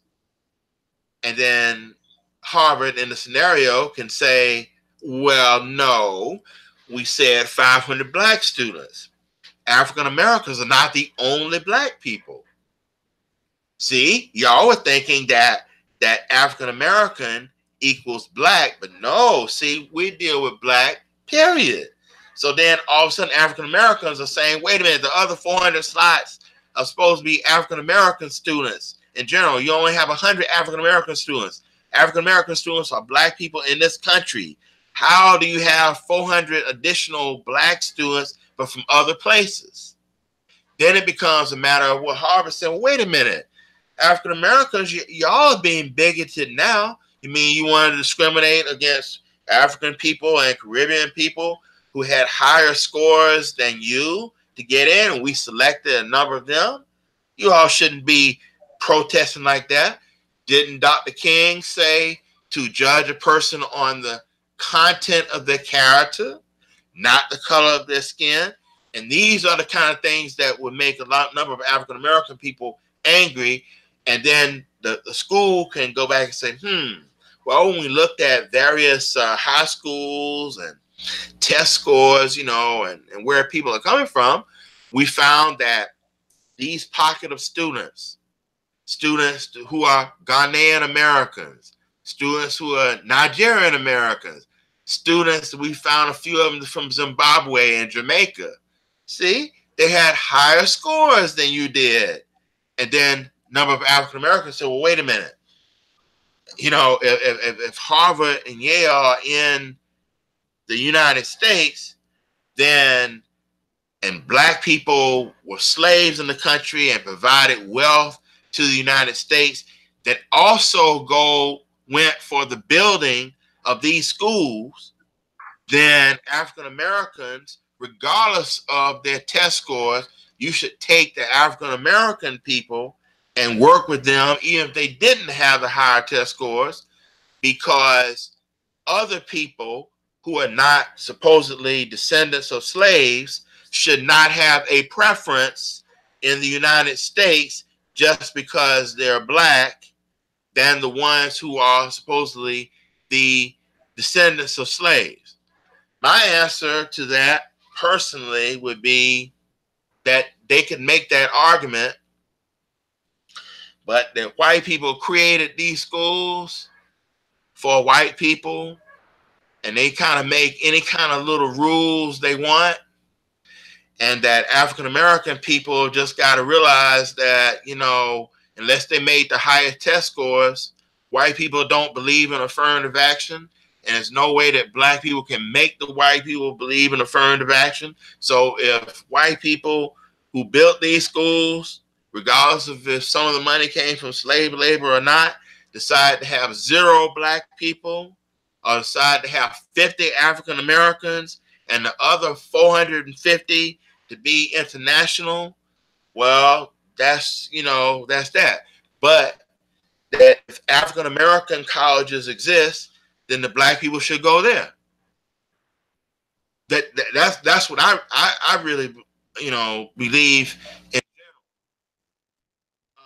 And then Harvard in the scenario can say, well, no, we said 500 black students. African Americans are not the only black people. See, y'all were thinking that that African American equals black, but no, see, we deal with black, period. So then all of a sudden, African Americans are saying, wait a minute, the other 400 slots are supposed to be African American students in general. You only have 100 African American students. African American students are black people in this country. How do you have 400 additional black students, but from other places? Then it becomes a matter of what Harvard said, well, wait a minute. African Americans, y'all are being bigoted now. You mean you want to discriminate against African people and Caribbean people who had higher scores than you to get in, and we selected a number of them. You all shouldn't be protesting like that. Didn't Dr. King say to judge a person on the content of their character, not the color of their skin? And these are the kind of things that would make a lot number of African American people angry. And then the, the school can go back and say, hmm, well, when we looked at various uh, high schools and test scores, you know, and, and where people are coming from, we found that these pocket of students, students who are Ghanaian Americans, students who are Nigerian Americans, students, we found a few of them from Zimbabwe and Jamaica. See, they had higher scores than you did. And then number of African Americans said, well, wait a minute. You know, if, if, if Harvard and Yale are in the United States, then and black people were slaves in the country and provided wealth to the United States that also go went for the building of these schools, then African Americans, regardless of their test scores, you should take the African American people and work with them, even if they didn't have the higher test scores, because other people who are not supposedly descendants of slaves should not have a preference in the United States just because they're black than the ones who are supposedly the descendants of slaves. My answer to that personally would be that they could make that argument, but that white people created these schools for white people and they kind of make any kind of little rules they want and that African American people just got to realize that you know unless they made the highest test scores, white people don't believe in affirmative action, and there's no way that black people can make the white people believe in affirmative action. So if white people who built these schools, regardless of if some of the money came from slave labor or not, decide to have zero black people or decide to have 50 African Americans and the other 450 to be international, well, that's you know that's that. But that if African American colleges exist, then the black people should go there. That, that that's that's what I, I I really you know believe in Um,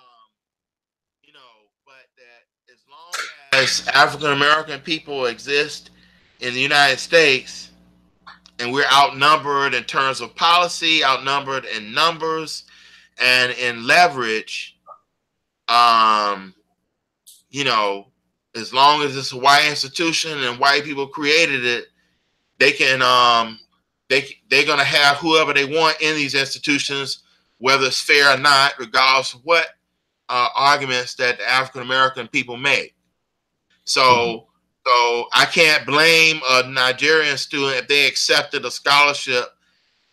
you know, but that as long as African American people exist in the United States, and we're outnumbered in terms of policy, outnumbered in numbers, and in leverage. Um, you know, as long as it's a white institution and white people created it, they can um, they they're gonna have whoever they want in these institutions, whether it's fair or not, regardless of what uh, arguments that the African American people make. So mm-hmm. so I can't blame a Nigerian student if they accepted a scholarship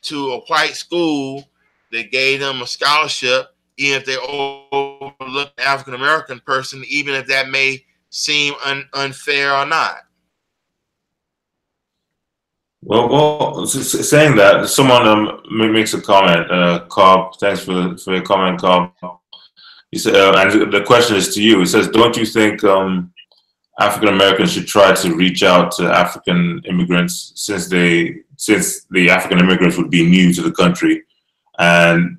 to a white school that gave them a scholarship, even if they overlook an African American person, even if that may seem un- unfair or not. Well, well, saying that, someone um, makes a comment. Uh, Cobb, thanks for for your comment, Cobb. He said, uh, and the question is to you. He says, "Don't you think um, African Americans should try to reach out to African immigrants since they since the African immigrants would be new to the country, and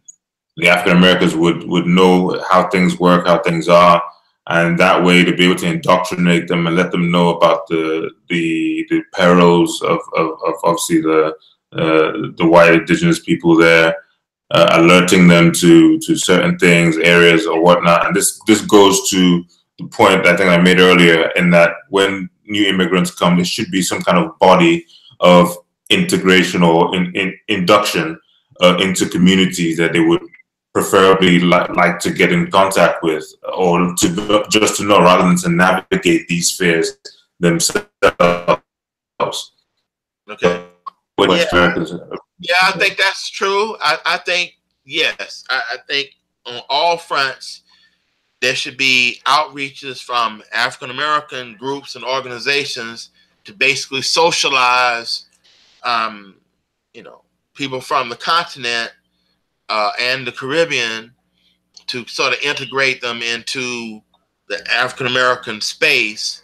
the African Americans would would know how things work, how things are, and that way to be able to indoctrinate them and let them know about the the, the perils of, of, of obviously the uh, the white indigenous people there, uh, alerting them to to certain things, areas or whatnot. And this this goes to the point I think I made earlier in that when new immigrants come, there should be some kind of body of integration or in, in induction uh, into communities that they would preferably li- like to get in contact with or to just to know rather than to navigate these fears themselves. Okay. Yeah. yeah, I think that's true. I, I think, yes, I, I think on all fronts, there should be outreaches from African American groups and organizations to basically socialize, um, you know, people from the continent uh, and the Caribbean to sort of integrate them into the African American space,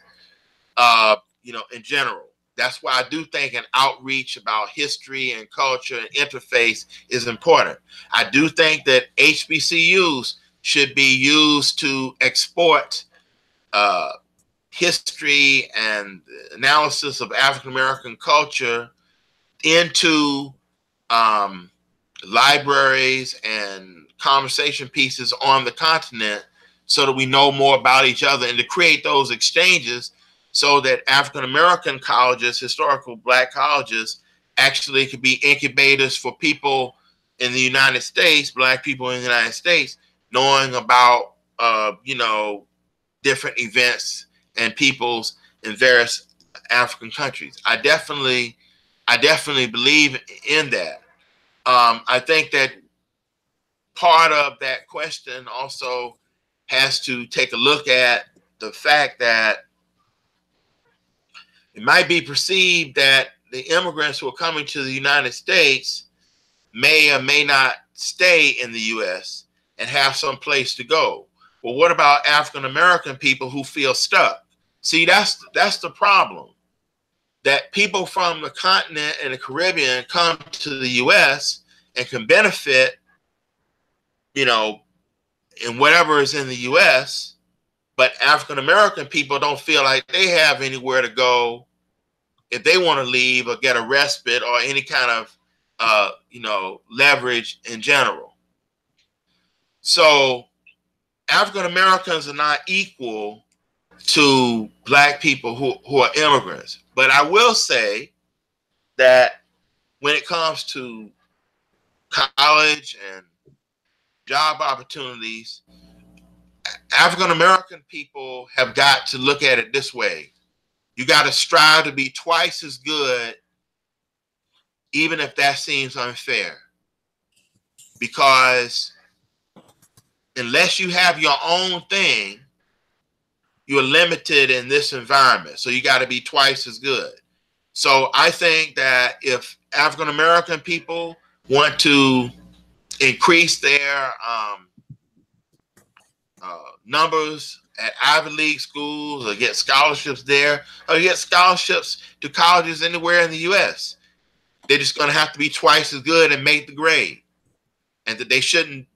uh, you know, in general. That's why I do think an outreach about history and culture and interface is important. I do think that HBCUs should be used to export uh, history and analysis of African American culture into um, libraries and conversation pieces on the continent so that we know more about each other and to create those exchanges so that African American colleges, historical black colleges, actually could be incubators for people in the United States, black people in the United States, knowing about uh, you know different events and peoples in various African countries. I definitely, I definitely believe in that. Um, I think that part of that question also has to take a look at the fact that it might be perceived that the immigrants who are coming to the United States may or may not stay in the U.S. and have some place to go. Well, what about African American people who feel stuck? See, that's that's the problem that people from the continent and the Caribbean come to the US and can benefit, you know, in whatever is in the US, but African American people don't feel like they have anywhere to go if they want to leave or get a respite or any kind of uh, you know, leverage in general. So African Americans are not equal to black people who, who are immigrants. But I will say that when it comes to college and job opportunities, African American people have got to look at it this way. You got to strive to be twice as good, even if that seems unfair. Because unless you have your own thing, you're limited in this environment. So you got to be twice as good. So I think that if African American people want to increase their um, uh, numbers at Ivy League schools or get scholarships there or get scholarships to colleges anywhere in the U.S., they're just going to have to be twice as good and make the grade. And that they shouldn't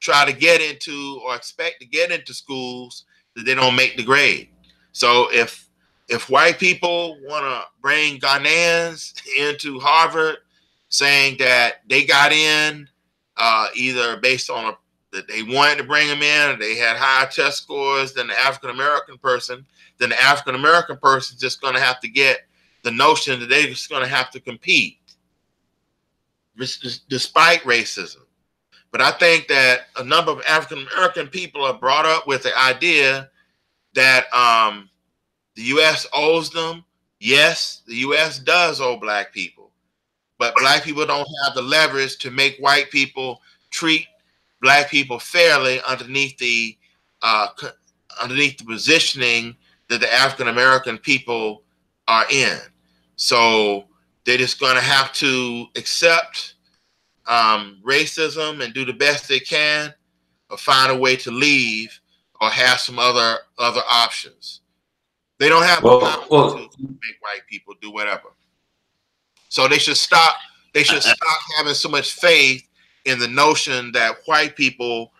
try to get into or expect to get into schools they don't make the grade. So if if white people want to bring Ghanaians [laughs] into Harvard, saying that they got in uh, either based on a, that they wanted to bring them in, or they had higher test scores than the African American person, then the African American person is just going to have to get the notion that they're just going to have to compete despite racism. But I think that a number of African American people are brought up with the idea that um, the U.S. owes them. Yes, the U.S. does owe black people, but black people don't have the leverage to make white people treat black people fairly underneath the uh, underneath the positioning that the African American people are in. So they're just going to have to accept um, racism and do the best they can, or find a way to leave, or have some other other options. They don't have well, the well, to make white people do whatever. So they should stop. They should [laughs] stop having so much faith in the notion that white people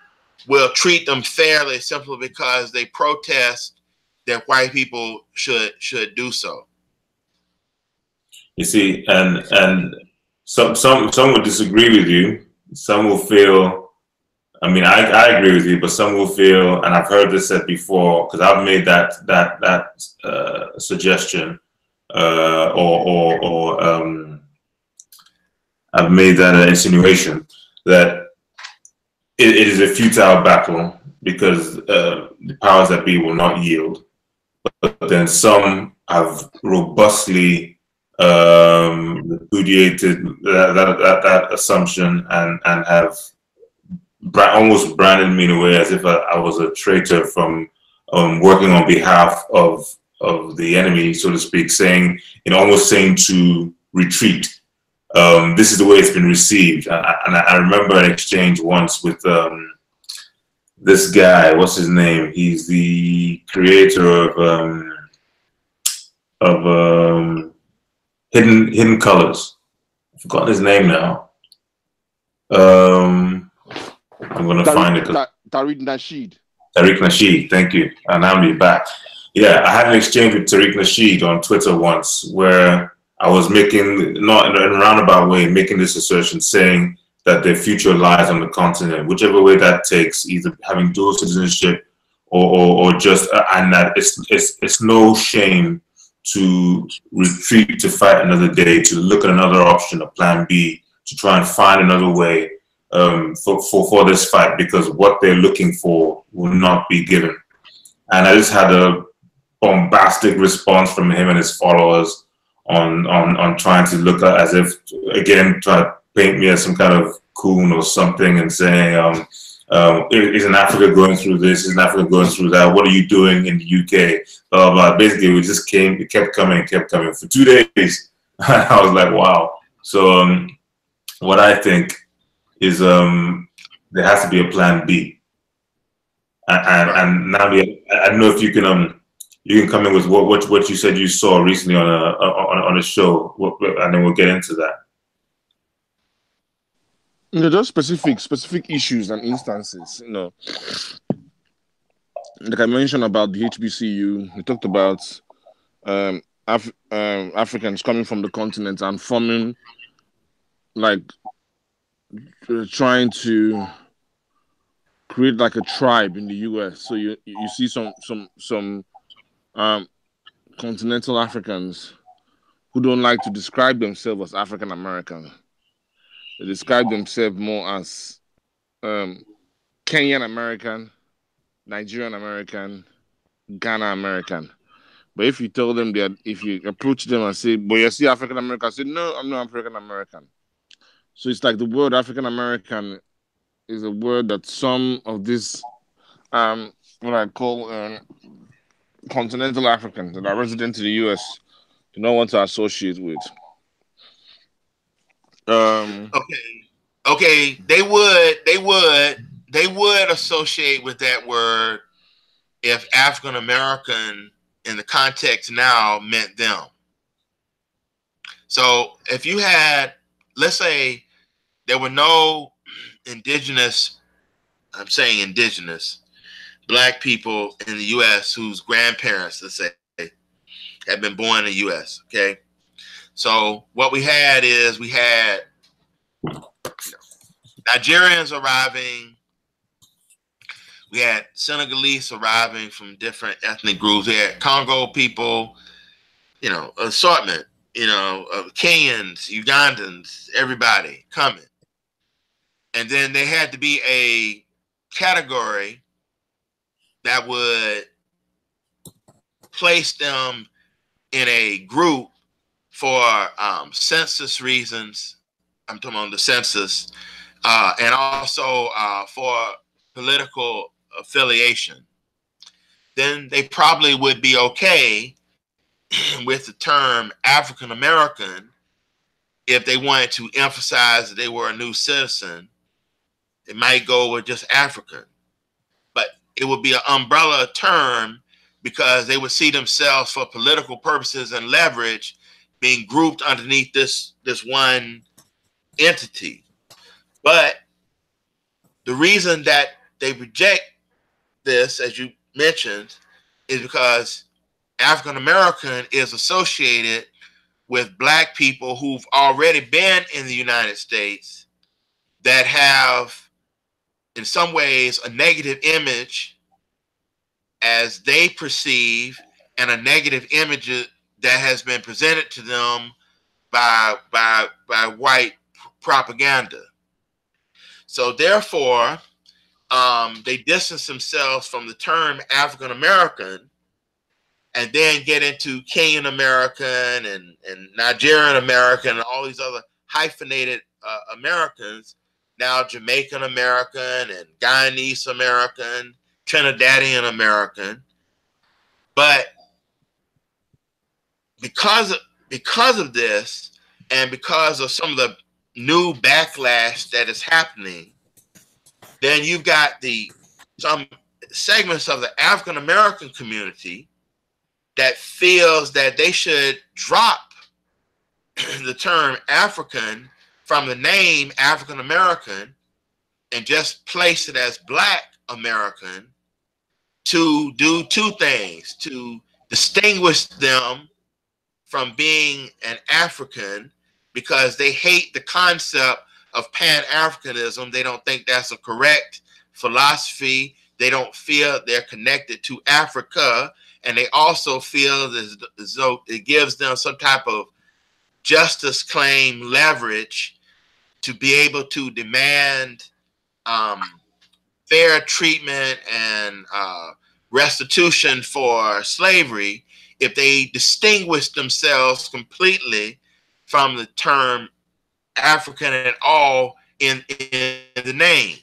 will treat them fairly simply because they protest that white people should should do so. You see, and and some some some will disagree with you. Some will feel. I mean, I, I agree with you, but some will feel, and I've heard this said before because I've made that that that uh, suggestion, uh, or or or um, I've made that insinuation that it, it is a futile battle because uh, the powers that be will not yield. But then some have robustly um, repudiated that, that, that, that, assumption and, and have almost branded me in a way as if I, I was a traitor from um, working on behalf of of the enemy, so to speak, saying, you know, almost saying to retreat um, this is the way it's been received. And I, I remember an exchange once with um, this guy. What's his name? He's the creator of um, of um, Hidden Hidden Colors. I've forgotten his name now. Um, I'm gonna Tariq, find it. Tariq Nasheed. Tariq Nasheed, thank you. And I'm back. Yeah, I had an exchange with Tariq Nasheed on Twitter once where I was making, not in a roundabout way, making this assertion saying that their future lies on the continent, whichever way that takes, either having dual citizenship or, or, or just, uh, and that it's, it's, it's no shame to retreat to fight another day, to look at another option, a plan B, to try and find another way um, for, for, for this fight because what they're looking for will not be given. And I just had a bombastic response from him and his followers on on on trying to look at as if again try to paint me as some kind of coon or something and saying um, um, isn't Africa going through this? Isn't Africa going through that? What are you doing in the UK? Blah, blah, blah. Basically, we just came, it kept coming, kept coming for two days. [laughs] I was like, wow. So, um, what I think is um, there has to be a plan B. And, and, and now, we, I don't know if you can um, you can come in with what what, what you said you saw recently on a on, on a show, and then we'll get into that. Know, just specific specific issues and instances. You know, like I mentioned about the HBCU, we talked about um, Af- um, Africans coming from the continent and forming, like, trying to create like a tribe in the U.S. So you you see some some some um, continental Africans who don't like to describe themselves as African American. They describe themselves more as um, Kenyan American, Nigerian American, Ghana American. But if you tell them that, if you approach them and say, "But you see African American," say, "No, I'm not African American." So it's like the word African American is a word that some of these, um, what I call uh, continental Africans that are resident in the US do not want to associate with. Um, okay, okay, they would, they would, they would associate with that word if African American in the context now meant them. So if you had, let's say, there were no indigenous, I'm saying indigenous, black people in the U.S. whose grandparents, let's say, had been born in the U.S. Okay, so what we had is we had Nigerians arriving. We had Senegalese arriving from different ethnic groups. We had Congo people, you know, assortment, you know, of Kenyans, Ugandans, everybody coming. And then there had to be a category that would place them in a group for um, census reasons. I'm talking about the census uh, and also uh, for political affiliation, then they probably would be okay [clears throat] with the term African American if they wanted to emphasize that they were a new citizen. It might go with just African, but it would be an umbrella term because they would see themselves for political purposes and leverage being grouped underneath this this one entity. But the reason that they reject this, as you mentioned, is because African American is associated with black people who've already been in the United States that have, in some ways, a negative image as they perceive and a negative image that has been presented to them by by by white propaganda. So therefore, um, they distance themselves from the term African American, and then get into Kenyan American and and Nigerian American and all these other hyphenated uh, Americans. Now Jamaican American and Guyanese American, Trinidadian American, but because of, because of this and because of some of the new backlash that is happening, then you've got the some segments of the African American community that feels that they should drop [clears throat] the term African from the name African American and just place it as Black American to do two things to distinguish them from being an African because they hate the concept of Pan Africanism. They don't think that's a correct philosophy. They don't feel they're connected to Africa. And they also feel as, though it gives them some type of justice claim leverage to be able to demand um, fair treatment and uh, restitution for slavery if they distinguish themselves completely from the term African at all in, in the name.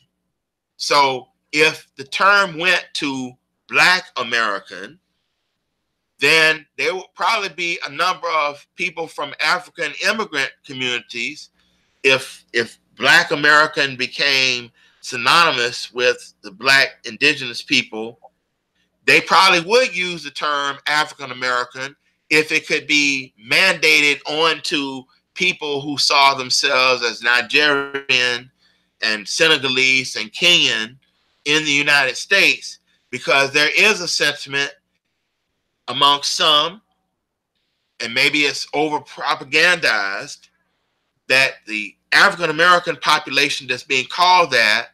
So if the term went to Black American, then there would probably be a number of people from African immigrant communities. If if Black American became synonymous with the Black indigenous people they probably would use the term African American if it could be mandated onto people who saw themselves as Nigerian and Senegalese and Kenyan in the United States, because there is a sentiment among some, and maybe it's over propagandized, that the African American population that's being called that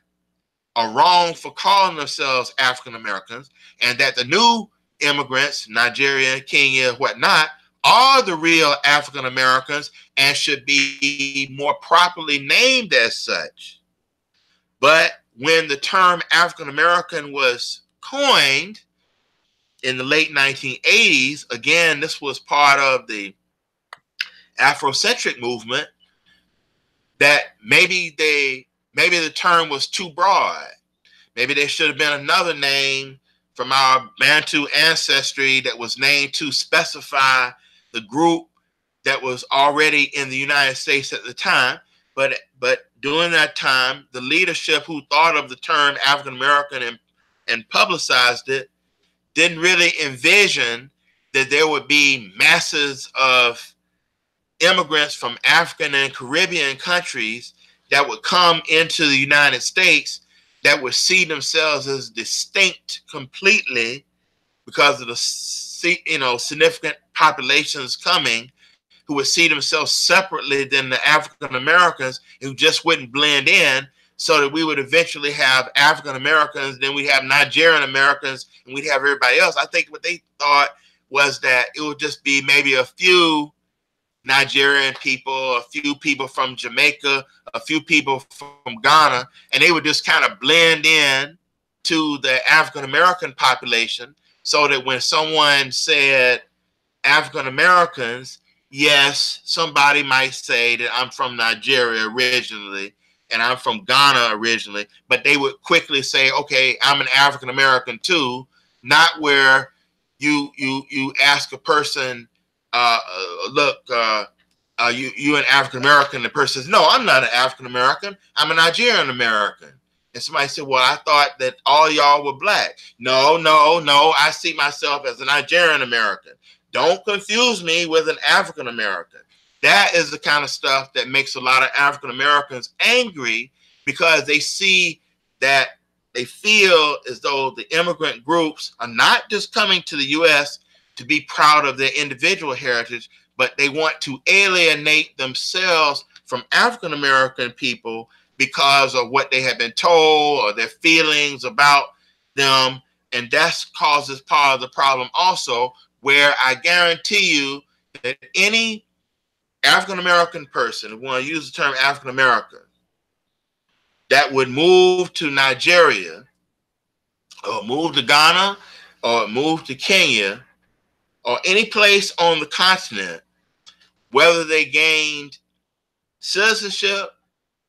are wrong for calling themselves African Americans, and that the new immigrants, Nigeria, Kenya, whatnot, are the real African Americans and should be more properly named as such. But when the term African American was coined in the late 1980s, again, this was part of the Afrocentric movement, that maybe they maybe the term was too broad. Maybe there should have been another name from our Bantu ancestry that was named to specify the group that was already in the United States at the time. But but during that time, the leadership who thought of the term African American and, and publicized it didn't really envision that there would be masses of immigrants from African and Caribbean countries that would come into the United States that would see themselves as distinct completely because of the you know significant populations coming who would see themselves separately than the African Americans who just wouldn't blend in so that we would eventually have African Americans, then we'd have Nigerian Americans, and we'd have everybody else. I think what they thought was that it would just be maybe a few Nigerian people, a few people from Jamaica, a few people from Ghana, and they would just kind of blend in to the African American population so that when someone said African Americans, yes, somebody might say that I'm from Nigeria originally, and I'm from Ghana originally, but they would quickly say, okay, I'm an African American too, not where you you you ask a person, uh, look, uh, uh, you you an African American, the person says, no, I'm not an African American, I'm a Nigerian American. And somebody said, well, I thought that all y'all were black. No, no, no, I see myself as a Nigerian American. Don't confuse me with an African American. That is the kind of stuff that makes a lot of African Americans angry because they see that they feel as though the immigrant groups are not just coming to the US to be proud of their individual heritage, but they want to alienate themselves from African American people because of what they have been told or their feelings about them. And that causes part of the problem also, where I guarantee you that any African American person, we want to use the term African American, that would move to Nigeria or move to Ghana or move to Kenya or any place on the continent, whether they gained citizenship,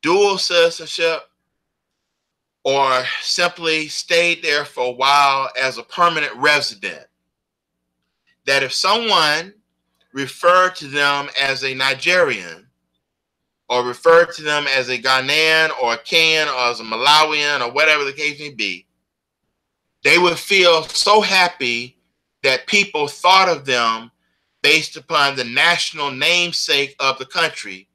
dual citizenship, or simply stayed there for a while as a permanent resident, that if someone referred to them as a Nigerian or refer to them as a Ghanaian or a Kenyan or as a Malawian or whatever the case may be, they would feel so happy that people thought of them based upon the national namesake of the country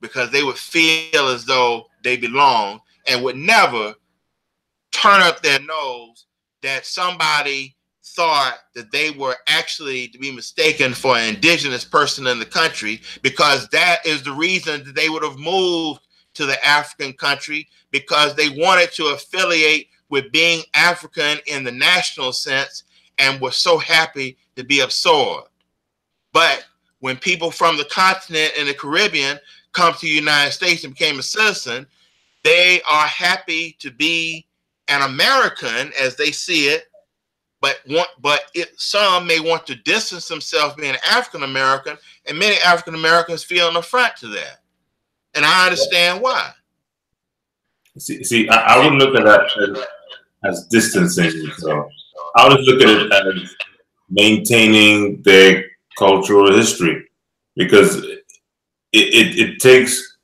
because they would feel as though they belong and would never turn up their nose that somebody thought that they were actually to be mistaken for an indigenous person in the country because that is the reason that they would have moved to the African country because they wanted to affiliate with being African in the national sense and were so happy to be absorbed. But when people from the continent and the Caribbean come to the United States and became a citizen, they are happy to be an American as they see it but want but it, some may want to distance themselves being African American, and many African Americans feel an affront to that, and I understand why. See, see, I, I wouldn't look at that as, distancing. So I would look at it as maintaining their cultural history, because it it, it takes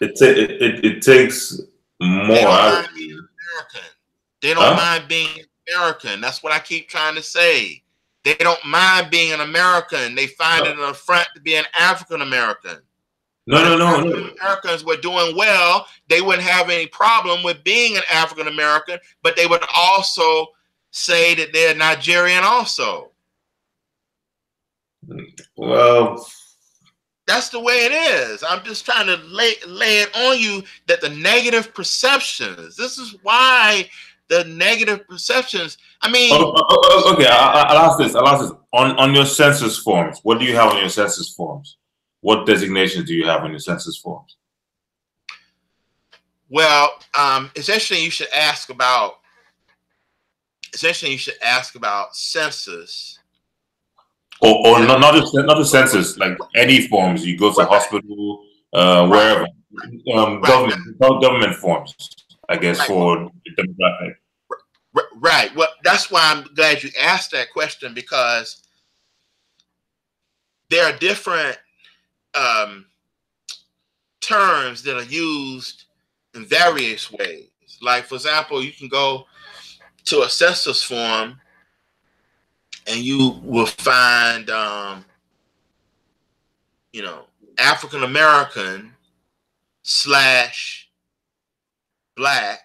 it, it, it, it takes more. They don't mind being American. They don't huh? mind being American. That's what I keep trying to say. They don't mind being an American. They find it an affront to be an African American. No, no, no, no. Americans were doing well. They wouldn't have any problem with being an African American, but they would also say that they're Nigerian also. Well, that's the way it is. I'm just trying to lay, lay it on you that the negative perceptions, this is why the negative perceptions. I mean, oh, oh, oh, okay, I, will ask this. I'll ask this. On on your census forms, what do you have on your census forms? What designations do you have on your census forms? Well, um, essentially, you should ask about. Essentially, you should ask about census. Or, or not, not just not the census, like any forms. You go to right. hospital, uh, wherever. Um, right. government government forms. I guess, right. for the demographic. Right. Well, that's why I'm glad you asked that question because there are different um, terms that are used in various ways. Like, for example, you can go to a census form and you will find, um, you know, African American slash black.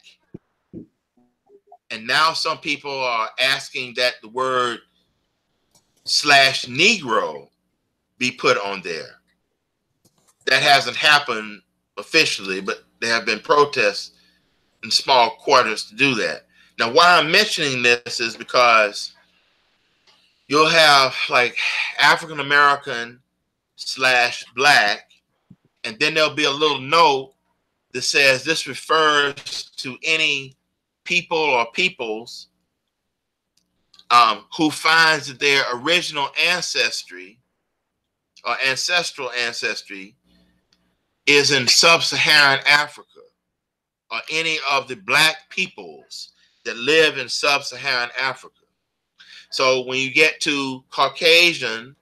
And now some people are asking that the word slash Negro be put on there. That hasn't happened officially, but there have been protests in small quarters to do that. Now, why I'm mentioning this is because you'll have like African American slash black, and then there'll be a little note that says this refers to any people or peoples um, who finds that their original ancestry or ancestral ancestry is in sub-Saharan Africa. or any of the black peoples that live in sub-Saharan Africa. So when you get to Caucasian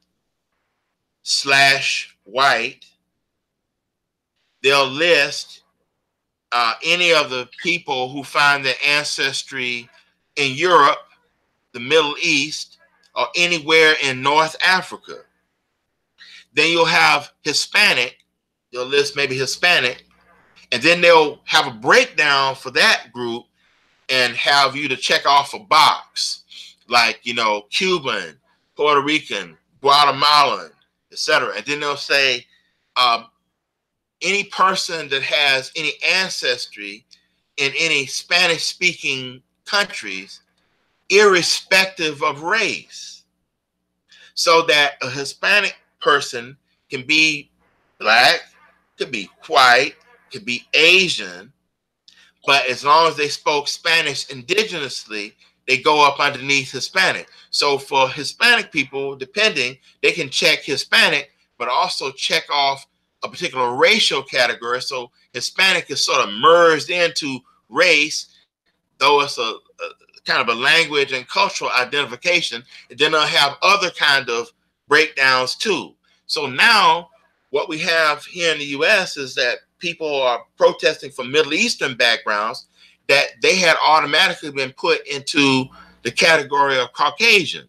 slash white, they'll list uh, any of the people who find their ancestry in Europe, the Middle East, or anywhere in North Africa. Then you'll have Hispanic, they'll list maybe Hispanic, and then they'll have a breakdown for that group and have you to check off a box like, you know, Cuban, Puerto Rican, Guatemalan, etc. And then they'll say, um, any person that has any ancestry in any Spanish speaking countries, irrespective of race, so that a Hispanic person can be black, could be white, could be Asian, but as long as they spoke Spanish indigenously, they go up underneath Hispanic. So for Hispanic people, depending, they can check Hispanic, but also check off a particular racial category. So Hispanic is sort of merged into race, though it's a, a kind of a language and cultural identification. And then they'll have other kind of breakdowns too. So now what we have here in the US is that people are protesting from Middle Eastern backgrounds that they had automatically been put into the category of Caucasian.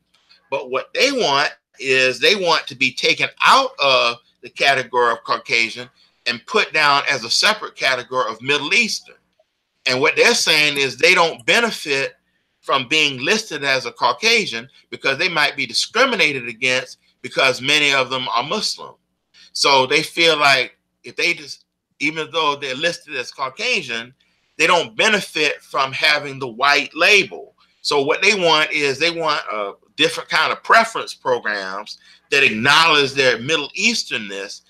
But what they want is they want to be taken out of the category of Caucasian and put down as a separate category of Middle Eastern. And what they're saying is they don't benefit from being listed as a Caucasian because they might be discriminated against because many of them are Muslim. So they feel like if they just, even though they're listed as Caucasian, they don't benefit from having the white label. So what they want is they want a different kind of preference programs that acknowledge their Middle Easternness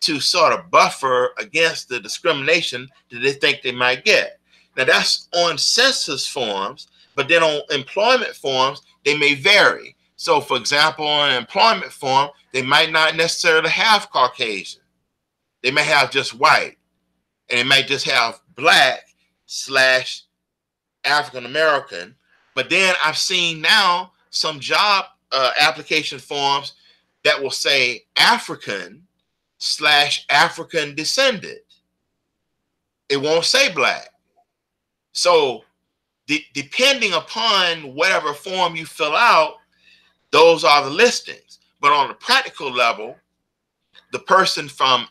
to sort of buffer against the discrimination that they think they might get. Now that's on census forms, but then on employment forms, they may vary. So for example, on an employment form, they might not necessarily have Caucasian. They may have just white, and it might just have black slash African American. But then I've seen now some job uh, application forms that will say African slash African descendant. It won't say black. So, de- depending upon whatever form you fill out, those are the listings. But on a practical level, the person from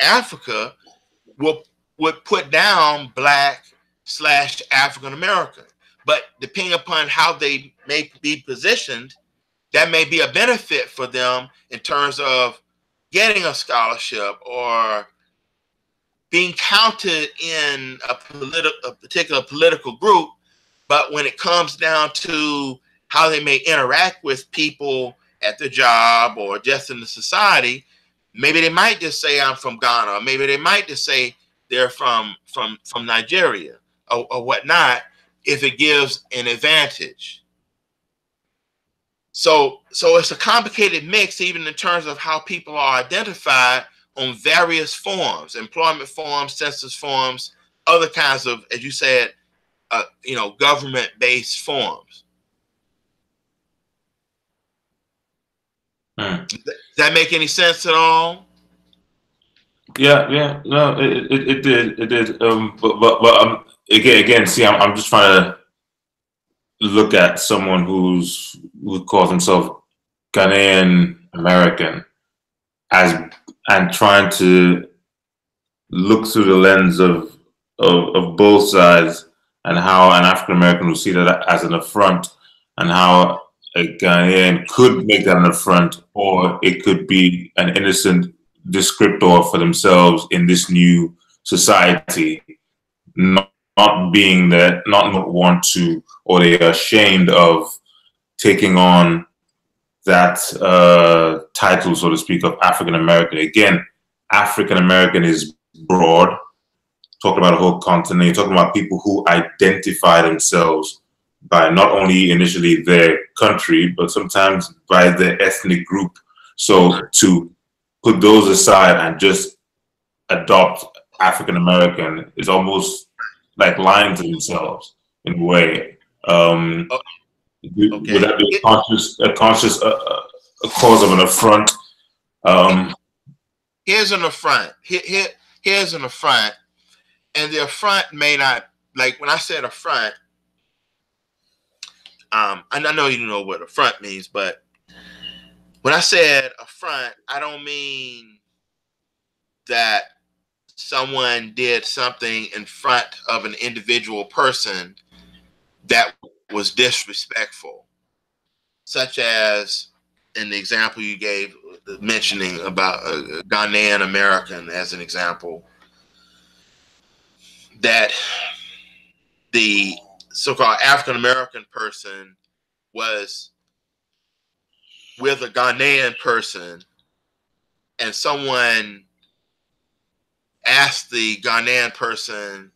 Africa will would put down black slash African American. But depending upon how they may be positioned, that may be a benefit for them in terms of getting a scholarship or being counted in a, politi- a particular political group. But when it comes down to how they may interact with people at the job or just in the society, maybe they might just say, I'm from Ghana. Or maybe they might just say, they're from from from Nigeria or, or whatnot if it gives an advantage. So so it's a complicated mix even in terms of how people are identified on various forms, employment forms, census forms, other kinds of, as you said, uh, you know, government-based forms. Hmm. Does that make any sense at all? Yeah, yeah, no, it, it, it did, it did. Um, but but but um, again, again, see, I'm I'm just trying to look at someone who's who calls himself Ghanaian American as and trying to look through the lens of of, of both sides and how an African American will see that as an affront and how a Ghanaian could make that an affront or it could be an innocent descriptor for themselves in this new society, not, not being that, not not want to, or they are ashamed of taking on that uh, title, so to speak, of African American. Again, African American is broad. Talking about a whole continent, You're talking about people who identify themselves by not only initially their country, but sometimes by their ethnic group. So to put those aside and just adopt African American is almost like lying to themselves in a way. Um, Oh, Would that be a conscious, a conscious uh, uh, a cause of an affront? Um, here's an affront. Here, here, here's an affront, and the affront may not like when I said affront. Um, I know you know what affront means, but when I said affront, I don't mean that someone did something in front of an individual person that was disrespectful, such as in the example you gave, mentioning about a Ghanaian American as an example, that the so-called African American person was with a Ghanaian person, and someone asked the Ghanaian person,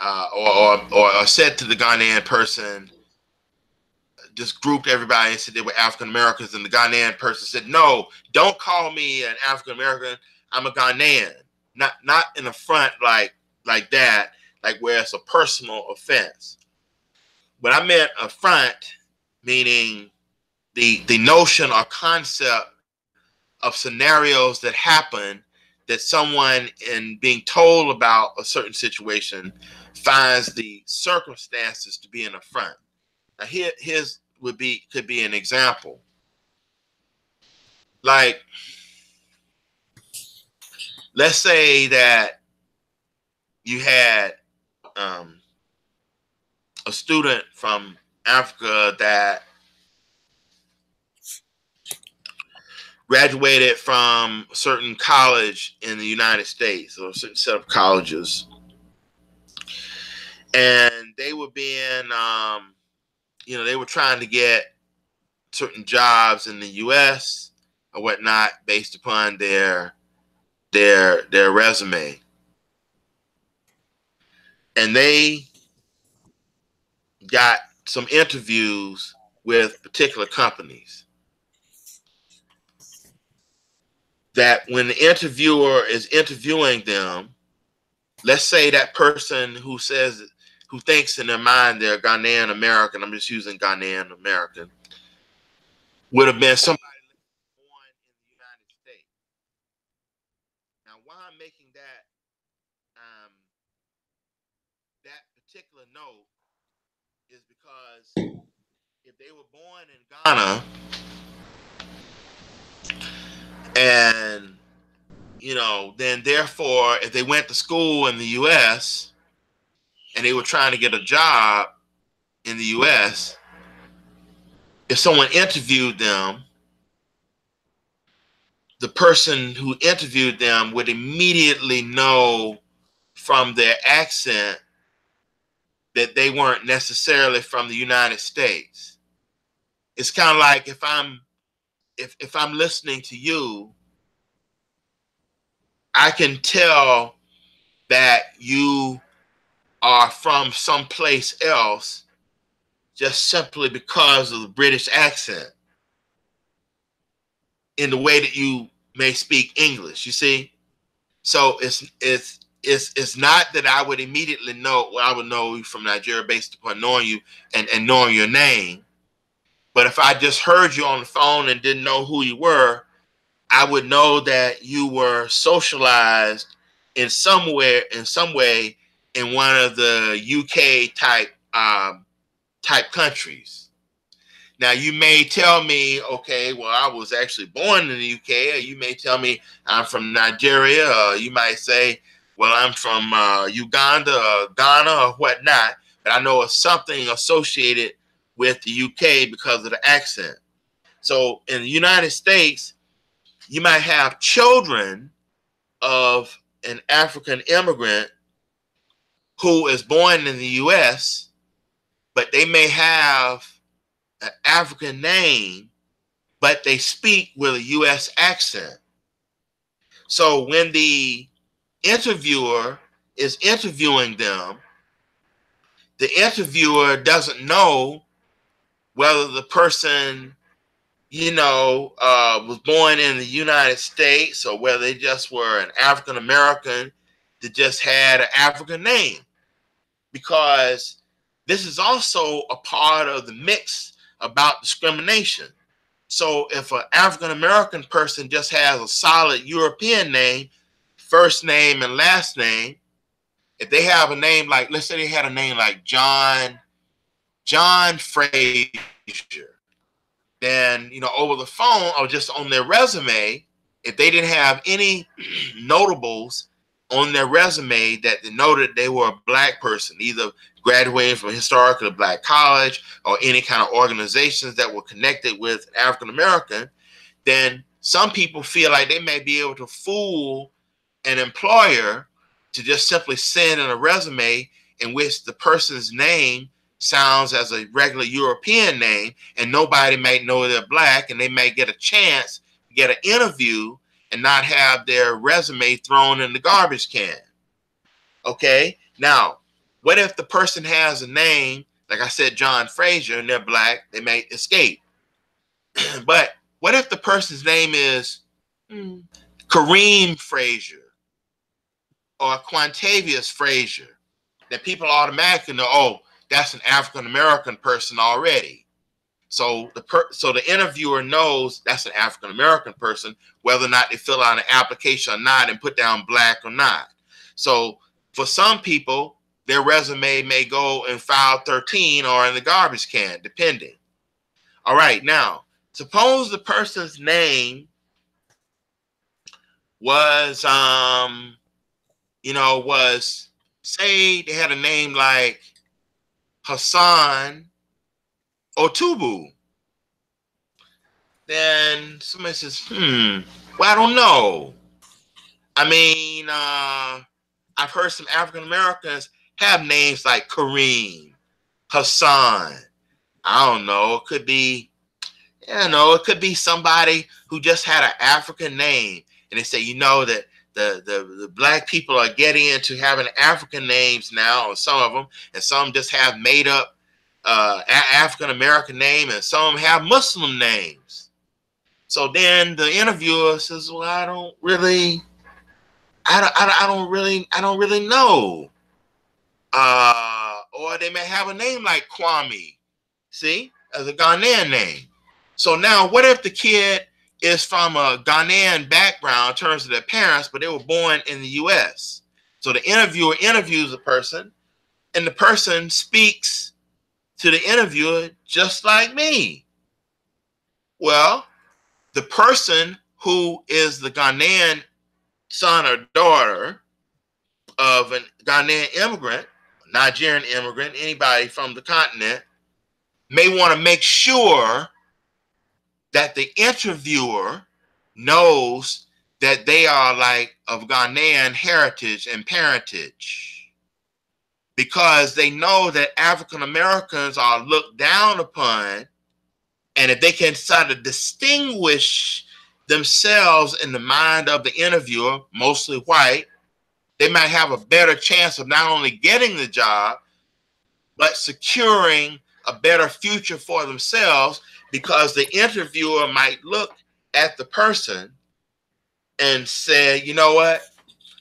uh, or, or, or, said to the Ghanaian person, just grouped everybody and said they were African Americans, and the Ghanaian person said, "No, don't call me an African American. I'm a Ghanaian." Not not in the front like like that, like where it's a personal offense. But I meant affront, meaning the the notion or concept of scenarios that happen that someone in being told about a certain situation finds the circumstances to be an affront. Now here here's would be could be an example. Like let's say that you had um, a student from Africa that graduated from a certain college in the United States or a certain set of colleges. And they were being, um, you know, they were trying to get certain jobs in the US or whatnot based upon their their their resume. And they got some interviews with particular companies. That when the interviewer is interviewing them, let's say that person who says who thinks in their mind they're Ghanaian American, I'm just using Ghanaian American, would have been somebody born in the United States. Now, why I'm making that um, that particular note is because if they were born in Ghana and you know then therefore if they went to school in the US and they were trying to get a job in the US if someone interviewed them the person who interviewed them would immediately know from their accent that they weren't necessarily from the United States. It's kind of like if I'm if if I'm listening to you, I can tell that you are from someplace else just simply because of the British accent in the way that you may speak English, you see? So it's it's it's it's not that I would immediately know well, I would know you from Nigeria based upon knowing you and, and knowing your name. But if I just heard you on the phone and didn't know who you were, I would know that you were socialized in somewhere in some way in one of the UK type um, type countries. Now you may tell me, okay, well I was actually born in the UK, or you may tell me I'm from Nigeria, or you might say, well I'm from uh, Uganda, or Ghana, or whatnot. But I know it's something associated with the UK because of the accent. So in the United States, you might have children of an African immigrant who is born in the US, but they may have an African name, but they speak with a US accent. So when the interviewer is interviewing them, the interviewer doesn't know whether the person you know, uh, was born in the United States, or whether they just were an African American that just had an African name, because this is also a part of the mix about discrimination. So if an African American person just has a solid European name, first name and last name, if they have a name like, let's say they had a name like John, John Frazier, then you know over the phone or just on their resume, if they didn't have any [clears throat] notables on their resume that denoted they were a black person, either graduated from historically black college or any kind of organizations that were connected with African American, then some people feel like they may be able to fool an employer to just simply send in a resume in which the person's name sounds as a regular European name, and nobody may know they're black, and they may get a chance to get an interview and not have their resume thrown in the garbage can. Okay, now what if the person has a name, like I said, John Frazier, and they're black, they may escape. [clears throat] but what if the person's name is mm. Kareem Frazier or Quantavious Frazier? That people automatically know, oh, that's an African American person already. So the per- so the interviewer knows that's an African American person, whether or not they fill out an application or not, and put down black or not. So for some people, their resume may go in file 13 or in the garbage can, depending. All right, now suppose the person's name was um you know was say they had a name like Hassan Otubu. Then somebody says, hmm, well, I don't know. I mean, uh, I've heard some African Americans have names like Kareem, Hassan. I don't know. It could be, you know, it could be somebody who just had an African name. And they say, you know, that the, the, the black people are getting into having African names now, or some of them, and some just have made up uh, African American name, and some have Muslim names. So then the interviewer says, "Well, I don't really, I don't, I don't, really, I don't really know." Uh, or they may have a name like Kwame, see, as a Ghanaian name. So now, what if the kid is from a Ghanaian background in terms of their parents, but they were born in the US. So the interviewer interviews a person, and the person speaks to the interviewer just like me. Well, the person who is the Ghanaian son or daughter of a Ghanaian immigrant, Nigerian immigrant, anybody from the continent, may want to make sure that the interviewer knows that they are like of Ghanaian heritage and parentage because they know that African Americans are looked down upon. And if they can sort of distinguish themselves in the mind of the interviewer, mostly white, they might have a better chance of not only getting the job, but securing a better future for themselves because the interviewer might look at the person and say, you know what?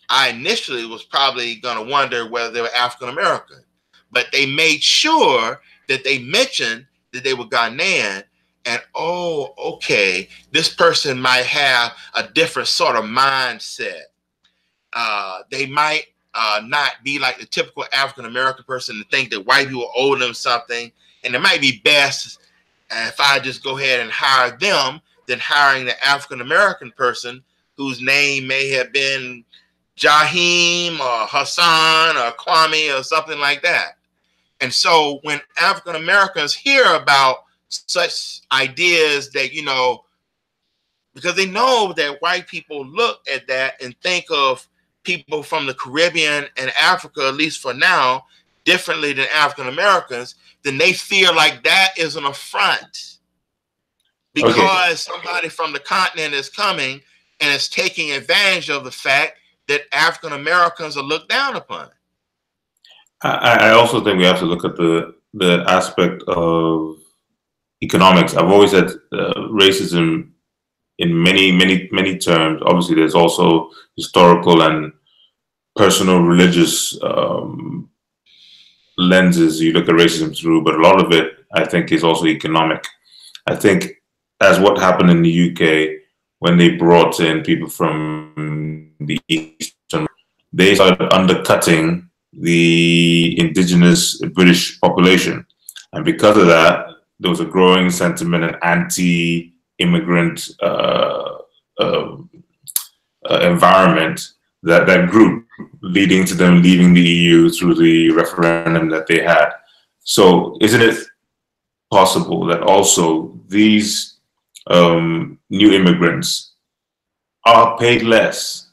I initially was probably going to wonder whether they were African American, but they made sure that they mentioned that they were Ghanaian. And oh, okay, this person might have a different sort of mindset. Uh, they might uh, not be like the typical African American person to think that white people owe them something. And it might be best if I just go ahead and hire them than hiring the African American person whose name may have been Jahim or Hassan or Kwame or something like that. And so when African Americans hear about such ideas that, you know, because they know that white people look at that and think of people from the Caribbean and Africa, at least for now, differently than African Americans, then they feel like that is an affront because okay. somebody from the continent is coming and is taking advantage of the fact that African Americans are looked down upon. I, I, also think we have to look at the the aspect of economics. I've always said uh, racism in many, many, many terms. Obviously, there's also historical and personal religious um, lenses you look at racism through, but a lot of it, I think, is also economic. I think, as what happened in the UK when they brought in people from the East, they started undercutting the indigenous British population. And because of that, there was a growing sentiment and anti-immigrant uh, uh, uh, environment that, that grew, leading to them leaving the EU through the referendum that they had. So isn't it possible that also these um, new immigrants are paid less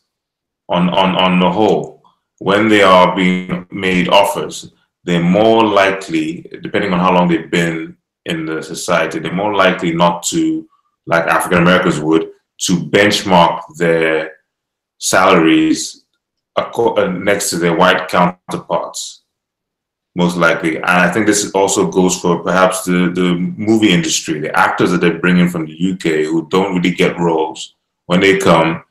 on, on, on the whole when they are being made offers? They're more likely, depending on how long they've been in the society, they're more likely not to, like African Americans would, to benchmark their salaries uh, next to their white counterparts, most likely. And I think this also goes for perhaps the, the movie industry, the actors that they're bringing from the UK who don't really get roles. When they come,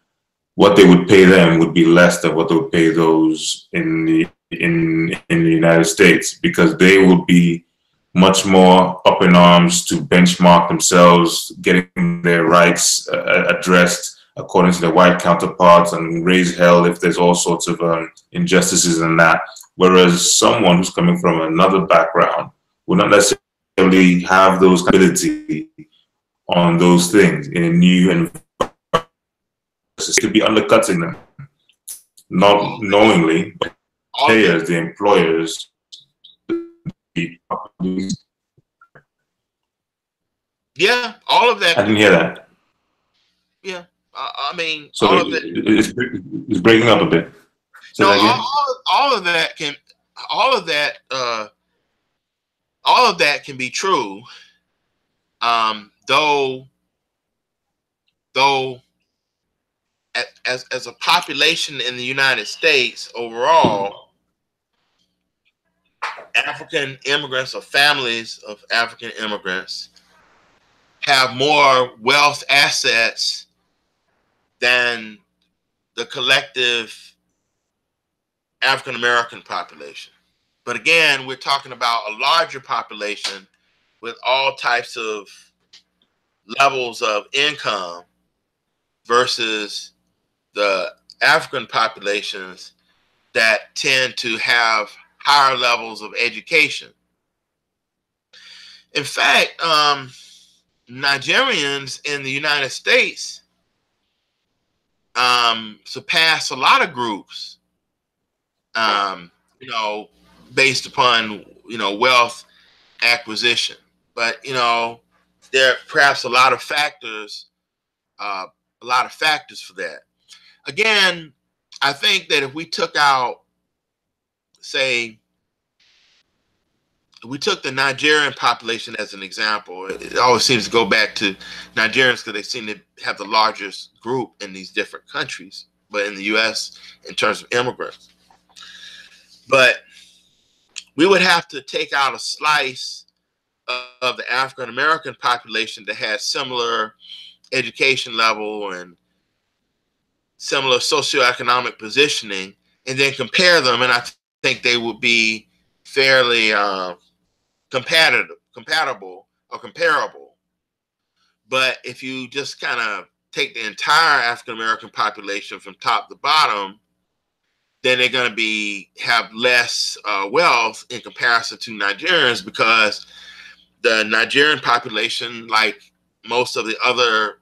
what they would pay them would be less than what they would pay those in the in in the United States because they would be much more up in arms to benchmark themselves, getting their rights uh, addressed according to their white counterparts and raise hell if there's all sorts of um, injustices in that. Whereas someone who's coming from another background will not necessarily have those ability on those things in a new environment. It Could be undercutting them, not knowingly, but payers, the employers, yeah, all of that. I didn't hear that. Yeah, I mean, so all it, of that. It's, it's breaking up a bit. no, all, all, all, of that can, all of that, uh, all of that can be true. Um, though, though, as as a population in the United States overall, African immigrants or families of African immigrants have more wealth assets than the collective African American population. But again, we're talking about a larger population with all types of levels of income versus the African populations that tend to have higher levels of education. In fact, um, Nigerians in the United States um, surpass a lot of groups, um, you know, based upon, you know, wealth acquisition. But, you know, there are perhaps a lot of factors, uh, a lot of factors for that. Again, I think that if we took out say we took the Nigerian population as an example. It always seems to go back to Nigerians because they seem to have the largest group in these different countries, but in the U.S. in terms of immigrants. But we would have to take out a slice of the African American population that has similar education level and similar socioeconomic positioning, and then compare them. And I think they would be fairly uh, compatible, compatible or comparable. But if you just kind of take the entire African American population from top to bottom, then they're going to be have less uh, wealth in comparison to Nigerians because the Nigerian population, like most of the other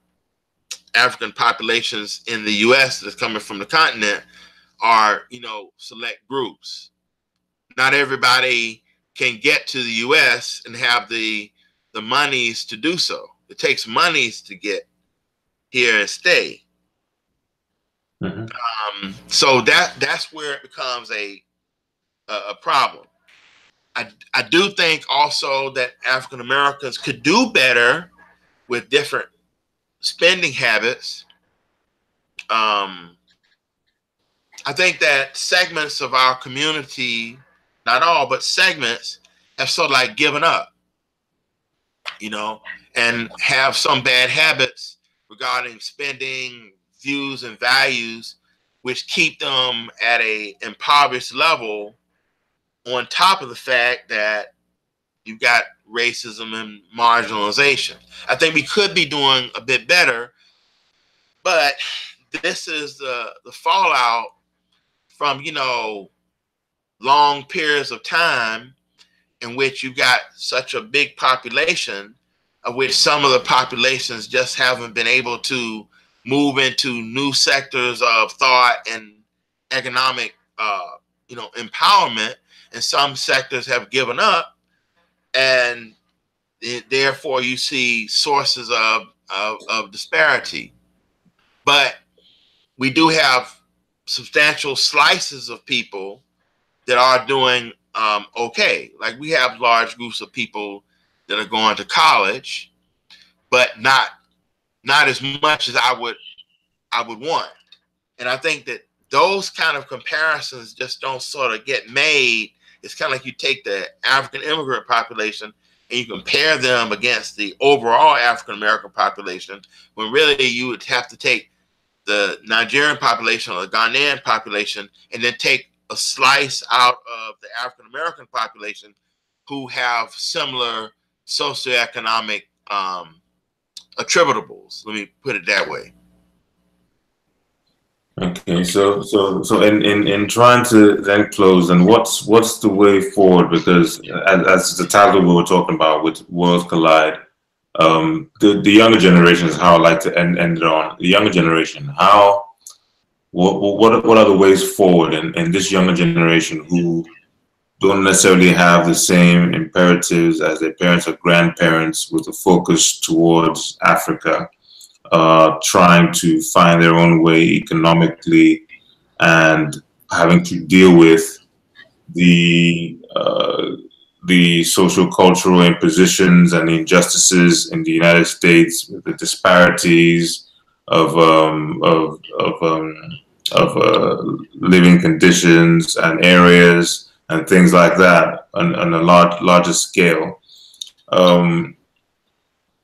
African populations in the U.S. that's coming from the continent, are you know select groups not everybody can get to the U.S. and have the the monies to do so. It takes monies to get here and stay. Mm-hmm. Um, so that that's where it becomes a a, a problem. I, I do think also that African Americans could do better with different spending habits. Um, I think that segments of our community not all, but segments have sort of like given up. you know, and have some bad habits regarding spending, views, and values, which keep them at a impoverished level. On top of the fact that you've got racism and marginalization, I think we could be doing a bit better, but this is the the fallout from you know long periods of time in which you've got such a big population of which some of the populations just haven't been able to move into new sectors of thought and economic uh, you know empowerment and some sectors have given up. And it, therefore you see sources of, of, of disparity. But we do have substantial slices of people that are doing um, okay. Like we have large groups of people that are going to college, but not not as much as I would I would want. And I think that those kind of comparisons just don't sort of get made. It's kind of like you take the African immigrant population and you compare them against the overall African American population, when really you would have to take the Nigerian population or the Ghanaian population and then take a slice out of the African American population who have similar socioeconomic um, attributables. Let me put it that way. Okay, so so so in, in in trying to then close, and what's what's the way forward? Because as, as the title we were talking about with Worlds Collide, um, the the younger generation is how I like to end end it on. The younger generation, how what what what are the ways forward and, in this younger generation who don't necessarily have the same imperatives as their parents or grandparents with a focus towards Africa, uh, trying to find their own way economically and having to deal with the uh, the social cultural impositions and the injustices in the United States, the disparities of um, of of, um, of uh, living conditions and areas and things like that on, on a large larger scale. Um,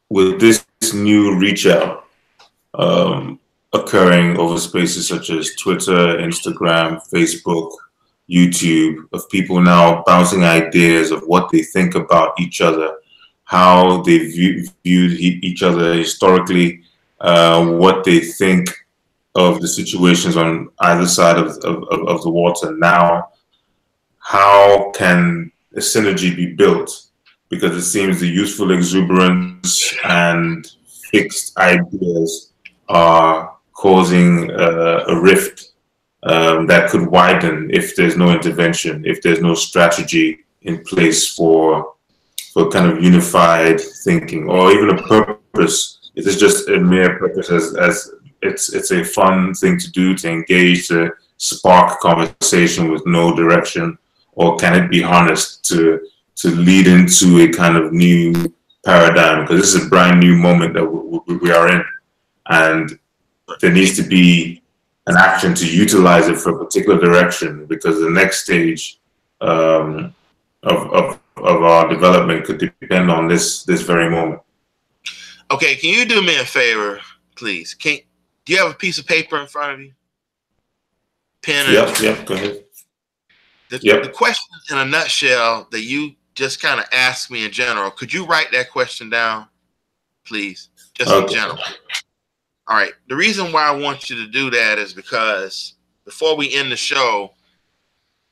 with this new reach out um, occurring over spaces such as Twitter, Instagram, Facebook, YouTube, of people now bouncing ideas of what they think about each other, how they view, viewed each other historically, uh, what they think of the situations on either side of, of, of the water now. How can a synergy be built? Because it seems the youthful exuberance and fixed ideas are causing uh, a rift um, that could widen if there's no intervention, if there's no strategy in place for for kind of unified thinking or even a purpose is this just a mere purpose as, as it's it's a fun thing to do to engage to spark conversation with no direction? Or can it be harnessed to to lead into a kind of new paradigm? Because this is a brand new moment that we, we are in. And there needs to be an action to utilize it for a particular direction because the next stage um, of, of, of our development could depend on this this very moment Okay, can you do me a favor, please? Can do you have a piece of paper in front of you? Pen. Yep. Yep. Go ahead. The, yep. the question in a nutshell that you just kind of asked me in general. Could you write that question down, please? Just okay. in general. All right. The reason why I want you to do that is because before we end the show,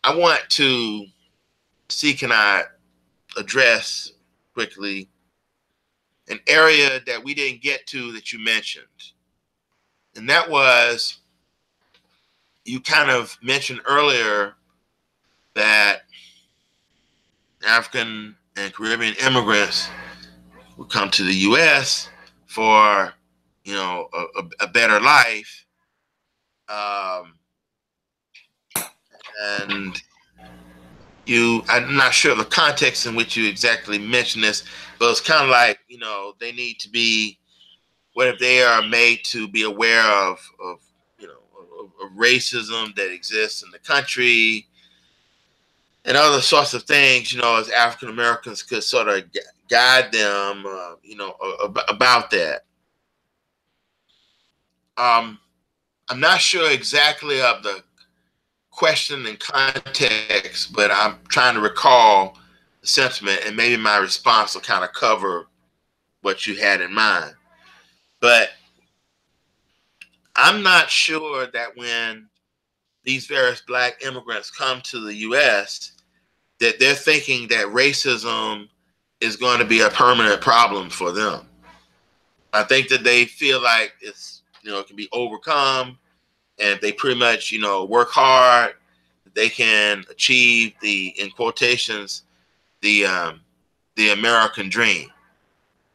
I want to see can I address quickly an area that we didn't get to that you mentioned. And that was you kind of mentioned earlier that African and Caribbean immigrants would come to the U.S. for, you know, a, a better life. Um, and you, I'm not sure the context in which you exactly mentioned this, but it's kind of like you know they need to be what if they are made to be aware of of you know of, of racism that exists in the country and other sorts of things, you know, as African Americans could sort of guide them, uh, you know, about that. Um, I'm not sure exactly of the question and context, but I'm trying to recall the sentiment, and maybe my response will kind of cover what you had in mind. But I'm not sure that when these various black immigrants come to the US, that they're thinking that racism is going to be a permanent problem for them. I think that they feel like it's you know it can be overcome, and they pretty much you know work hard, they can achieve the in quotations the um, the American dream.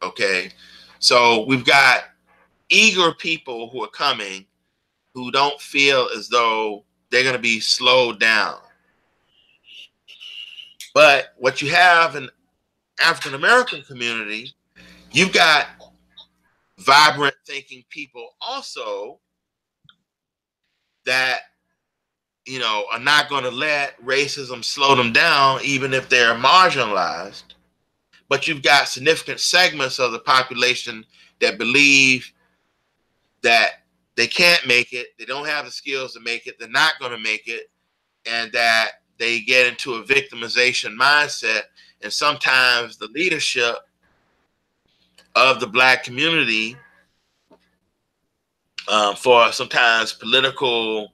Okay, so we've got eager people who are coming who don't feel as though they're going to be slowed down. But what you have in African American community, you've got vibrant thinking people also that you know are not going to let racism slow them down even if they're marginalized. But you've got significant segments of the population that believe that they can't make it they don't have the skills to make it they're not going to make it and that they get into a victimization mindset. And sometimes the leadership of the black community um, for sometimes political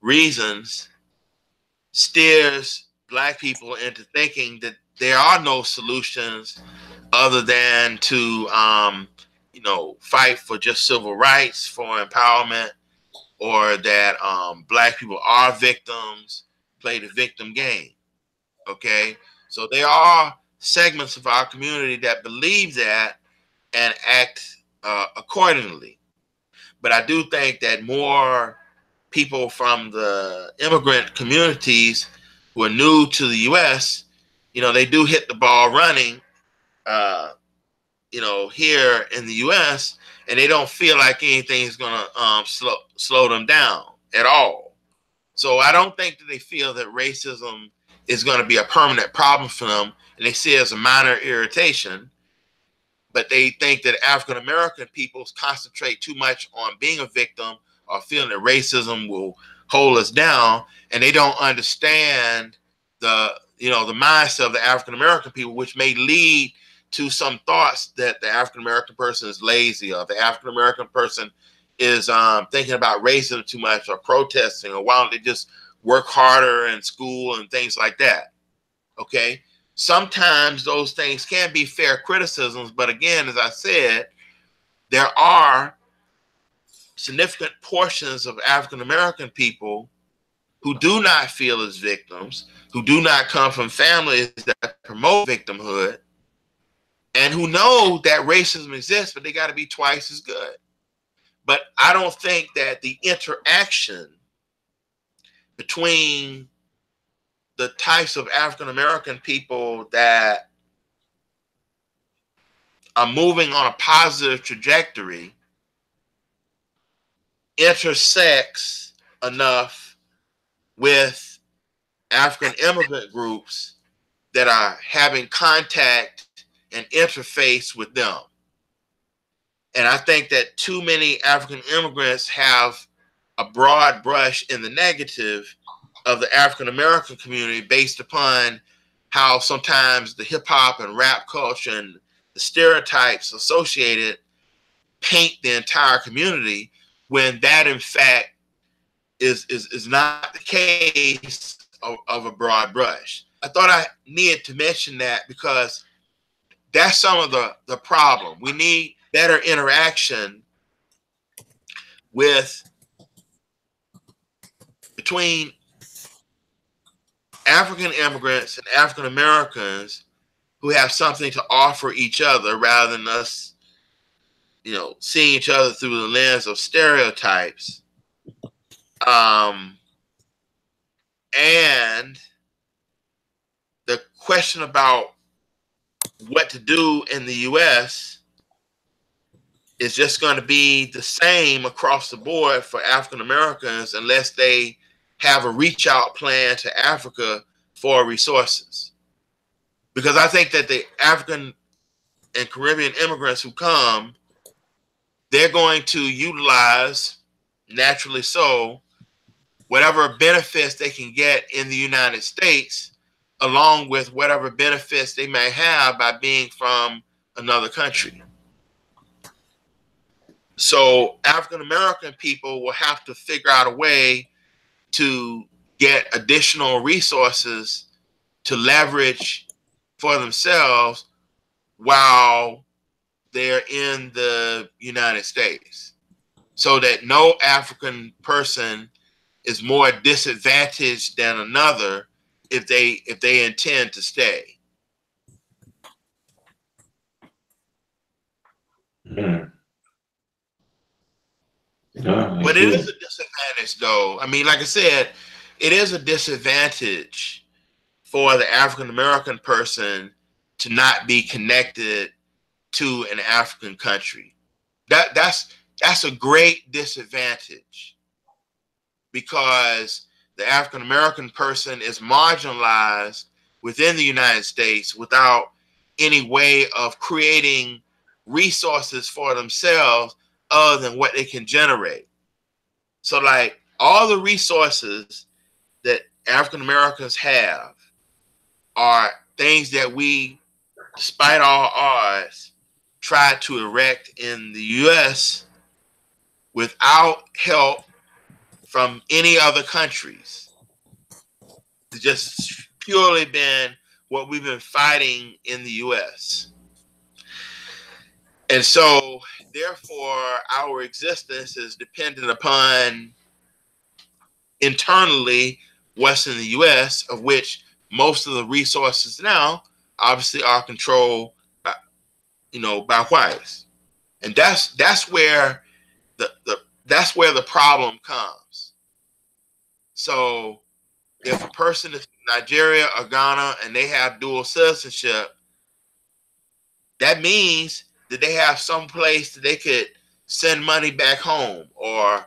reasons steers black people into thinking that there are no solutions other than to um, you know fight for just civil rights for empowerment or that um, black people are victims play the victim game okay so there are segments of our community that believe that and act uh, accordingly. But I do think that more people from the immigrant communities who are new to the U.S., you know, they do hit the ball running, uh, you know, here in the U.S., and they don't feel like anything is going to um, slow slow them down at all. So I don't think that they feel that racism is going to be a permanent problem for them, and they see it as a minor irritation. But they think that African American peoples concentrate too much on being a victim or feeling that racism will hold us down, and they don't understand the you know the mindset of the African American people, which may lead to some thoughts that the African American person is lazy or the African American person is um, thinking about racism too much or protesting or why don't they just work harder in school and things like that. Okay. Sometimes those things can be fair criticisms, but again, as I said, there are significant portions of African American people who do not feel as victims, who do not come from families that promote victimhood, and who know that racism exists, but they got to be twice as good. But I don't think that the interaction between the types of African American people that are moving on a positive trajectory intersects enough with African immigrant groups that are having contact and interface with them. And I think that too many African immigrants have a broad brush in the negative of the African American community based upon how sometimes the hip hop and rap culture and the stereotypes associated paint the entire community when that in fact is is, is not the case of, of a broad brush. I thought I needed to mention that because that's some of the, the problem. We need better interaction with between African immigrants and African Americans who have something to offer each other rather than us, you know, seeing each other through the lens of stereotypes. Um, and the question about what to do in the US is just going to be the same across the board for African Americans unless they have a reach out plan to Africa for resources. Because I think that the African and Caribbean immigrants who come, they're going to utilize, naturally so, whatever benefits they can get in the United States, along with whatever benefits they may have by being from another country. So African American people will have to figure out a way to get additional resources to leverage for themselves while they're in the United States so that no African person is more disadvantaged than another if they if they intend to stay. Mm. Yeah, But it is a disadvantage, though. I mean, like I said, it is a disadvantage for the African American person to not be connected to an African country. That that's that's a great disadvantage because the African American person is marginalized within the United States without any way of creating resources for themselves other than what they can generate. So, like all the resources that African Americans have are things that we, despite all odds, try to erect in the US without help from any other countries. It's just purely been what we've been fighting in the US. And so, therefore, our existence is dependent upon internally what's in the US, of which most of the resources now obviously are controlled by, you know, by whites. And that's that's where the, the that's where the problem comes. So if a person is Nigeria or Ghana and they have dual citizenship, that means that they have some place that they could send money back home or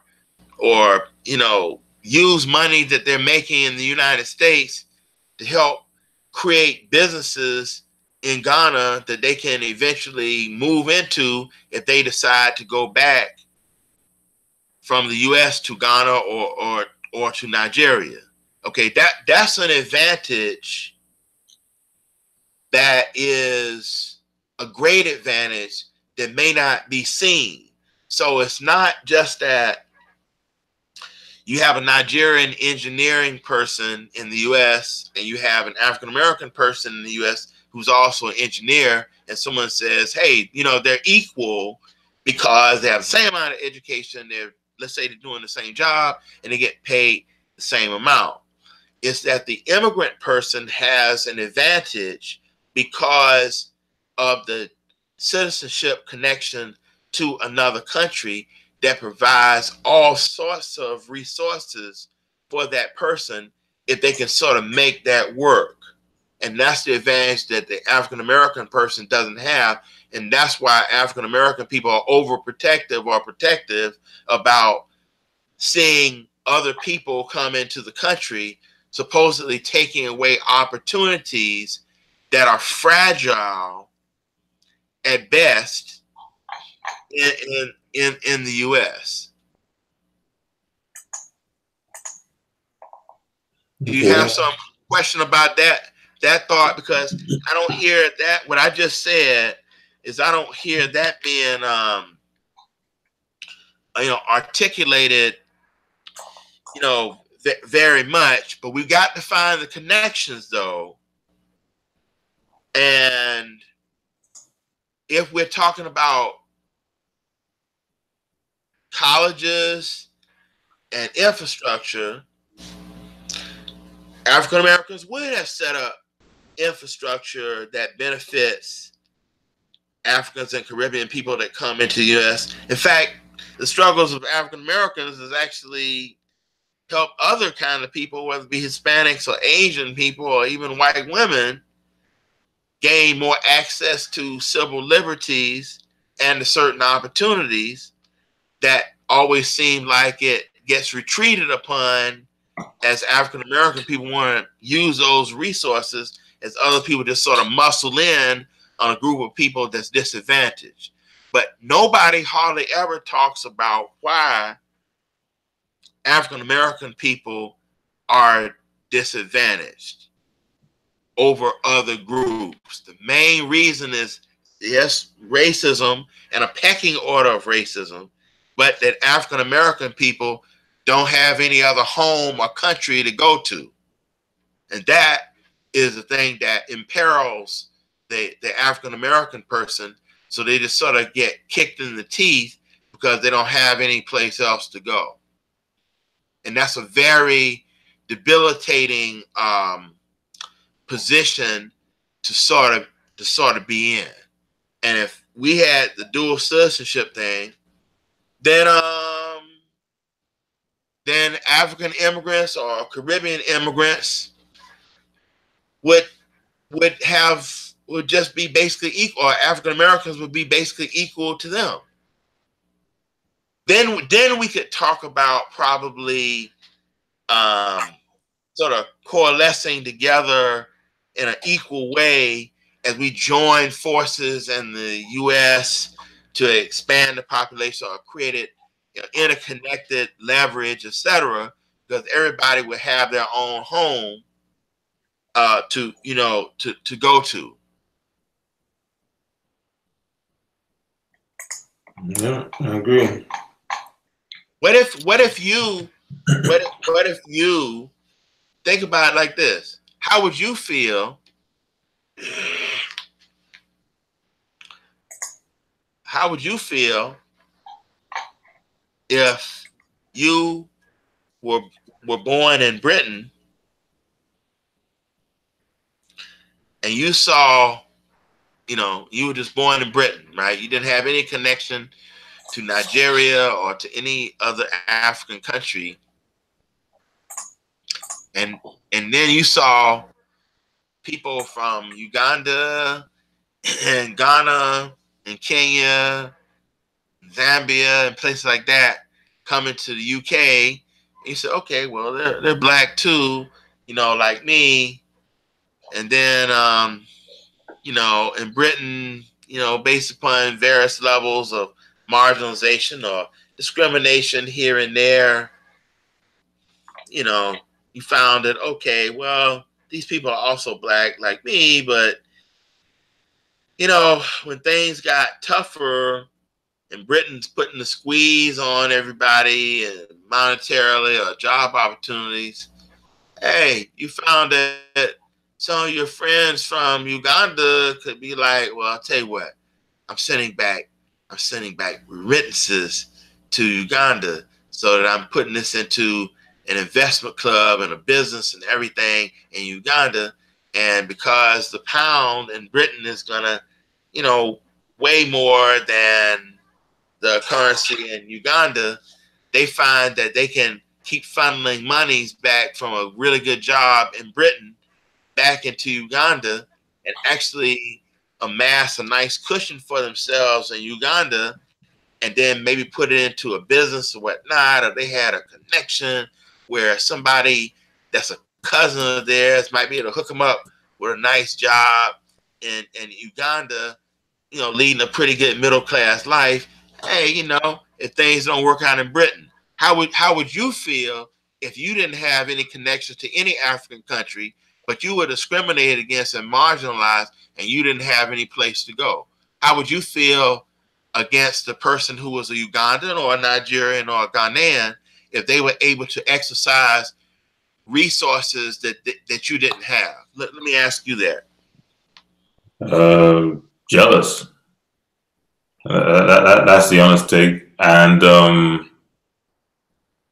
or you know use money that they're making in the United States to help create businesses in Ghana that they can eventually move into if they decide to go back from the US to Ghana or or or to Nigeria. Okay, that that's an advantage that is a great advantage that may not be seen. So it's not just that you have a Nigerian engineering person in the US and you have an African American person in the US who's also an engineer, and someone says, hey, you know, they're equal because they have the same amount of education, they're let's say they're doing the same job and they get paid the same amount. It's that the immigrant person has an advantage because of the citizenship connection to another country that provides all sorts of resources for that person if they can sort of make that work. And that's the advantage that the African American person doesn't have. And that's why African American people are overprotective or protective about seeing other people come into the country, supposedly taking away opportunities that are fragile at best in, in, in, in the US. Do you have some question about that that thought? Because I don't hear that. What I just said is I don't hear that being um, you know articulated you know very much. But we got to find the connections though, and if we're talking about colleges and infrastructure, African Americans would have set up infrastructure that benefits Africans and Caribbean people that come into the US. In fact, the struggles of African Americans is actually help other kind of people, whether it be Hispanics or Asian people or even white women, gain more access to civil liberties and to certain opportunities that always seem like it gets retreated upon as African American people want to use those resources as other people just sort of muscle in on a group of people that's disadvantaged. But nobody hardly ever talks about why African American people are disadvantaged over other groups. The main reason is yes, racism and a pecking order of racism, but that African American people don't have any other home or country to go to. And that is the thing that imperils the, the African American person. So they just sort of get kicked in the teeth because they don't have any place else to go. And that's a very debilitating um, position to sort of to sort of be in. And if we had the dual citizenship thing, then um then African immigrants or Caribbean immigrants would would have would just be basically equal, or African Americans would be basically equal to them. Then then we could talk about probably um, sort of coalescing together in an equal way as we join forces in the U.S. to expand the population or create you know, interconnected leverage, etc., because everybody would have their own home uh, to you know to to go to. Yeah, I agree. What if what if you what if, what if you think about it like this? How would you feel? How would you feel if you were were born in Britain and you saw, you know, you were just born in Britain, right? You didn't have any connection to Nigeria or to any other African country. And and then you saw people from Uganda and Ghana and Kenya, Zambia, and places like that coming to the UK. You said, okay, well, they're, they're black too, you know, like me. And then, um, you know, in Britain, you know, based upon various levels of marginalization or discrimination here and there, you know, you found that, okay, well, these people are also black like me, but, you know, when things got tougher and Britain's putting the squeeze on everybody and monetarily or job opportunities, hey, you found that some of your friends from Uganda could be like, well, I'll tell you what, I'm sending back, I'm sending back remittances to Uganda so that I'm putting this into an investment club and a business and everything in Uganda. And because the pound in Britain is gonna, you know, way more than the currency in Uganda, they find that they can keep funneling monies back from a really good job in Britain back into Uganda and actually amass a nice cushion for themselves in Uganda and then maybe put it into a business or whatnot, or they had a connection where somebody that's a cousin of theirs might be able to hook them up with a nice job in, in Uganda, you know, leading a pretty good middle class life. Hey, you know, if things don't work out in Britain, how would how would you feel if you didn't have any connections to any African country but you were discriminated against and marginalized and you didn't have any place to go. How would you feel against the person who was a Ugandan or a Nigerian or a Ghanaian if they were able to exercise resources that that, that you didn't have? Let, let me ask you that. Uh, jealous. Uh, that, that, that's the honest take. And um,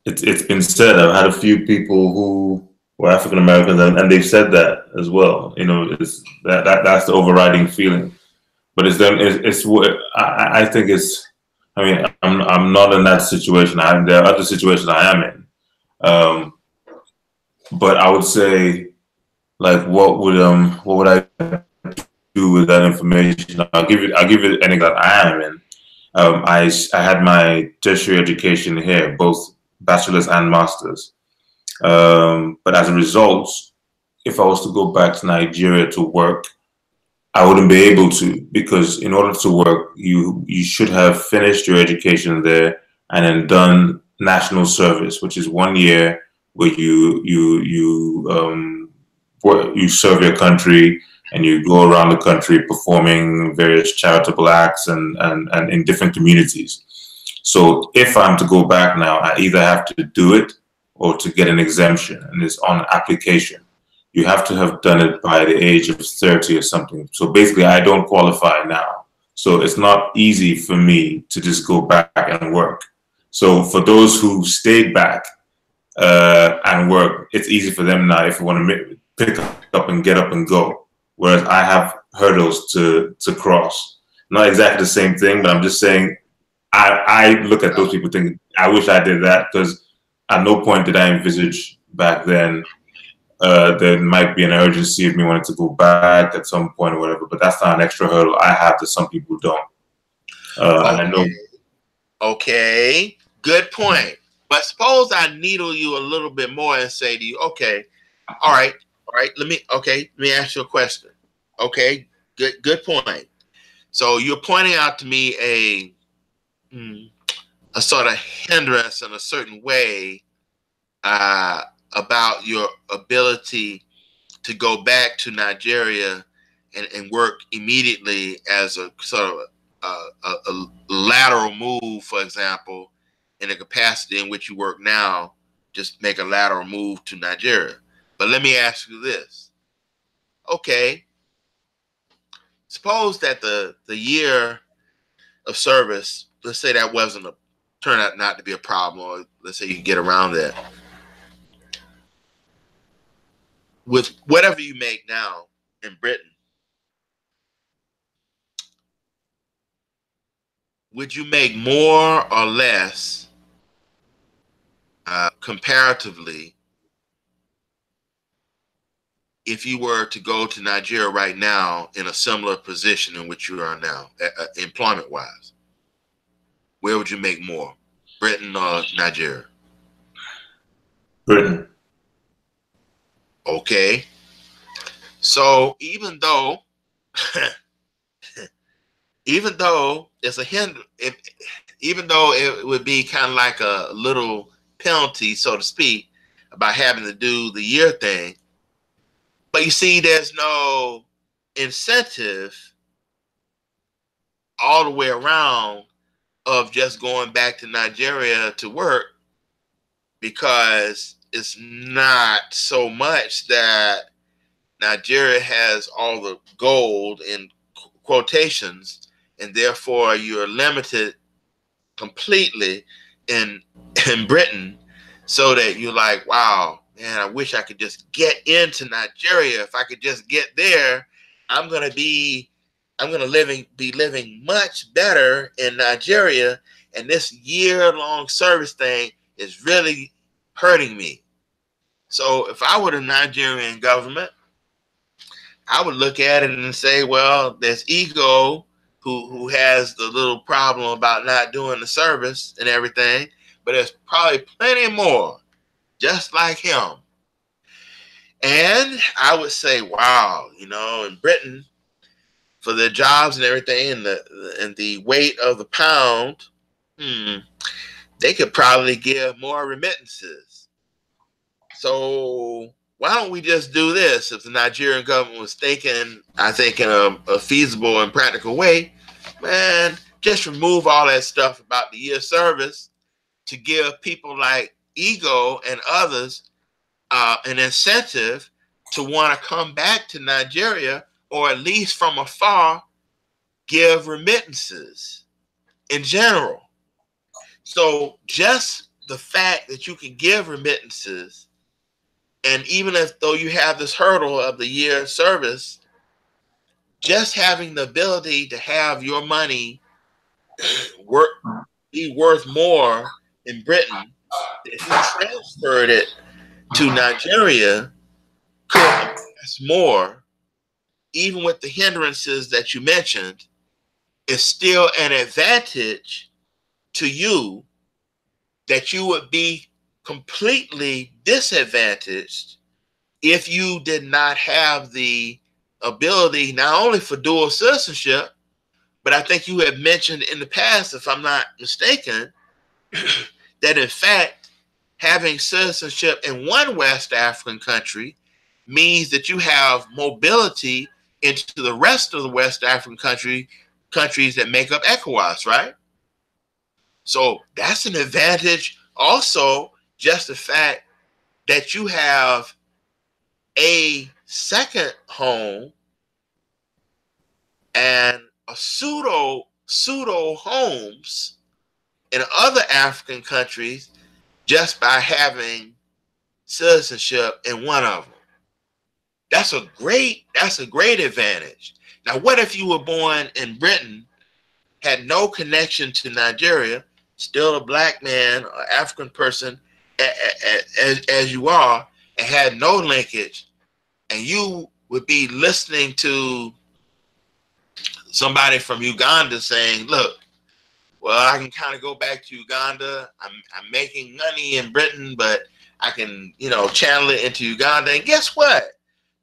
it, it's been said, I've had a few people who were African Americans, and, and, they've said that as well. You know, it's that, that that's the overriding feeling. But it's them. It's, it's what I, I think it's. I mean, I'm I'm not in that situation. I'm there are other situations I am in. Um, but I would say, like, what would um, what would I do with that information? I'll give you, I'll give you anything that I am in. Um, I I had my tertiary education here, both bachelor's and masters Um, but as a result, if I was to go back to Nigeria to work, I wouldn't be able to because in order to work, you you should have finished your education there and then done national service, which is one year where you you you um, you serve your country and you go around the country performing various charitable acts and, and, and in different communities. So if I'm to go back now, I either have to do it or to get an exemption, and it's on application. You have to have done it by the age of 30 or something. So basically, I don't qualify now. So it's not easy for me to just go back and work. So for those who stayed back uh, and work, it's easy for them now if you want to pick up and get up and go whereas I have hurdles to to cross. Not exactly the same thing, but I'm just saying I I look at those people thinking I wish I did that because at no point did I envisage back then uh, there might be an urgency of me wanting to go back at some point or whatever. But that's not an extra hurdle I have that some people don't. Uh, okay. I know. Okay, good point. But suppose I needle you a little bit more and say to you, okay, all right, all right, let me okay, let me ask you a question. Okay, good good point. So you're pointing out to me a hmm, a sort of hindrance in a certain way uh, about your ability to go back to Nigeria and, and work immediately as a sort of a, a, a lateral move, for example, in the capacity in which you work now, just make a lateral move to Nigeria. But let me ask you this. Okay. Suppose that the the year of service, let's say that wasn't a turn out not to be a problem, or let's say you get around that. With whatever you make now in Britain, would you make more or less uh, comparatively if you were to go to Nigeria right now in a similar position in which you are now, uh, employment wise, where would you make more, Britain or Nigeria? Britain. Okay. So even though, [laughs] even though it's a hinder, if, even though it would be kind of like a little penalty, so to speak, about having to do the year thing, but you see, there's no incentive all the way around of just going back to Nigeria to work because it's not so much that Nigeria has all the gold in quotations, and therefore you're limited completely in [laughs] in Britain, so that you're like, wow, man, I wish I could just get into Nigeria. If I could just get there, I'm gonna be, I'm gonna living be living much better in Nigeria. And this year-long service thing is really hurting me. So if I were the Nigerian government, I would look at it and say, well, there's ego who who has the little problem about not doing the service and everything, but there's probably plenty more just like him. And I would say, wow, you know, in Britain, for the jobs and everything, and the and the weight of the pound, hmm, they could probably give more remittances. So why don't we just do this? If the Nigerian government was thinking, I think in a, a feasible and practical way, man, just remove all that stuff about the year service to give people like ego and others uh, an incentive to want to come back to Nigeria or at least from afar give remittances in general. So just the fact that you can give remittances, and even if though you have this hurdle of the year service, just having the ability to have your money [clears throat] work be worth more in Britain if you transferred it to Nigeria could invest more, even with the hindrances that you mentioned, is still an advantage to you that you would be completely disadvantaged if you did not have the ability not only for dual citizenship, but I think you have mentioned in the past, if I'm not mistaken, [clears throat] that in fact, having citizenship in one West African country means that you have mobility into the rest of the West African country countries that make up ECOWAS, right? So that's an advantage. Also, just the fact that you have a second home and a pseudo pseudo homes in other African countries just by having citizenship in one of them. That's a great that's a great advantage. Now, what if you were born in Britain, had no connection to Nigeria, still a black man or African person as, as you are, and had no linkage, and you would be listening to somebody from Uganda saying, "Look, well, I can kind of go back to Uganda. I'm I'm making money in Britain, but I can, you know, channel it into Uganda. And guess what?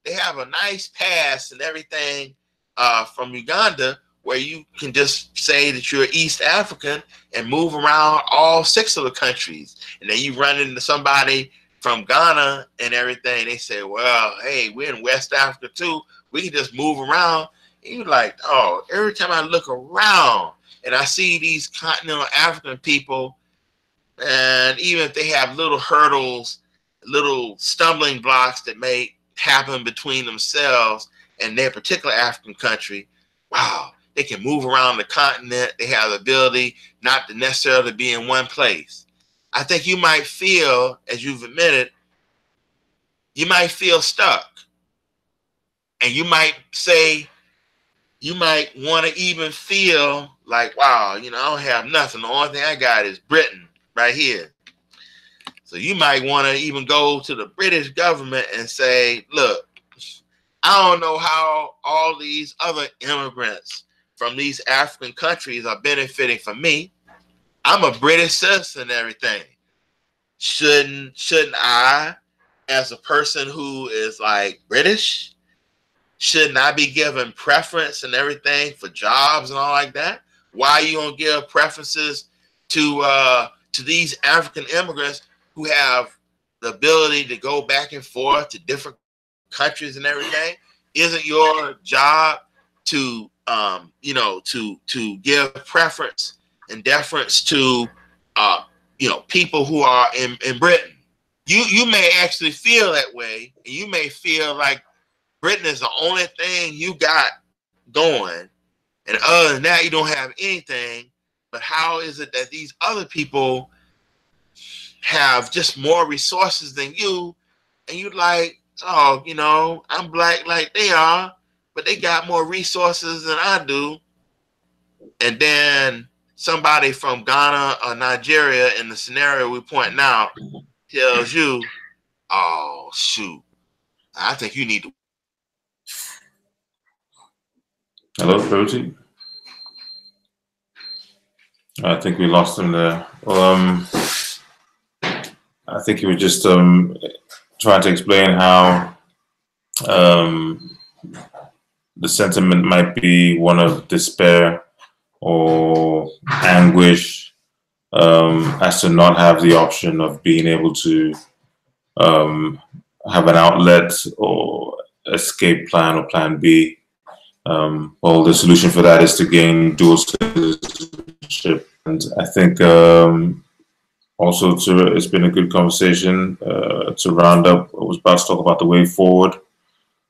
They have a nice pass and everything uh, from Uganda where you can just say that you're East African and move around all six of the countries. And then you run into somebody from Ghana and everything. They say, well, hey, we're in West Africa too. We can just move around. And you're like, oh, every time I look around and I see these continental African people, and even if they have little hurdles, little stumbling blocks that may happen between themselves and their particular African country, wow, they can move around the continent. They have the ability not to necessarily be in one place. I think you might feel, as you've admitted, you might feel stuck. And you might say, you might want to even feel like, wow, you know, I don't have nothing. The only thing I got is Britain right here. So you might want to even go to the British government and say, look, I don't know how all these other immigrants from these African countries are benefiting from me. I'm a British citizen and everything. Shouldn't shouldn't I, as a person who is like British, shouldn't I be given preference and everything for jobs and all like that? Why you gonna give preferences to uh to these African immigrants who have the ability to go back and forth to different countries and everything? Isn't your job to um, you know, to to give preference and deference to uh, you know, people who are in, in Britain. You you may actually feel that way, and you may feel like Britain is the only thing you got going, and other than that, you don't have anything. But how is it that these other people have just more resources than you, and you like, oh, you know, I'm black like they are, but they got more resources than I do. And then somebody from Ghana or Nigeria in the scenario we point out tells you, oh shoot, I think you need to. Hello, Protein. I think we lost him there. Um, I think he was just um, trying to explain how um, the sentiment might be one of despair or anguish um, as to not have the option of being able to um, have an outlet or escape plan or plan B. Um, well, the solution for that is to gain dual citizenship. And I think um, also to, it's been a good conversation uh, to round up. I was about to talk about the way forward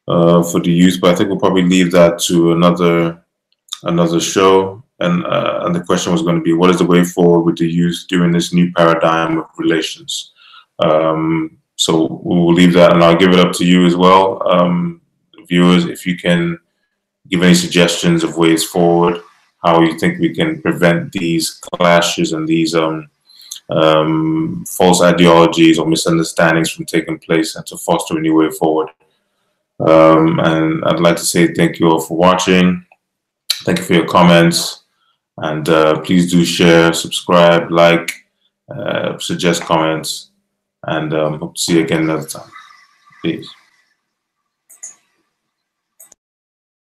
uh, for the youth, but I think we'll probably leave that to another another show. And uh, and the question was going to be, what is the way forward with the youth during this new paradigm of relations? Um, so we'll leave that, and I'll give it up to you as well, um, viewers, if you can give any suggestions of ways forward, how you think we can prevent these clashes and these um, um, false ideologies or misunderstandings from taking place, and to foster a new way forward. Um, and I'd like to say thank you all for watching. Thank you for your comments. And uh, please do share, subscribe, like, uh, suggest comments. And um, hope to see you again another time. Peace.